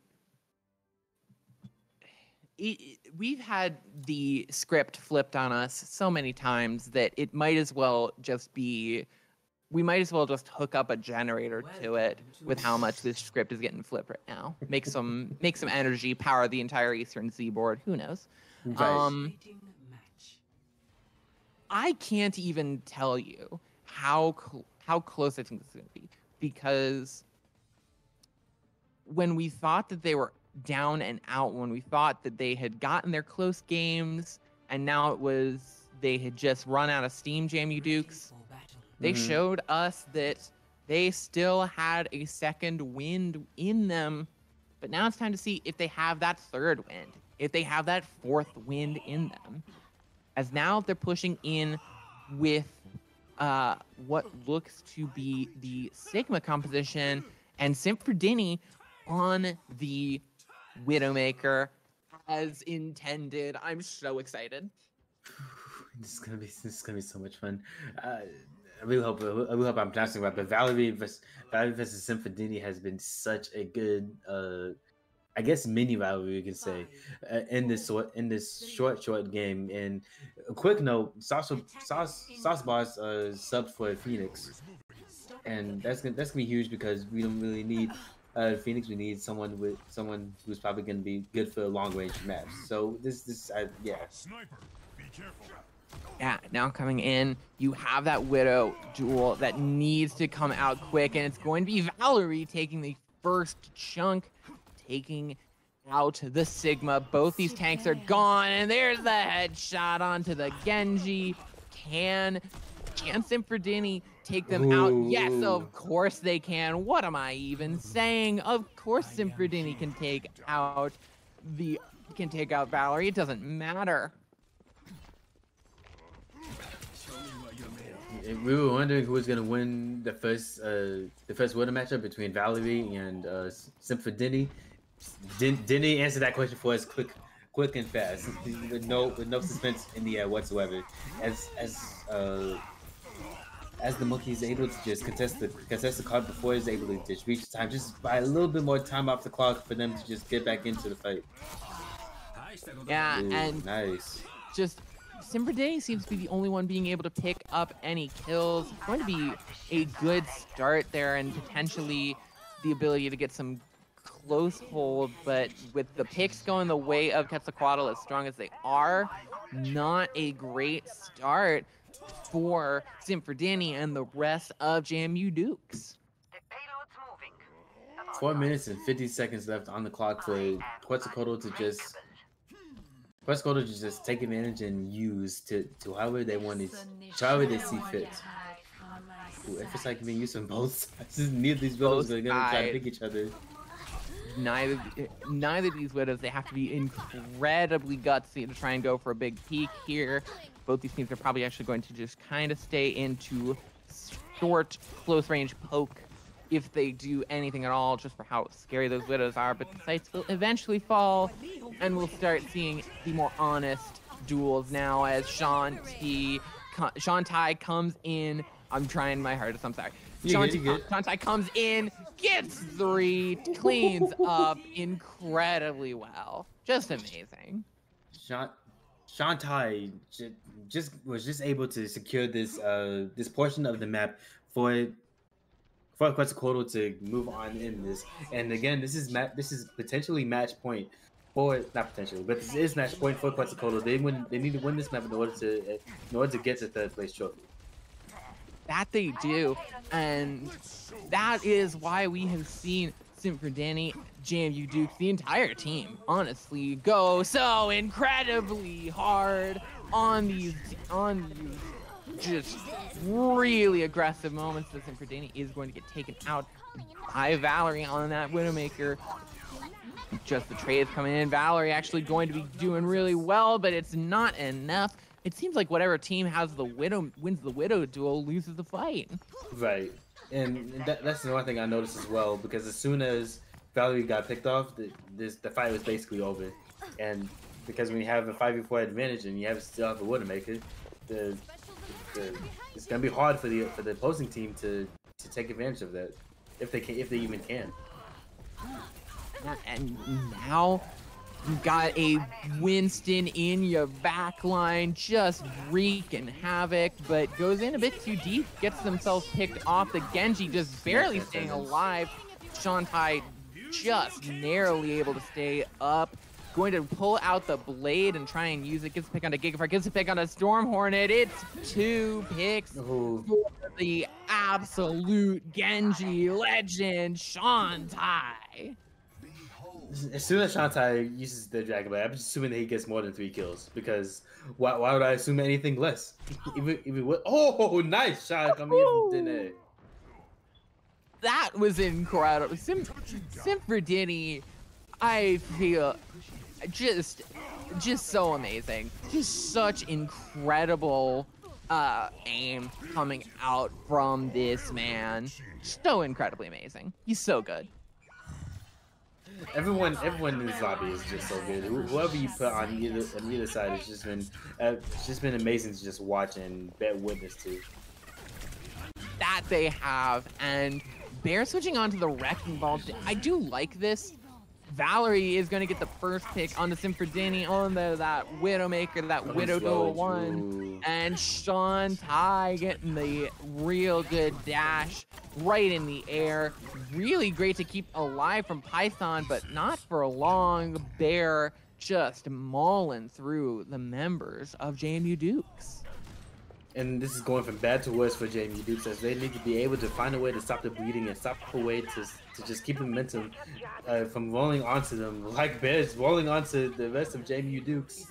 it, it- we've had the script flipped on us so many times that it might as well just be we might as well just hook up a generator to it with how much this script is getting flipped right now. Make some make some energy, power the entire Eastern Seaboard. Who knows?
Right.
Um, I can't even tell you how cl- how close I think this is going to be because when we thought that they were down and out, when we thought that they had gotten their close games, and now it was they had just run out of steam, JMU Dukes.
For battle.
They
Mhm.
showed us that they still had a second wind in them, but now it's time to see if they have that third wind, if they have that fourth wind in them. As now they're pushing in with uh, what looks to be the Sigma composition and Simfredini on the Widowmaker as intended. I'm so excited.
this is gonna be this is gonna be so much fun. Uh, I really hope I really hope I'm it right. But Valerie versus Valerie versus Symphony has been such a good, uh, I guess, mini rivalry you can say uh, in this short in this short short game. And a quick note: Sauce Sauce Sauce Boss uh, subbed for Phoenix, and that's gonna that's gonna be huge because we don't really need. Uh, Phoenix, we need someone with someone who's probably going to be good for a long range maps. So this, this, I, yeah,
Sniper, be careful.
Yeah, now coming in, you have that Widow duel that needs to come out quick, and it's going to be Valerie taking the first chunk, taking out the Sigma. Both these tanks are gone, and there's the headshot onto the Genji. Can can Simfredini take them out? Yes, of course they can. What am I even saying? Of course Simfredini can take out the can take out Valerie. It doesn't matter.
And we were wondering who was gonna win the first uh the first winner matchup between Valerie and uh Symphony. Din- Denny answered that question for us quick quick and fast with no with no suspense in the air whatsoever. As as uh as the monkey is able to just contest the contest the card before he's able to just reach time, just by a little bit more time off the clock for them to just get back into the fight.
Yeah,
Ooh,
and
nice.
just Simfredini seems to be the only one being able to pick up any kills. It's going to be a good start there and potentially the ability to get some close hold, but with the picks going the way of Quetzalcoatl as strong as they are, not a great start for Simfredini and the rest of JMU Dukes.
Four minutes and 50 seconds left on the clock for Quetzalcoatl to just Quetzalcoatl to just take advantage and use to, to however they want it, to however they see fit. Ooh, it feels like being used from both sides. Neither of these
Both
are gonna try to pick each other.
neither neither of these widows they have to be incredibly gutsy to try and go for a big peak here both these teams are probably actually going to just kind of stay into short close range poke if they do anything at all just for how scary those widows are but the sights will eventually fall and we'll start seeing the more honest duels now as sean t sean tai comes in I'm trying my hardest. I'm sorry. Shanti, comes in, gets three, cleans up incredibly well. Just amazing.
Shan- Shantai just was just able to secure this uh this portion of the map for for Quetzalcoatl to move on in this. And again, this is map this is potentially match point for not potentially, but this is match point for Quetzalcoatl. They win they need to win this map in order to in order to get to third place trophy.
That they do. And that is why we have seen Danny, JMU Duke, the entire team, honestly, go so incredibly hard on these on these just really aggressive moments that Danny is going to get taken out by Valerie on that Widowmaker. Just the trades coming in. Valerie actually going to be doing really well, but it's not enough. It seems like whatever team has the widow wins the widow duel loses the fight.
Right. And that, that's the one thing I noticed as well because as soon as Valerie got picked off, the, this, the fight was basically over. And because when you have a 5v4 advantage and you have still have a Widowmaker, the, the it's gonna be hard for the for the opposing team to to take advantage of that if they can if they even can.
And now you got a Winston in your back line, just wreaking havoc, but goes in a bit too deep, gets themselves picked off. The Genji just barely staying alive. Shantai just narrowly able to stay up. Going to pull out the blade and try and use it. Gets a pick on a Gigafire, gets a pick on a Storm Hornet. It's two picks
Ooh.
for the absolute Genji legend, Shantai.
As soon as Shantai uses the Dragon Blade, I'm just assuming that he gets more than three kills because why, why would I assume anything less? even, even with, oh, nice shot coming in from Dene.
that was incredible. Sim- Symphony, I feel just just so amazing. Just such incredible uh aim coming out from this man. So incredibly amazing. He's so good.
Everyone, everyone in this lobby is just so good. Whoever you put on either on either side has just been, uh, it's just been amazing to just watch and bear witness to.
that they have and bear switching onto the wrecking ball i do like this valerie is going to get the first pick on the Symphony on the that widowmaker that widow duel one.
Ooh.
and sean ty getting the real good dash right in the air. Really great to keep alive from python but not for a long. Bear just mauling through the members of jmu dukes
And this is going from bad to worse for JMU Dukes as they need to be able to find a way to stop the bleeding and stop a way to, to just keep the momentum uh, from rolling onto them like bears rolling onto the rest of JMU Dukes.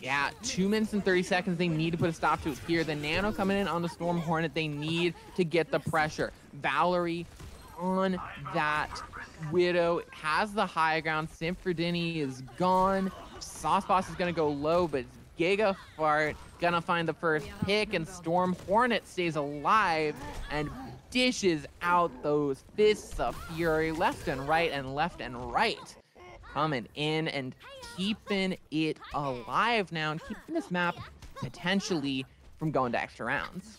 Yeah, two minutes and 30 seconds. They need to put a stop to it here. The Nano coming in on the Storm Hornet. They need to get the pressure. Valerie on that Widow has the high ground. Symphony is gone. Sauce Boss is going to go low, but Giga Fart going to find the first pick, and Storm Hornet stays alive and dishes out those fists of fury left and right and left and right coming in and keeping it alive now and keeping this map potentially from going to extra rounds.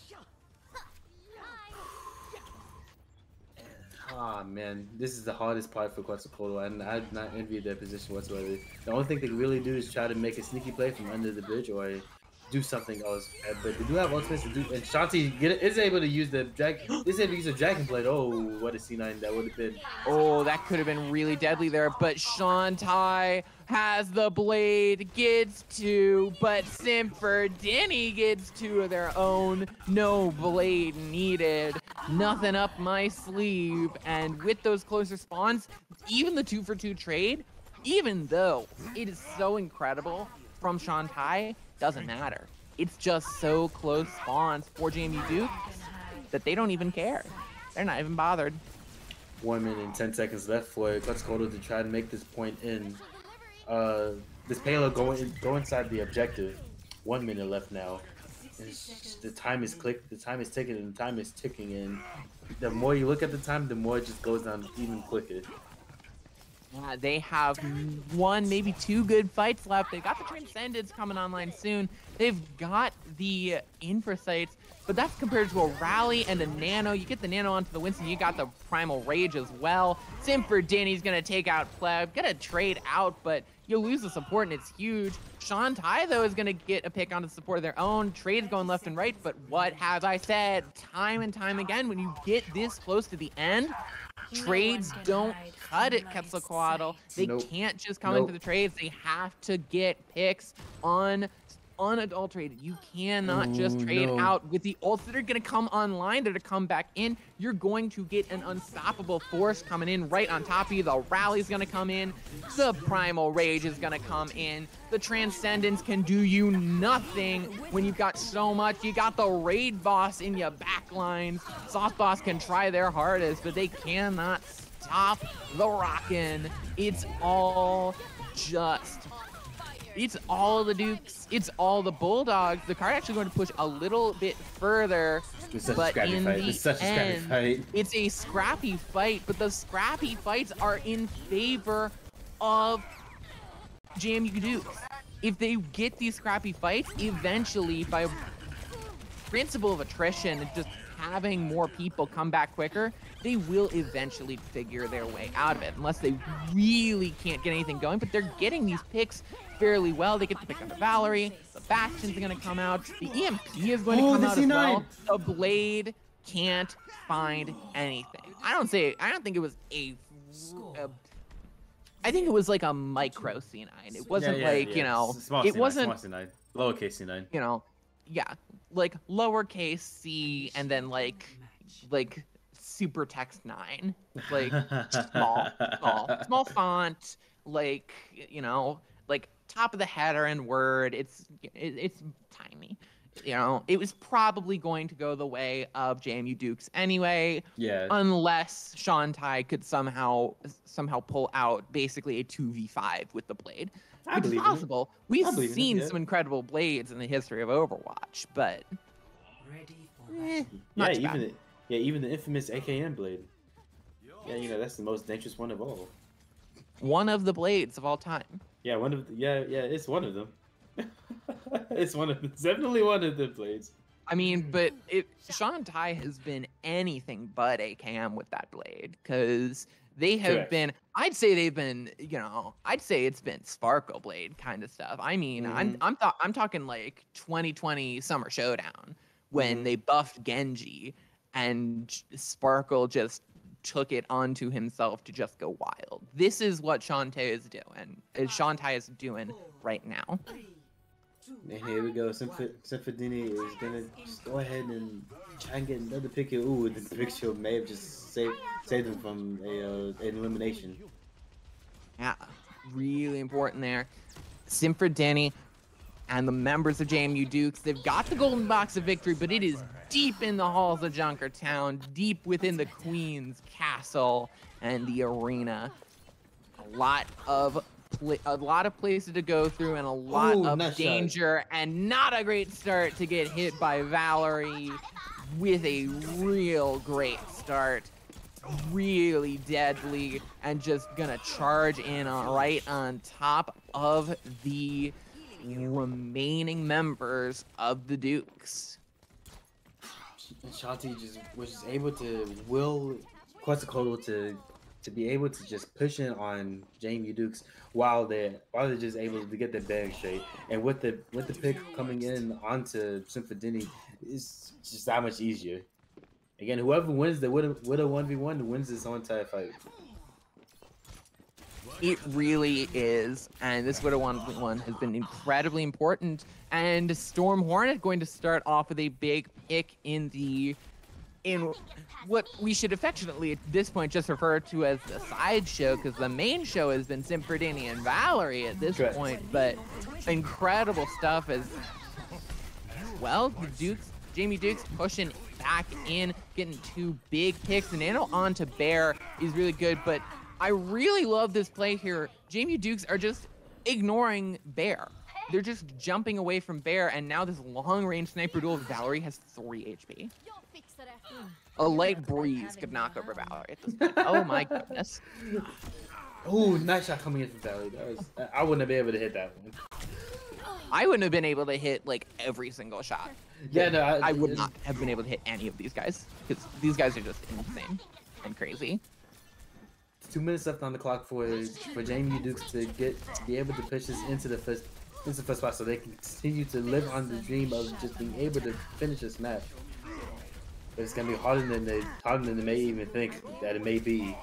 Ah man, this is the hardest part for Quetzalcoatl, and I do not envy their position whatsoever. The only thing they can really do is try to make a sneaky play from under the bridge or do something else. But they do have ultimates to do, and Shanti get, is able to use the drag. is able to use a dragon blade. Oh, what a C9 that would have been.
Oh, that could have been really deadly there, but Shantai has the blade, gets two, but for Denny gets two of their own. No blade needed. Nothing up my sleeve. And with those closer spawns, even the two for two trade, even though it is so incredible from Shantai, doesn't matter. It's just so close spawns for JMU Duke that they don't even care. They're not even bothered.
One minute and ten seconds left for Quetzalcoatl to try to make this point in. Uh, this payload go in, go inside the objective. One minute left now. The time is click. The time is ticking, and the time is ticking. And the more you look at the time, the more it just goes down even quicker.
Uh, they have one, maybe two good fights left. They got the Transcendence coming online soon. They've got the Infrasights, but that's compared to a Rally and a Nano. You get the Nano onto the Winston, you got the Primal Rage as well. Simfer Danny's gonna take out Pleb, gonna trade out, but you lose the support and it's huge. Sean Tai, though, is gonna get a pick onto the support of their own. Trades going left and right, but what have I said time and time again? When you get this close to the end, trades don't cut it, Quetzalcoatl. They
Nope.
can't just come
Nope.
into the trades. They have to get picks on unadulterated. You cannot just
oh,
trade
no.
out with the ults that are going to come online, that are to come back in. You're going to get an unstoppable force coming in right on top of you. The rally's going to come in. The primal rage is going to come in. The transcendence can do you nothing when you've got so much. You got the raid boss in your back lines. Sauce Boss can try their hardest, but they cannot stop the rockin'. It's all just it's all the Dukes. It's all the Bulldogs. The card actually going to push a little bit further,
It's such a
but
scrappy
in
fight.
the
It's such a scrappy
end,
fight.
it's a scrappy fight. But the scrappy fights are in favor of JMU Dukes. If they get these scrappy fights, eventually, by principle of attrition and just having more people come back quicker, they will eventually figure their way out of it, unless they really can't get anything going. But they're getting these picks fairly well. They get to pick up the Valerie, the Bastion's going to come out, the EMP is going to
Oh,
come
the
out as well. The Blade can't find anything. I don't say. I don't think it was a. a I think it was like a micro C9. It wasn't
Yeah, yeah,
like you know.
Small
it
C9,
wasn't
small C9, lowercase C9.
you know, yeah, like lowercase c and then like like super text nine, like small, small, small font, like you know, like top of the header and word. It's it, it's tiny. You know, it was probably going to go the way of JMU Dukes anyway,
Yeah.
unless Sean Tai could somehow somehow pull out basically a two v five with the blade.
I
Which is
believe in it.
possible. We've
I it,
seen
yeah.
some incredible blades in the history of Overwatch, but
Ready for
eh, not
yeah,
too
even
bad.
the, yeah, even the infamous AKM blade. Yeah, you know that's the most dangerous one of all.
one of the blades of all time.
Yeah, one of the, yeah, yeah, it's one of them. it's one of it's definitely one of the blades.
I mean, but it Sean Tai has been anything but a cam with that blade because they have
Correct.
been. I'd say they've been. You know, I'd say it's been Sparkle Blade kind of stuff. I mean, I'm
Mhm.
I'm th- I'm talking like 2020 Summer Showdown when
Mhm.
they buffed Genji and Sparkle just took it onto himself to just go wild. This is what Shantae is doing. Is Shantae is doing right now.
Three, two,
And here we go. Symph- Symphony is gonna just go ahead and try and get another pick here. Ooh, the pick shield may have just saved saved him from a uh, an elimination.
Yeah, really important there. Simford Denny and the members of JMU Dukes, they've got the golden box of victory, but it is deep in the halls of Junkertown, deep within the Queen's castle and the arena. A lot of pla- a lot of places to go through and a lot
Ooh,
of
nice shot.
danger and not a great start to get hit by Valerie with a real great start really deadly and just gonna charge in on, right on top of the remaining members of the Dukes.
And Shanti just was just able to will Quetzalcoatl to to be able to just push in on JMU Dukes while they're while they're just able to get their bag straight. And with the with the pick coming in onto Symphony, it's just that much easier. Again, whoever wins the one v one wins this whole entire fight.
It really is, and this Widow one V one has been incredibly important. And Storm Hornet going to start off with a big pick in the in what we should affectionately at this point just refer to as the side show, because the main show has been Symphony and Valerie at this
Correct.
point. But incredible stuff as well. The Dukes, JMU Dukes pushing back in, getting two big picks. The Nano onto Bear is really good, but I really love this play here. JMU Dukes are just ignoring Bear. They're just jumping away from Bear, and now this long range sniper duel. Valerie has three HP. A light breeze could knock over Valerie at this point. Oh my goodness.
Ooh, nice shot coming in from Valley. That was I- I wouldn't have been able to hit that one.
I wouldn't have been able to hit like every single shot.
Yeah, no, I,
I would
it's-
not have been able to hit any of these guys because these guys are just insane and crazy.
Two minutes left on the clock for for JMU Dukes to get to be able to push this into the first into the first spot, so they can continue to live on the dream of just being able to finish this match. But it's gonna be harder than they harder than they may even think that it may be.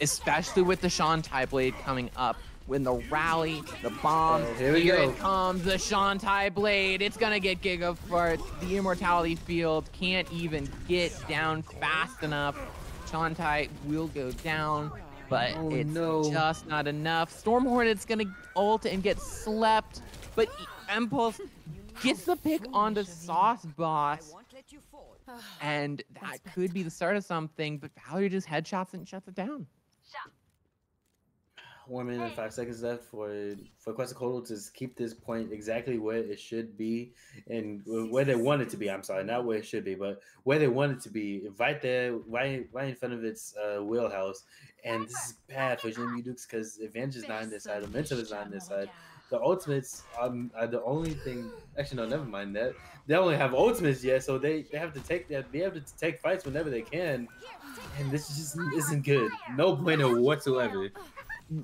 especially with the Sean Blade coming up. When the rally, the bomb,
Oh, here
here it comes, the Sean Blade. It's gonna get Giga Fart. The Immortality Field can't even get down fast enough. Sean will go down, but
Oh,
it's
no.
just not enough. Storm Hornet's gonna ult and get slept, but Impulse gets the pick on the Sauce Boss.
won't let you fall.
And that could be the start of something, but Valerie just headshots it and shuts it down.
One minute and five seconds left for for Quetzalcoatl to keep this point exactly where it should be and where they want it to be. I'm sorry, not where it should be, but where they want it to be. Right there, right right in front of its uh, wheelhouse. And this is bad for Jimmy Dukes because advantage is not on this side, momentum is not on this side. The ultimates um, are the only thing. Actually, no, never mind that. They only have ultimates yet, so they, they have to take that, be able to take fights whenever they can. And this just isn't good. No bueno whatsoever.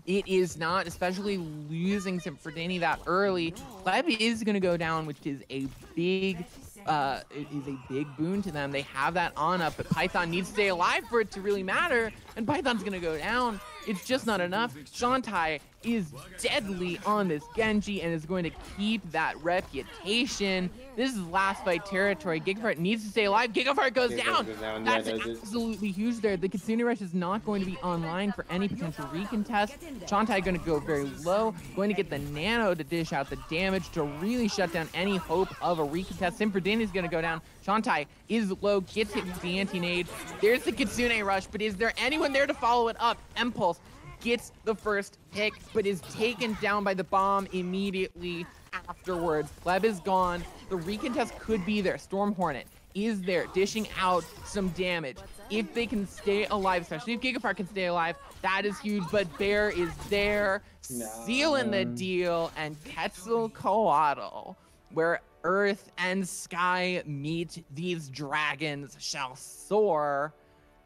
It is not, especially losing to Ferdinand that early. Leb is going to go down, which is a big, uh, it is a big boon to them. They have that on up, but Python needs to stay alive for it to really matter, and Python's going to go down. It's just not enough. Shantai is deadly on this Genji and is going to keep that reputation. This is last fight territory. Gigafart needs to stay alive. Gigafart goes down. That's absolutely huge there. The Kitsune Rush is not going to be online for any potential recontest. Shantai going to go very low, going to get the Nano to dish out the damage to really shut down any hope of a recontest. Simferdin is going to go down. Shantai is low, gets hit with the anti-nade. There's the Kitsune Rush, but is there anyone there to follow it up? Impulse gets the first pick, but is taken down by the bomb immediately afterwards. Leb is gone. The recontest could be there. Storm Hornet is there, dishing out some damage. If they can stay alive, especially if Gigafart can stay alive, that is huge. But Bear is there, sealing the deal, and Quetzalcoatl, where Earth and Sky meet, these dragons shall soar,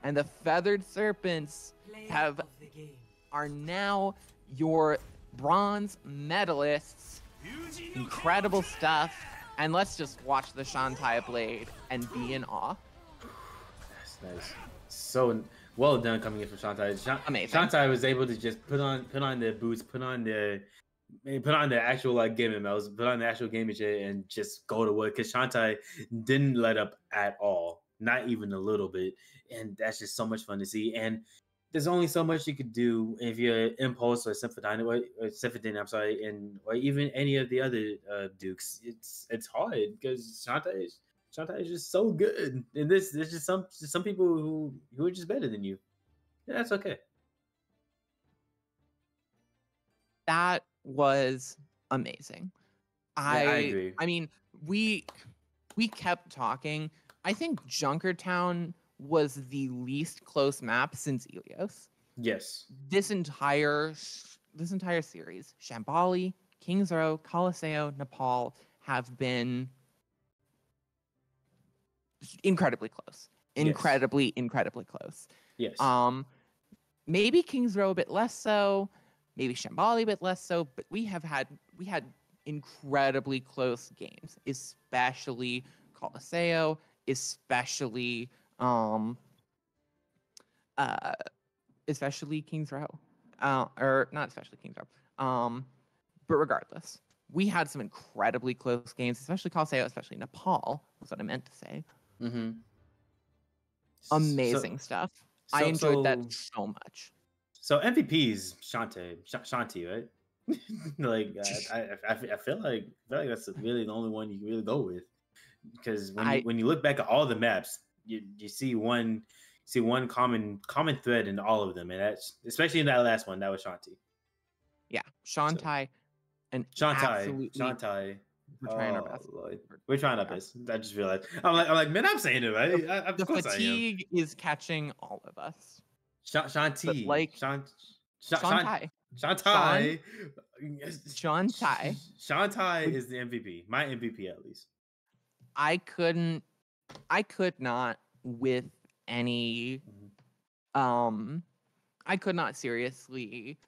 and the feathered serpents
Player
have
the game.
are now your bronze medalists. Incredible stuff. And let's just watch the Shantai Blade and be in awe.
That's nice. So well done coming in from Shantai. Shan-
Amazing.
Shantai was able to just put on put on their boots, put on their put on the actual like gaming mouse, put on the actual gaming shit, and just go to work. Because Shantai didn't let up at all, not even a little bit, and that's just so much fun to see. And there's only so much you could do if you're Impulse or Symphony or, or Symphony, I'm sorry, and or even any of the other uh, Dukes. It's it's hard because Shantai is Shantai is just so good, and this there's just some some people who who are just better than you. Yeah, that's okay.
That was amazing. I,
I agree.
I mean, we we kept talking. I think Junkertown was the least close map since Ilios.
Yes.
this entire sh- this entire series, Shambali, Kings Row, Colosseo, Nepal have been incredibly close.
Yes.
Incredibly, incredibly close.
Yes.
Um, maybe Kings Row a bit less so, maybe Shambali a bit less so, but we have had we had incredibly close games, especially Colosseo, especially um uh especially Kings Row. Uh or not especially Kings Row. Um but regardless, we had some incredibly close games, especially Colosseo, especially Nepal, was what I meant to say.
mm-hmm.
Amazing stuff. I
so-
enjoyed that
so-
so much.
So MVP's Shantae, Sh- Shanti, right? like I, I, I, I feel like I feel like that's really the only one you can really go with because when
I-
you, when you look back at all the maps, you you see one see one common common thread in all of them, and that's especially in that last one that was Shanti.
Yeah, Shantai and
Shantai,
absolutely
Shantai.
we're trying our
Oh,
best.
Lord. We're trying our best. I just realized. I'm like, I'm like, man, I'm saying it right. I,
The
course I am.
fatigue is catching all of us.
Sha- Shanti,
like-
Shan- Sha-
Sean
Shantai.
Shantai.
Shantai is the MVP. My MVP at least.
I couldn't I could not with any um I could not seriously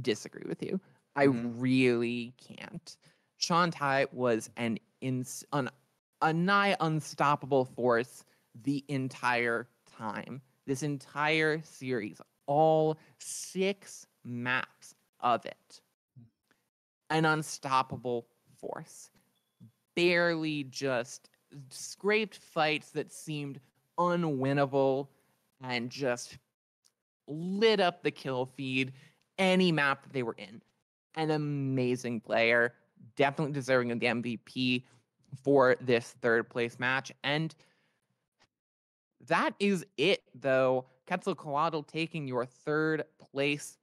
disagree with you. I
Mhm.
really can't. Sean Tai was an ins an a nigh unstoppable force the entire time. This entire series, all six maps of it. An unstoppable force barely just scraped fights that seemed unwinnable and just lit up the kill feed any map that they were in. An amazing player, definitely deserving of the MVP for this third place match. And that is it, though. Quetzalcoatl taking your third place,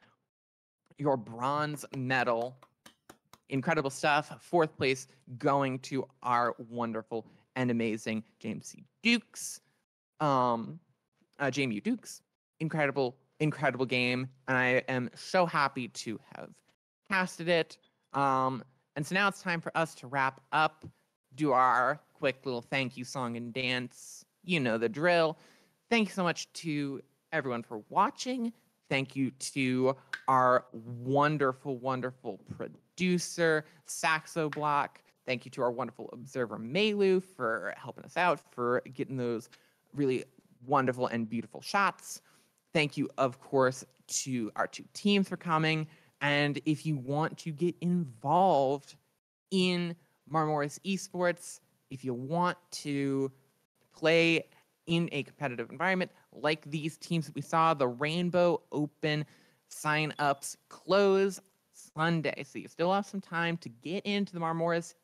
your bronze medal incredible stuff. Fourth place going to our wonderful and amazing James C. Dukes. Um, uh, JMU Dukes. Incredible, incredible game. And I am so happy to have casted it. Um, and so now it's time for us to wrap up, do our quick little thank you song and dance. You know the drill. Thank you so much to everyone for watching. Thank you to our wonderful, wonderful producer, Saxo Block. Thank you to our wonderful observer, Melu, for helping us out, for getting those really wonderful and beautiful shots. Thank you, of course, to our two teams for coming. And if you want to get involved in Marmoris Esports, if you want to play in a competitive environment like these teams that we saw, the Rainbow Open sign-ups close Sunday. So you still have some time to get into the Marmoris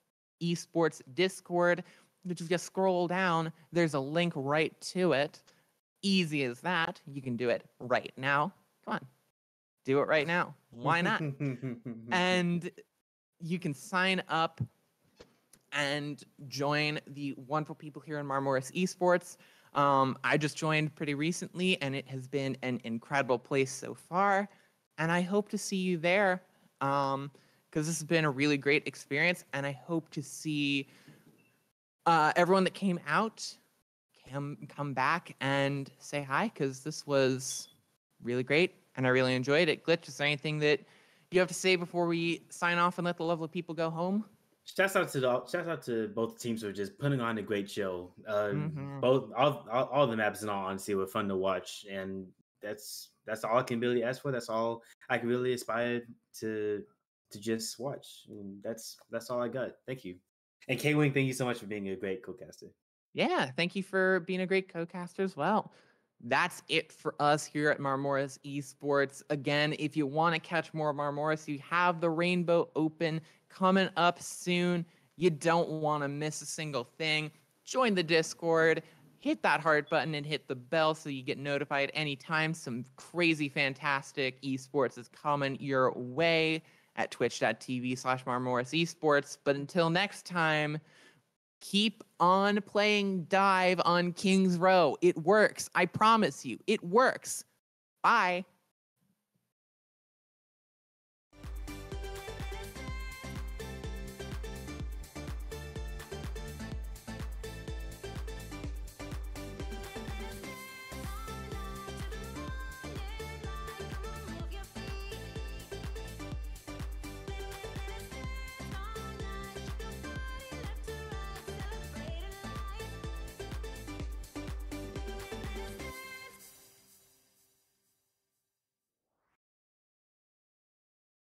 Esports Discord. Which if you scroll down, there's a link right to it. Easy as that. You can do it right now. Come on. Do it right now. Why not? and you can sign up and join the wonderful people here in Marmoris Esports. Um, I just joined pretty recently, and it has been an incredible place so far. And I hope to see you there because this has been a really great experience. And I hope to see uh, everyone that came out come come back and say hi because this was really great and I really enjoyed it. Glitch, is there anything that you have to say before we sign off and let the lovely people go home?
Shouts out to the shouts out to both teams for just putting on a great show. Uh,
Mhm.
Both all, all all the maps in all honesty were fun to watch, and that's that's all I can really ask for. That's all I can really aspire to to just watch. And that's that's all I got. Thank you. And K Wing, thank you so much for being a great co-caster.
Yeah, thank you for being a great co-caster as well. That's it for us here at Marmoris Esports. Again, if you want to catch more Marmoris, you have the Rainbow Open coming up soon. You don't want to miss a single thing. Join the Discord, hit that heart button, and hit the bell so you get notified anytime some crazy, fantastic esports is coming your way at twitch.tv slash Marmoris Esports. But until next time, keep on playing dive on Kings Row. It works. I promise you, it works. Bye.